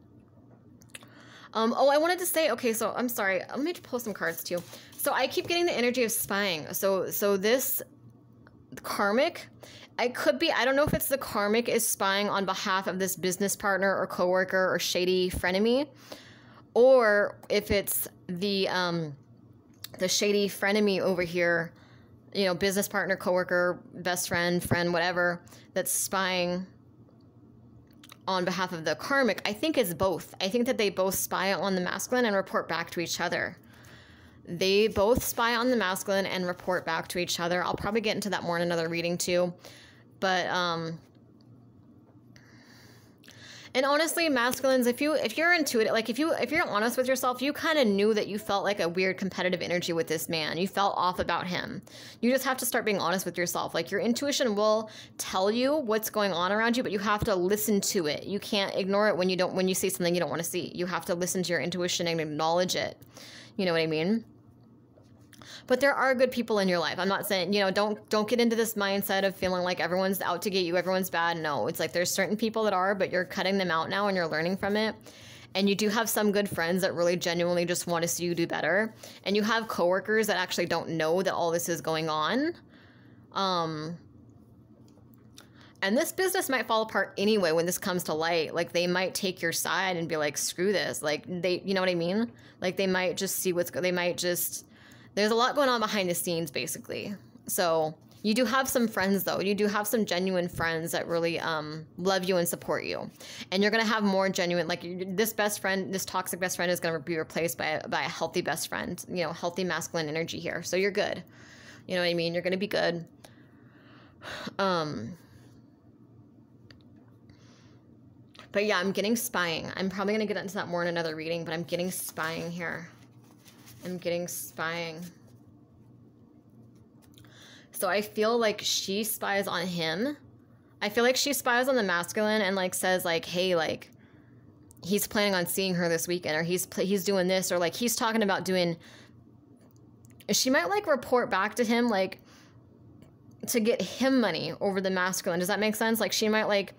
[SPEAKER 1] Um, oh i wanted to say okay so i'm sorry let me pull some cards too. So i keep getting the energy of spying. So so this karmic I could be, I don't know if it's the karmic is spying on behalf of this business partner or coworker or shady frenemy, or if it's the um, the shady frenemy over here, you know, business partner, coworker, best friend, friend, whatever, that's spying on behalf of the karmic. I think it's both. I think that they both spy on the masculine and report back to each other. They both spy on the masculine and report back to each other. I'll probably get into that more in another reading too. But um and honestly, masculines, if you if you're intuitive, like if you if you're honest with yourself, you kind of knew that you felt like a weird competitive energy with this man. You felt off about him. You just have to start being honest with yourself. Like your intuition will tell you what's going on around you, but you have to listen to it. You can't ignore it when you don't when you see something you don't want to see. You have to listen to your intuition and acknowledge it. You know what I mean? But there are good people in your life. I'm not saying, you know, don't don't get into this mindset of feeling like everyone's out to get you, everyone's bad. No, it's like there's certain people that are, but you're cutting them out now and you're learning from it. And you do have some good friends that really genuinely just want to see you do better. And you have coworkers that actually don't know that all this is going on. Um and this business might fall apart anyway when this comes to light. Like they might take your side and be like, "Screw this!" Like they, you know what I mean? Like they might just see what's. They might just there's a lot going on behind the scenes, basically. So you do have some friends, though. You do have some genuine friends that really um, love you and support you. And you're going to have more genuine, like this best friend, this toxic best friend is going to be replaced by by a healthy best friend, you know, healthy masculine energy here. So you're good. You know what I mean? You're going to be good. Um, but yeah, I'm getting spying. I'm probably going to get into that more in another reading, but I'm getting spying here. I'm getting spying. So I feel like she spies on him. I feel like she spies on the masculine and like says like, "Hey, like he's planning on seeing her this weekend or he's he's doing this or like he's talking about doing she might like report back to him like to get him money over the masculine. Does that make sense? Like she might like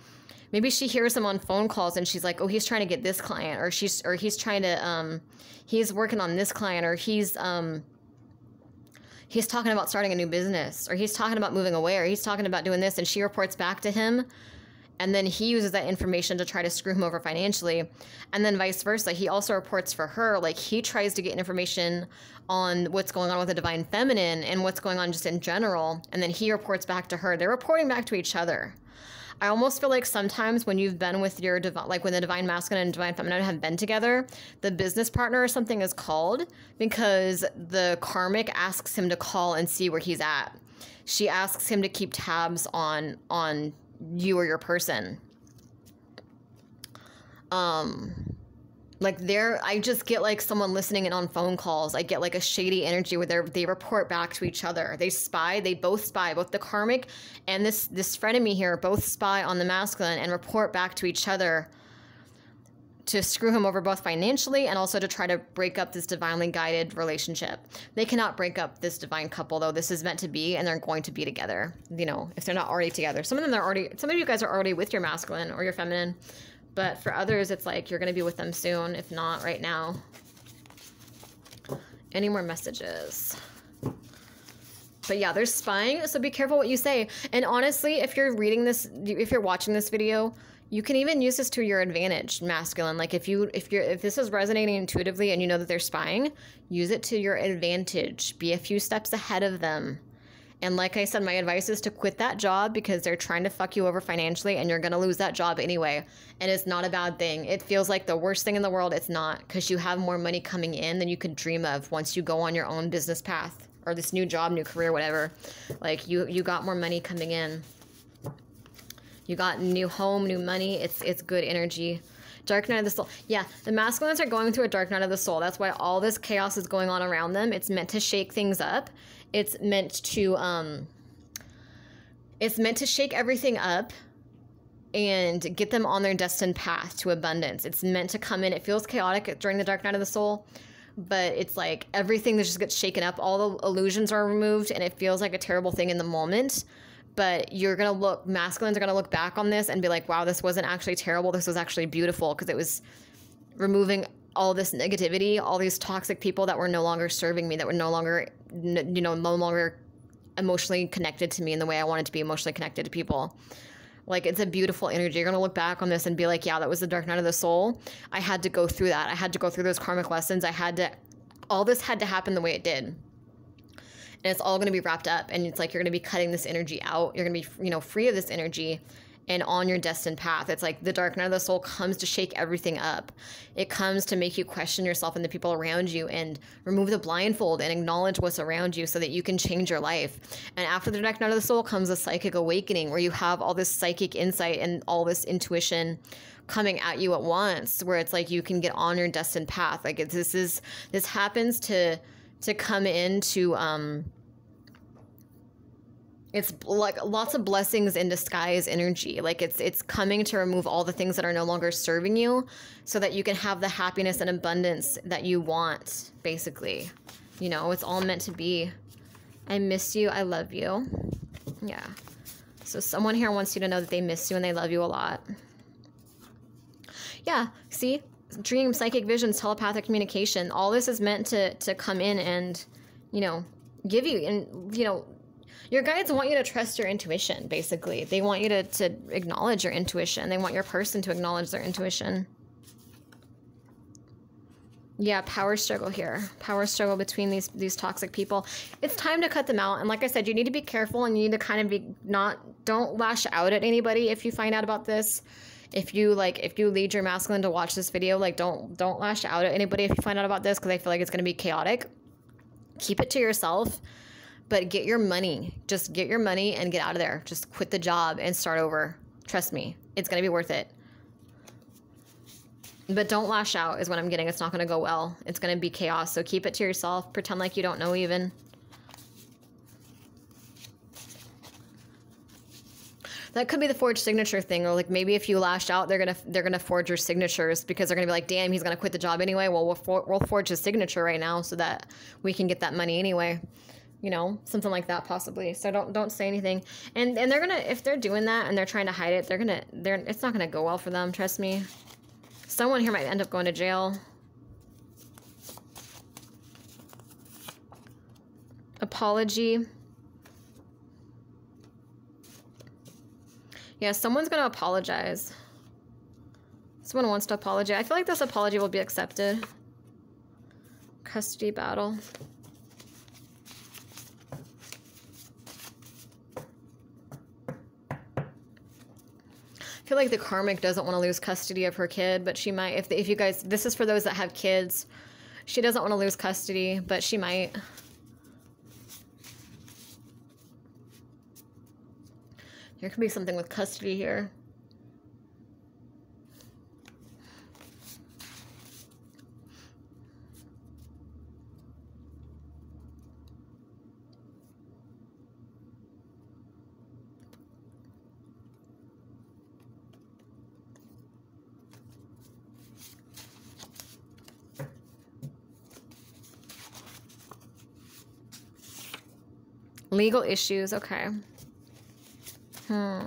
[SPEAKER 1] maybe she hears him on phone calls and she's like, "Oh, he's trying to get this client," or she's or he's trying to um, he's working on this client, or he's um, he's talking about starting a new business, or he's talking about moving away, or he's talking about doing this, and she reports back to him, and then he uses that information to try to screw him over financially, and then vice versa. He also reports for her, like he tries to get information on what's going on with the divine feminine and what's going on just in general, and then he reports back to her. They're reporting back to each other. I almost feel like sometimes when you've been with your divine, like when the divine masculine and divine feminine have been together, the business partner or something is called because the karmic asks him to call and see where he's at. She asks him to keep tabs on on you or your person. Um, like they're i just get like someone listening in on phone calls i get like a shady energy where they they report back to each other they spy they both spy both the karmic and this this frenemy here both spy on the masculine and report back to each other to screw him over both financially and also to try to break up this divinely guided relationship. They cannot break up this divine couple though. This is meant to be and they're going to be together. You know, if they're not already together. Some of them are already some of you guys are already with your masculine or your feminine. But for others it's like you're going to be with them soon, if not right now. Any more messages? But yeah, there's spying, so be careful what you say. And honestly, if you're reading this if you're watching this video, you can even use this to your advantage masculine like if you if you're if this is resonating intuitively and you know that they're spying use it to your advantage be a few steps ahead of them and like i said my advice is to quit that job because they're trying to fuck you over financially and you're going to lose that job anyway and it's not a bad thing it feels like the worst thing in the world it's not because you have more money coming in than you could dream of once you go on your own business path or this new job new career whatever like you you got more money coming in you got new home, new money. It's it's good energy. Dark night of the soul. Yeah, the masculines are going through a dark night of the soul. That's why all this chaos is going on around them. It's meant to shake things up. It's meant to um it's meant to shake everything up and get them on their destined path to abundance. It's meant to come in. It feels chaotic during the dark night of the soul, but it's like everything that just gets shaken up. All the illusions are removed, and it feels like a terrible thing in the moment but you're to look masculines are to look back on this and be like wow this wasn't actually terrible this was actually beautiful because it was removing all this negativity all these toxic people that were no longer serving me that were no longer you know no longer emotionally connected to me in the way i wanted to be emotionally connected to people. Like it's a beautiful energy. You're to look back on this and be like yeah that was the dark night of the soul. I had to go through that. I had to go through those karmic lessons. I had to all this had to happen the way it did. And it's all going to be wrapped up and it's like you're going to be cutting this energy out. You're going to be you know free of this energy and on your destined path. It's like the dark night of the soul comes to shake everything up. It comes to make you question yourself and the people around you and remove the blindfold and acknowledge what's around you so that you can change your life. And after the dark night of the soul comes a psychic awakening where you have all this psychic insight and all this intuition coming at you at once where it's like you can get on your destined path. Like this is this happens to to come into um it's like lots of blessings in disguise energy. Like it's it's coming to remove all the things that are no longer serving you so that you can have the happiness and abundance that you want basically. You know it's all meant to be. I miss you. I love you. Yeah. So someone here wants you to know that they miss you and they love you a lot. Yeah see? Dream psychic visions telepathic communication all this is meant to to come in and you know give you and you know your guides want you to trust your intuition basically. They want you to, to acknowledge your intuition. They want your person to acknowledge their intuition. Yeah power struggle here. Power struggle between these these toxic people. It's time to cut them out. And like i said you need to be careful and you need to kind of be not don't lash out at anybody if you find out about this. If you like if you lead your masculine to watch this video like don't don't lash out at anybody if you find out about this because i feel like it's going to be chaotic. Keep it to yourself but get your money. Just get your money and get out of there. Just quit the job and start over. Trust me, it's going to be worth it. But don't lash out, is what I'm getting. It's not going to go well. It's going to be chaos. So keep it to yourself. Pretend like you don't know even. That could be the forged signature thing, or like maybe if you lash out, they're gonna they're gonna forge your signatures because they're gonna be like, "Damn, he's gonna quit the job anyway." Well, we'll, for, we'll forge his signature right now so that we can get that money anyway you know something like that possibly. So don't don't say anything. And and they're gonna if they're doing that and they're trying to hide it they're gonna they're it's not gonna go well for them trust me. Someone here might end up going to jail. Apology. Yeah someone's gonna apologize. Someone wants to apologize. I feel like this apology will be accepted. Custody battle feel like the karmic doesn't want to lose custody of her kid, but she might. If if you guys, this is for those that have kids. She doesn't want to lose custody, but she might. There could be something with custody here. Legal issues. Okay. Hmm.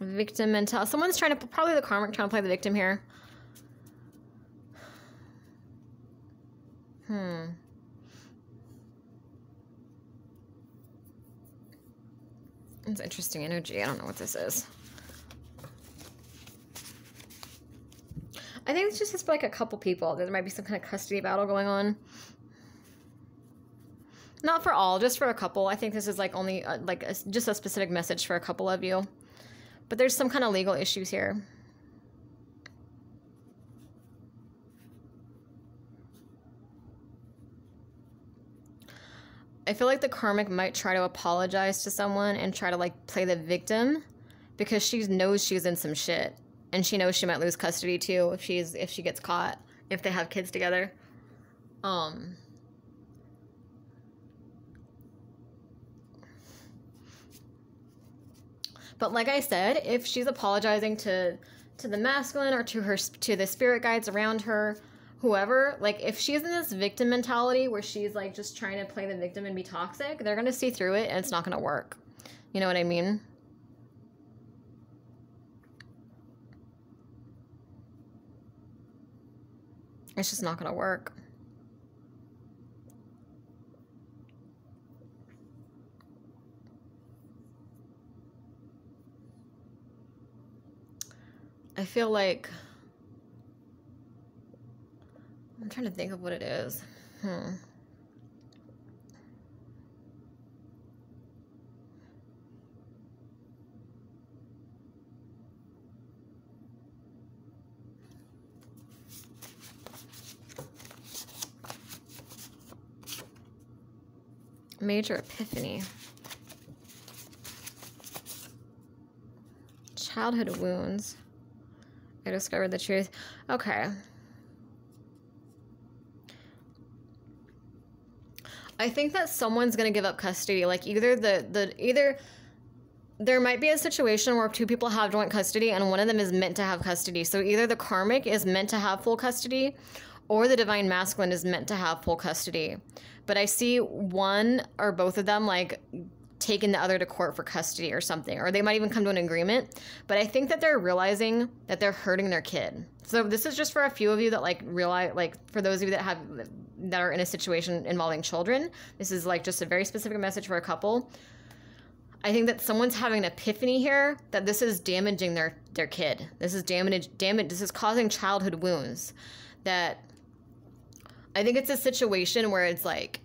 [SPEAKER 1] Victim mentality. Someone's trying to, probably the karmic trying to play the victim here. Hmm. It's interesting energy. I don't know what this is. I think it's just for like a couple people. There might be some kind of custody battle going on. Not for all, just for a couple. I think this is like only uh, like a, just a specific message for a couple of you. But there's some kind of legal issues here. I feel like the karmic might try to apologize to someone and try to like play the victim because she knows she's in some shit and she knows she might lose custody too if she's if she gets caught if they have kids together. Um But like I said, if she's apologizing to to the masculine or to her to the spirit guides around her, whoever, like if she's in this victim mentality where she's like just trying to play the victim and be toxic, they're going to see through it and it's not going to work. You know what I mean? It's just not going to work. I feel like I'm trying to think of what it is. Hmm. Major epiphany. Childhood wounds. I discovered the truth. Okay. I think that someone's gonna give up custody. Like either the the either there might be a situation where two people have joint custody and one of them is meant to have custody. So either the karmic is meant to have full custody or the divine masculine is meant to have full custody. But I see one or both of them like taking the other to court for custody or something, or they might even come to an agreement. But I think that they're realizing that they're hurting their kid. So this is just for a few of you that like realize, like for those of you that have that are in a situation involving children. This is like just a very specific message for a couple. I think that someone's having an epiphany here that this is damaging their their kid. This is damage damage. This is causing childhood wounds. That I think it's a situation where it's like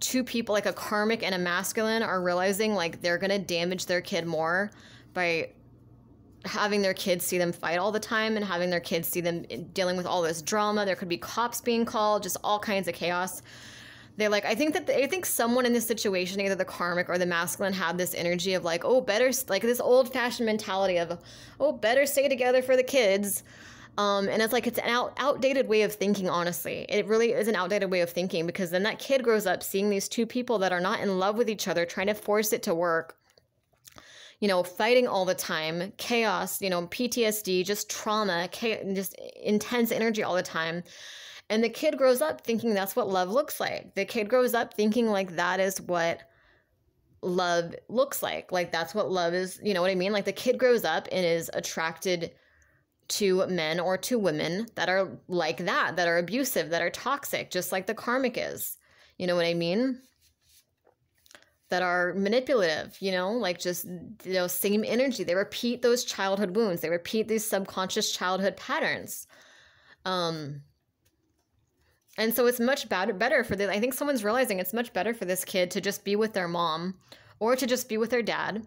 [SPEAKER 1] two people, like a karmic and a masculine, are realizing like they're gonna damage their kid more by having their kids see them fight all the time and having their kids see them dealing with all this drama. There could be cops being called, just all kinds of chaos. They're like I think that I think someone in this situation, either the karmic or the masculine, had this energy of like, oh, better like this old fashioned mentality of, oh, better stay together for the kids. Um, and it's like it's an out, outdated way of thinking, honestly. It really is an outdated way of thinking because then that kid grows up seeing these two people that are not in love with each other, trying to force it to work, you know, fighting all the time, chaos, you know, PTSD, just trauma, just intense energy all the time. And the kid grows up thinking that's what love looks like. The kid grows up thinking like that is what love looks like. Like that's what love is, you know what I mean? Like the kid grows up and is attracted to men or to women that are like that, that are abusive, that are toxic, just like the karmic is. You know what I mean? That are manipulative, you know, like just, you know, same energy. They repeat those childhood wounds, they repeat these subconscious childhood patterns. Um, and so it's much better better for the I think someone's realizing it's much better for this kid to just be with their mom or to just be with their dad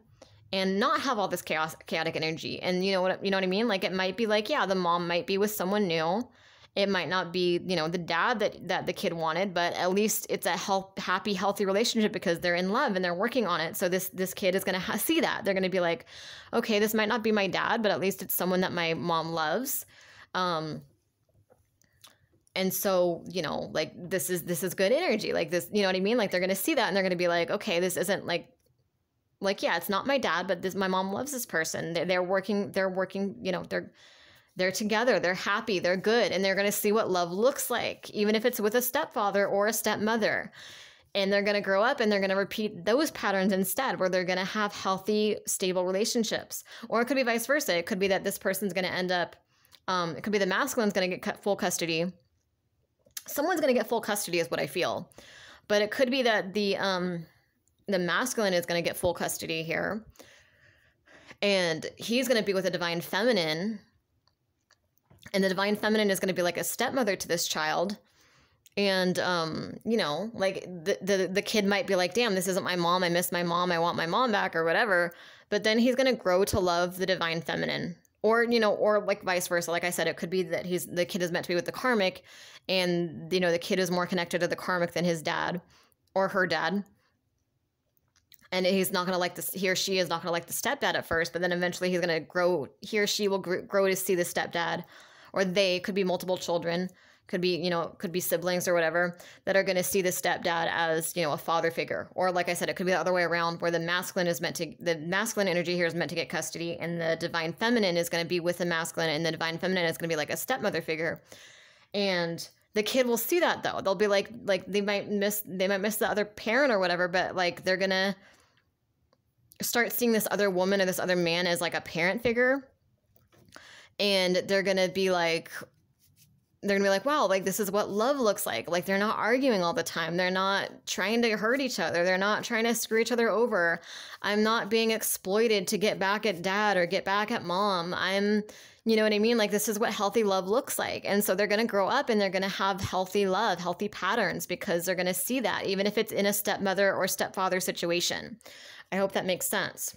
[SPEAKER 1] and not have all this chaos chaotic energy. And you know what you know what I mean? Like it might be like, yeah, the mom might be with someone new. It might not be, you know, the dad that that the kid wanted, but at least it's a health, happy, healthy relationship because they're in love and they're working on it. So this this kid is going to see that. They're going to be like, okay, this might not be my dad, but at least it's someone that my mom loves. Um, and so you know like this is this is good energy like this you know what i mean like they're gonna see that and they're gonna be like okay this isn't like like yeah it's not my dad but this my mom loves this person they're, they're working they're working you know they're they're together, they're happy, they're good, and they're going to see what love looks like, even if it's with a stepfather or a stepmother. And they're going to grow up and they're going to repeat those patterns instead, where they're going to have healthy, stable relationships. Or it could be vice versa. It could be that this person's going to end up, um, it could be the masculine's going to get full custody. Someone's going to get full custody, is what I feel. But it could be that the, um, the masculine is going to get full custody here. And he's going to be with a divine feminine. And the divine feminine is going to be like a stepmother to this child. And um you know like the, the the kid might be like damn this isn't my mom. I miss my mom. I want my mom back or whatever. But then he's going to grow to love the divine feminine. Or you know or like vice versa. Like i said it could be that he's the kid is meant to be with the karmic and you know the kid is more connected to the karmic than his dad or her dad and he's not going to like this he or she is not going to like the stepdad at first but then eventually he's going to grow he or she will grow to see the stepdad. Or they could be multiple children could be you know could be siblings or whatever that are going to see the stepdad as you know a father figure. Or like i said it could be the other way around where the masculine is meant to the masculine energy here is meant to get custody and the divine feminine is going to be with the masculine and the divine feminine is going to be like a stepmother figure. And the kid will see that though. They'll be like like they might miss they might miss the other parent or whatever but like they're going to start seeing this other woman or this other man as like a parent figure. And they're gonna be like they're gonna be like wow like this is what love looks like. Like they're not arguing all the time. They're not trying to hurt each other. They're not trying to screw each other over. I'm not being exploited to get back at dad or get back at mom. I'm you know what i mean? Like this is what healthy love looks like. And so they're gonna grow up and they're gonna have healthy love healthy patterns because they're gonna see that even if it's in a stepmother or stepfather situation i hope that makes sense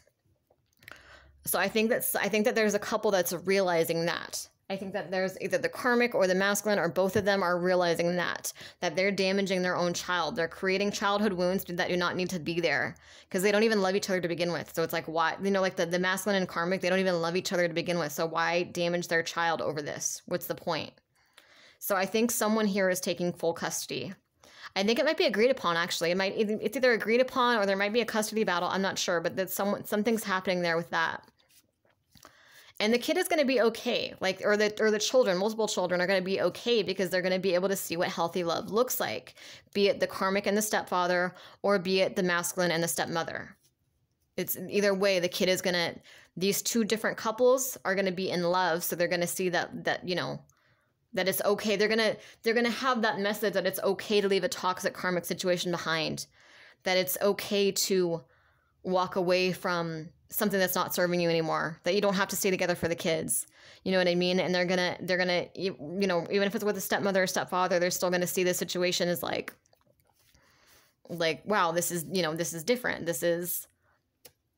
[SPEAKER 1] so I think that's I think that there's a couple that's realizing that. I think that there's either the karmic or the masculine or both of them are realizing that that they're damaging their own child. They're creating childhood wounds that do not need to be there because they don't even love each other to begin with. So it's like why you know like the, the masculine and karmic they don't even love each other to begin with. So why damage their child over this? What's the point? So I think someone here is taking full custody. I think it might be agreed upon actually. It might it's either agreed upon or there might be a custody battle. I'm not sure, but that someone something's happening there with that and the kid is going to be okay like or the or the children multiple children are going to be okay because they're going to be able to see what healthy love looks like be it the karmic and the stepfather or be it the masculine and the stepmother it's either way the kid is going to these two different couples are going to be in love so they're going to see that that you know that it's okay. They're to they're to have that message that it's okay to leave a toxic karmic situation behind that it's okay to walk away from something that's not serving you anymore that you don't have to stay together for the kids. You know what i mean? And they're gonna they're gonna you, you know even if it's with a stepmother or stepfather they're still gonna see the situation as like like wow this is you know this is different. This is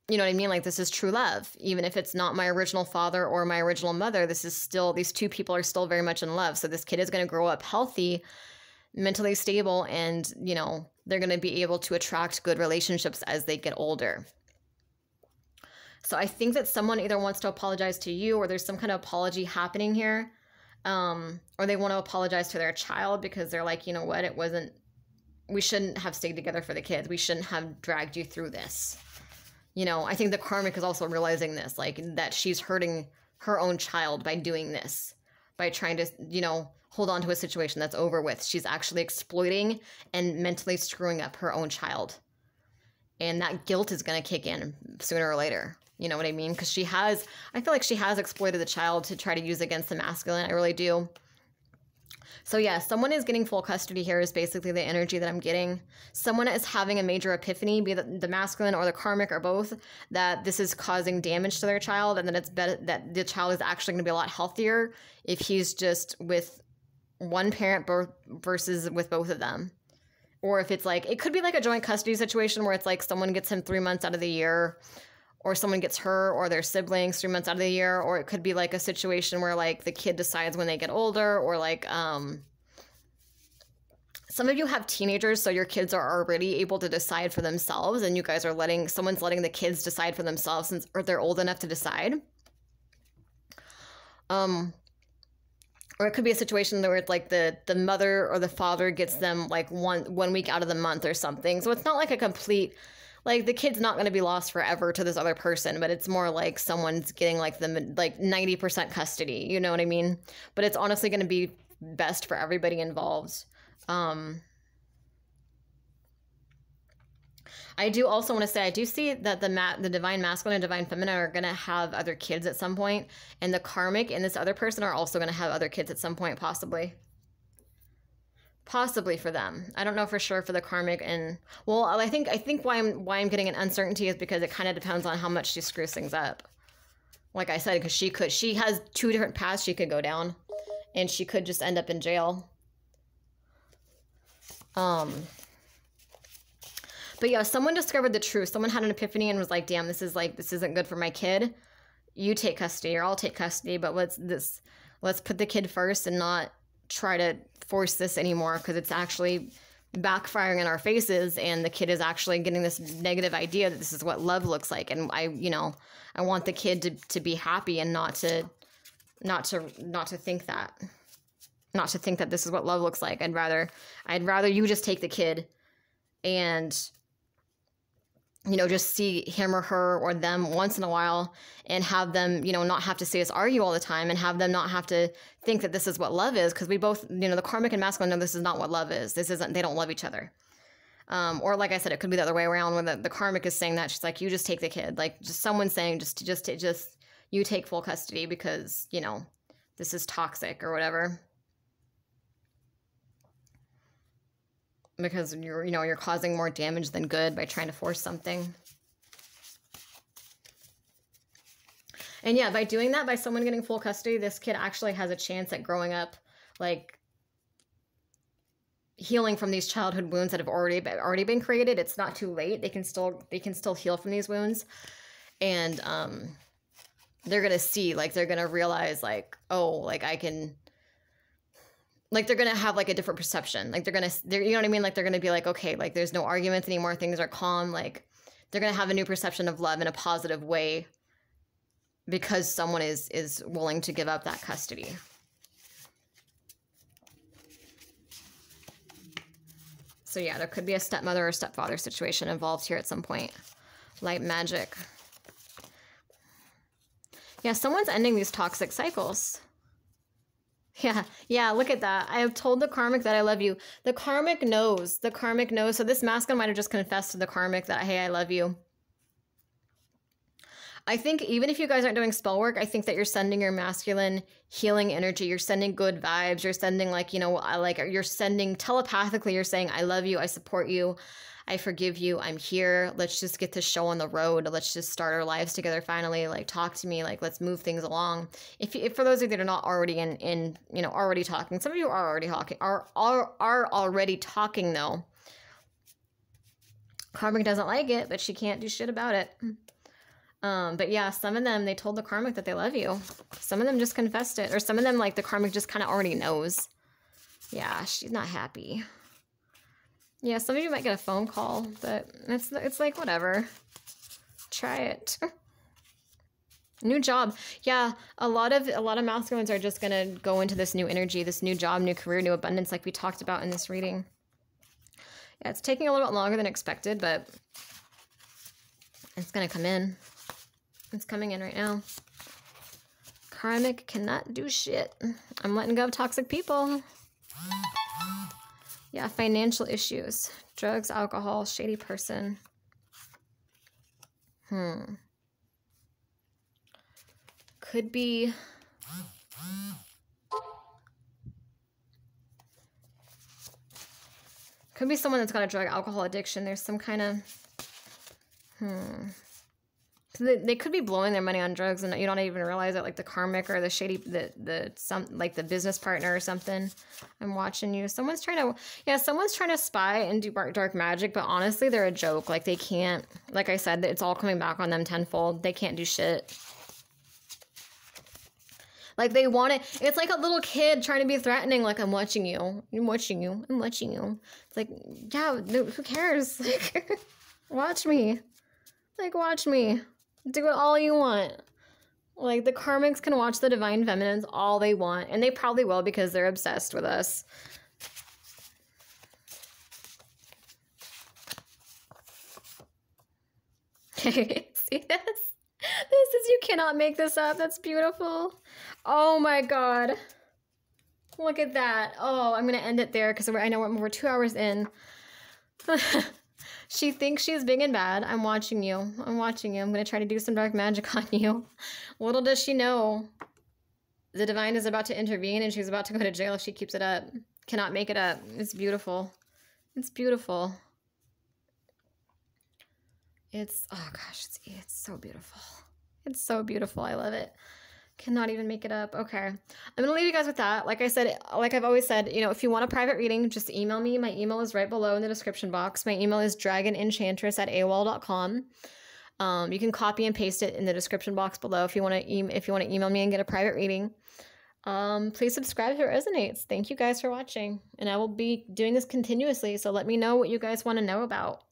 [SPEAKER 1] you know what i mean like this is true love even if it's not my original father or my original mother this is still these two people are still very much in love so this kid is going to grow up healthy mentally stable and you know they're going to be able to attract good relationships as they get older so I think that someone either wants to apologize to you or there's some kind of apology happening here. Um, or they want to apologize to their child because they're like, you know what, it wasn't, we shouldn't have stayed together for the kids. We shouldn't have dragged you through this. You know, I think the karmic is also realizing this, like that she's hurting her own child by doing this, by trying to, you know, hold on to a situation that's over with. She's actually exploiting and mentally screwing up her own child. And that guilt is going to kick in sooner or later. You know what I mean? Because she has, I feel like she has exploited the child to try to use against the masculine. I really do. So, yeah, someone is getting full custody here, is basically the energy that I'm getting. Someone is having a major epiphany, be it the masculine or the karmic or both, that this is causing damage to their child and that it's better that the child is actually going to be a lot healthier if he's just with one parent versus with both of them. Or if it's like, it could be like a joint custody situation where it's like someone gets him three months out of the year or someone gets hurt or their siblings three months out of the year or it could be like a situation where like the kid decides when they get older or like um some of you have teenagers so your kids are already able to decide for themselves and you guys are letting someone's letting the kids decide for themselves since or they're old enough to decide. Um or it could be a situation where it's like the the mother or the father gets them like one one week out of the month or something. So it's not like a complete like the kid's not going to be lost forever to this other person but it's more like someone's getting like the like 90% custody you know what i mean? But it's honestly going to be best for everybody involved. Um I do also want to say I do see that the the divine masculine and divine feminine are going to have other kids at some point and the karmic and this other person are also going to have other kids at some point possibly possibly for them. I don't know for sure for the karmic and well i think i think why i'm why i'm getting an uncertainty is because it kind of depends on how much she screws things up. Like i said because she could she has two different paths she could go down and she could just end up in jail. Um but yeah someone discovered the truth. Someone had an epiphany and was like damn this is like this isn't good for my kid. You take custody or i'll take custody but let's this let's put the kid first and not try to force this anymore because it's actually backfiring in our faces and the kid is actually getting this negative idea that this is what love looks like. And i you know i want the kid to, to be happy and not to not to not to think that not to think that this is what love looks like. I'd rather i'd rather you just take the kid and you know, just see him or her or them once in a while and have them, you know, not have to see us argue all the time and have them not have to think that this is what love is because we both, you know, the karmic and masculine know this is not what love is. This isn't, they don't love each other. Um, or like I said, it could be the other way around when the, the karmic is saying that she's like, you just take the kid. Like just someone saying just, just, just, you take full custody because, you know, this is toxic or whatever. Because you're you know you're causing more damage than good by trying to force something. And yeah by doing that by someone getting full custody this kid actually has a chance at growing up like healing from these childhood wounds that have already been, already been created. It's not too late. They can still they can still heal from these wounds. And um they're gonna see like they're gonna realize like oh like i can like they're gonna have like a different perception. Like they're gonna they're, you know what i mean? Like they're gonna be like okay like there's no arguments anymore. Things are calm. Like they're gonna have a new perception of love in a positive way because someone is is willing to give up that custody. So yeah there could be a stepmother or stepfather situation involved here at some point. Light magic. Yeah someone's ending these toxic cycles yeah, yeah, look at that. I have told the karmic that I love you. The karmic knows. The karmic knows. So this masculine might have just confessed to the karmic that, hey, I love you. I think even if you guys aren't doing spell work, I think that you're sending your masculine healing energy. You're sending good vibes. You're sending like, you know, I like you're sending telepathically, you're saying, I love you, I support you. I forgive you. I'm here. Let's just get this show on the road. Let's just start our lives together finally. Like talk to me. Like let's move things along. If, if for those of you that are not already in in you know already talking, some of you are already talking are are are already talking though. Karmic doesn't like it, but she can't do shit about it. Um, but yeah, some of them they told the karmic that they love you. Some of them just confessed it, or some of them like the karmic just kind of already knows. Yeah, she's not happy. Yeah, some of you might get a phone call, but it's it's like whatever. Try it. new job. Yeah, a lot of a lot of masculines are just gonna go into this new energy, this new job, new career, new abundance, like we talked about in this reading. Yeah, it's taking a little bit longer than expected, but it's gonna come in. It's coming in right now. Karmic cannot do shit. I'm letting go of toxic people. Yeah, financial issues. Drugs, alcohol, shady person. Hmm. Could be. Could be someone that's got a drug alcohol addiction. There's some kind of. Hmm. So they, they could be blowing their money on drugs and you don't even realize it, like the karmic or the shady, the the some like the business partner or something. I'm watching you. Someone's trying to, yeah, someone's trying to spy and do dark magic, but honestly, they're a joke. Like they can't. Like I said, it's all coming back on them tenfold. They can't do shit. Like they want it. It's like a little kid trying to be threatening. Like I'm watching you. I'm watching you. I'm watching you. It's like, yeah, who cares? Like, watch me. Like watch me. Do it all you want. Like the karmics can watch the divine feminines all they want, and they probably will because they're obsessed with us. Okay, see this? This is, you cannot make this up. That's beautiful. Oh my God. Look at that. Oh, I'm to end it there because I know we're, we're two hours in. she thinks she's big and bad. I'm watching you. I'm watching you. I'm going to try to do some dark magic on you. Little does she know the divine is about to intervene and she's about to go to jail if she keeps it up. Cannot make it up. It's beautiful. It's beautiful. It's, oh gosh, it's, it's so beautiful. It's so beautiful. I love it. Cannot even make it up. Okay. I'm going to leave you guys with that. Like I said, like I've always said, you know, if you want a private reading, just email me. My email is right below in the description box. My email is dragonenchantress at AOL.com. Um, you can copy and paste it in the description box below if you want to e- if you want to email me and get a private reading. Um, please subscribe if it resonates. Thank you guys for watching, and I will be doing this continuously. So let me know what you guys want to know about.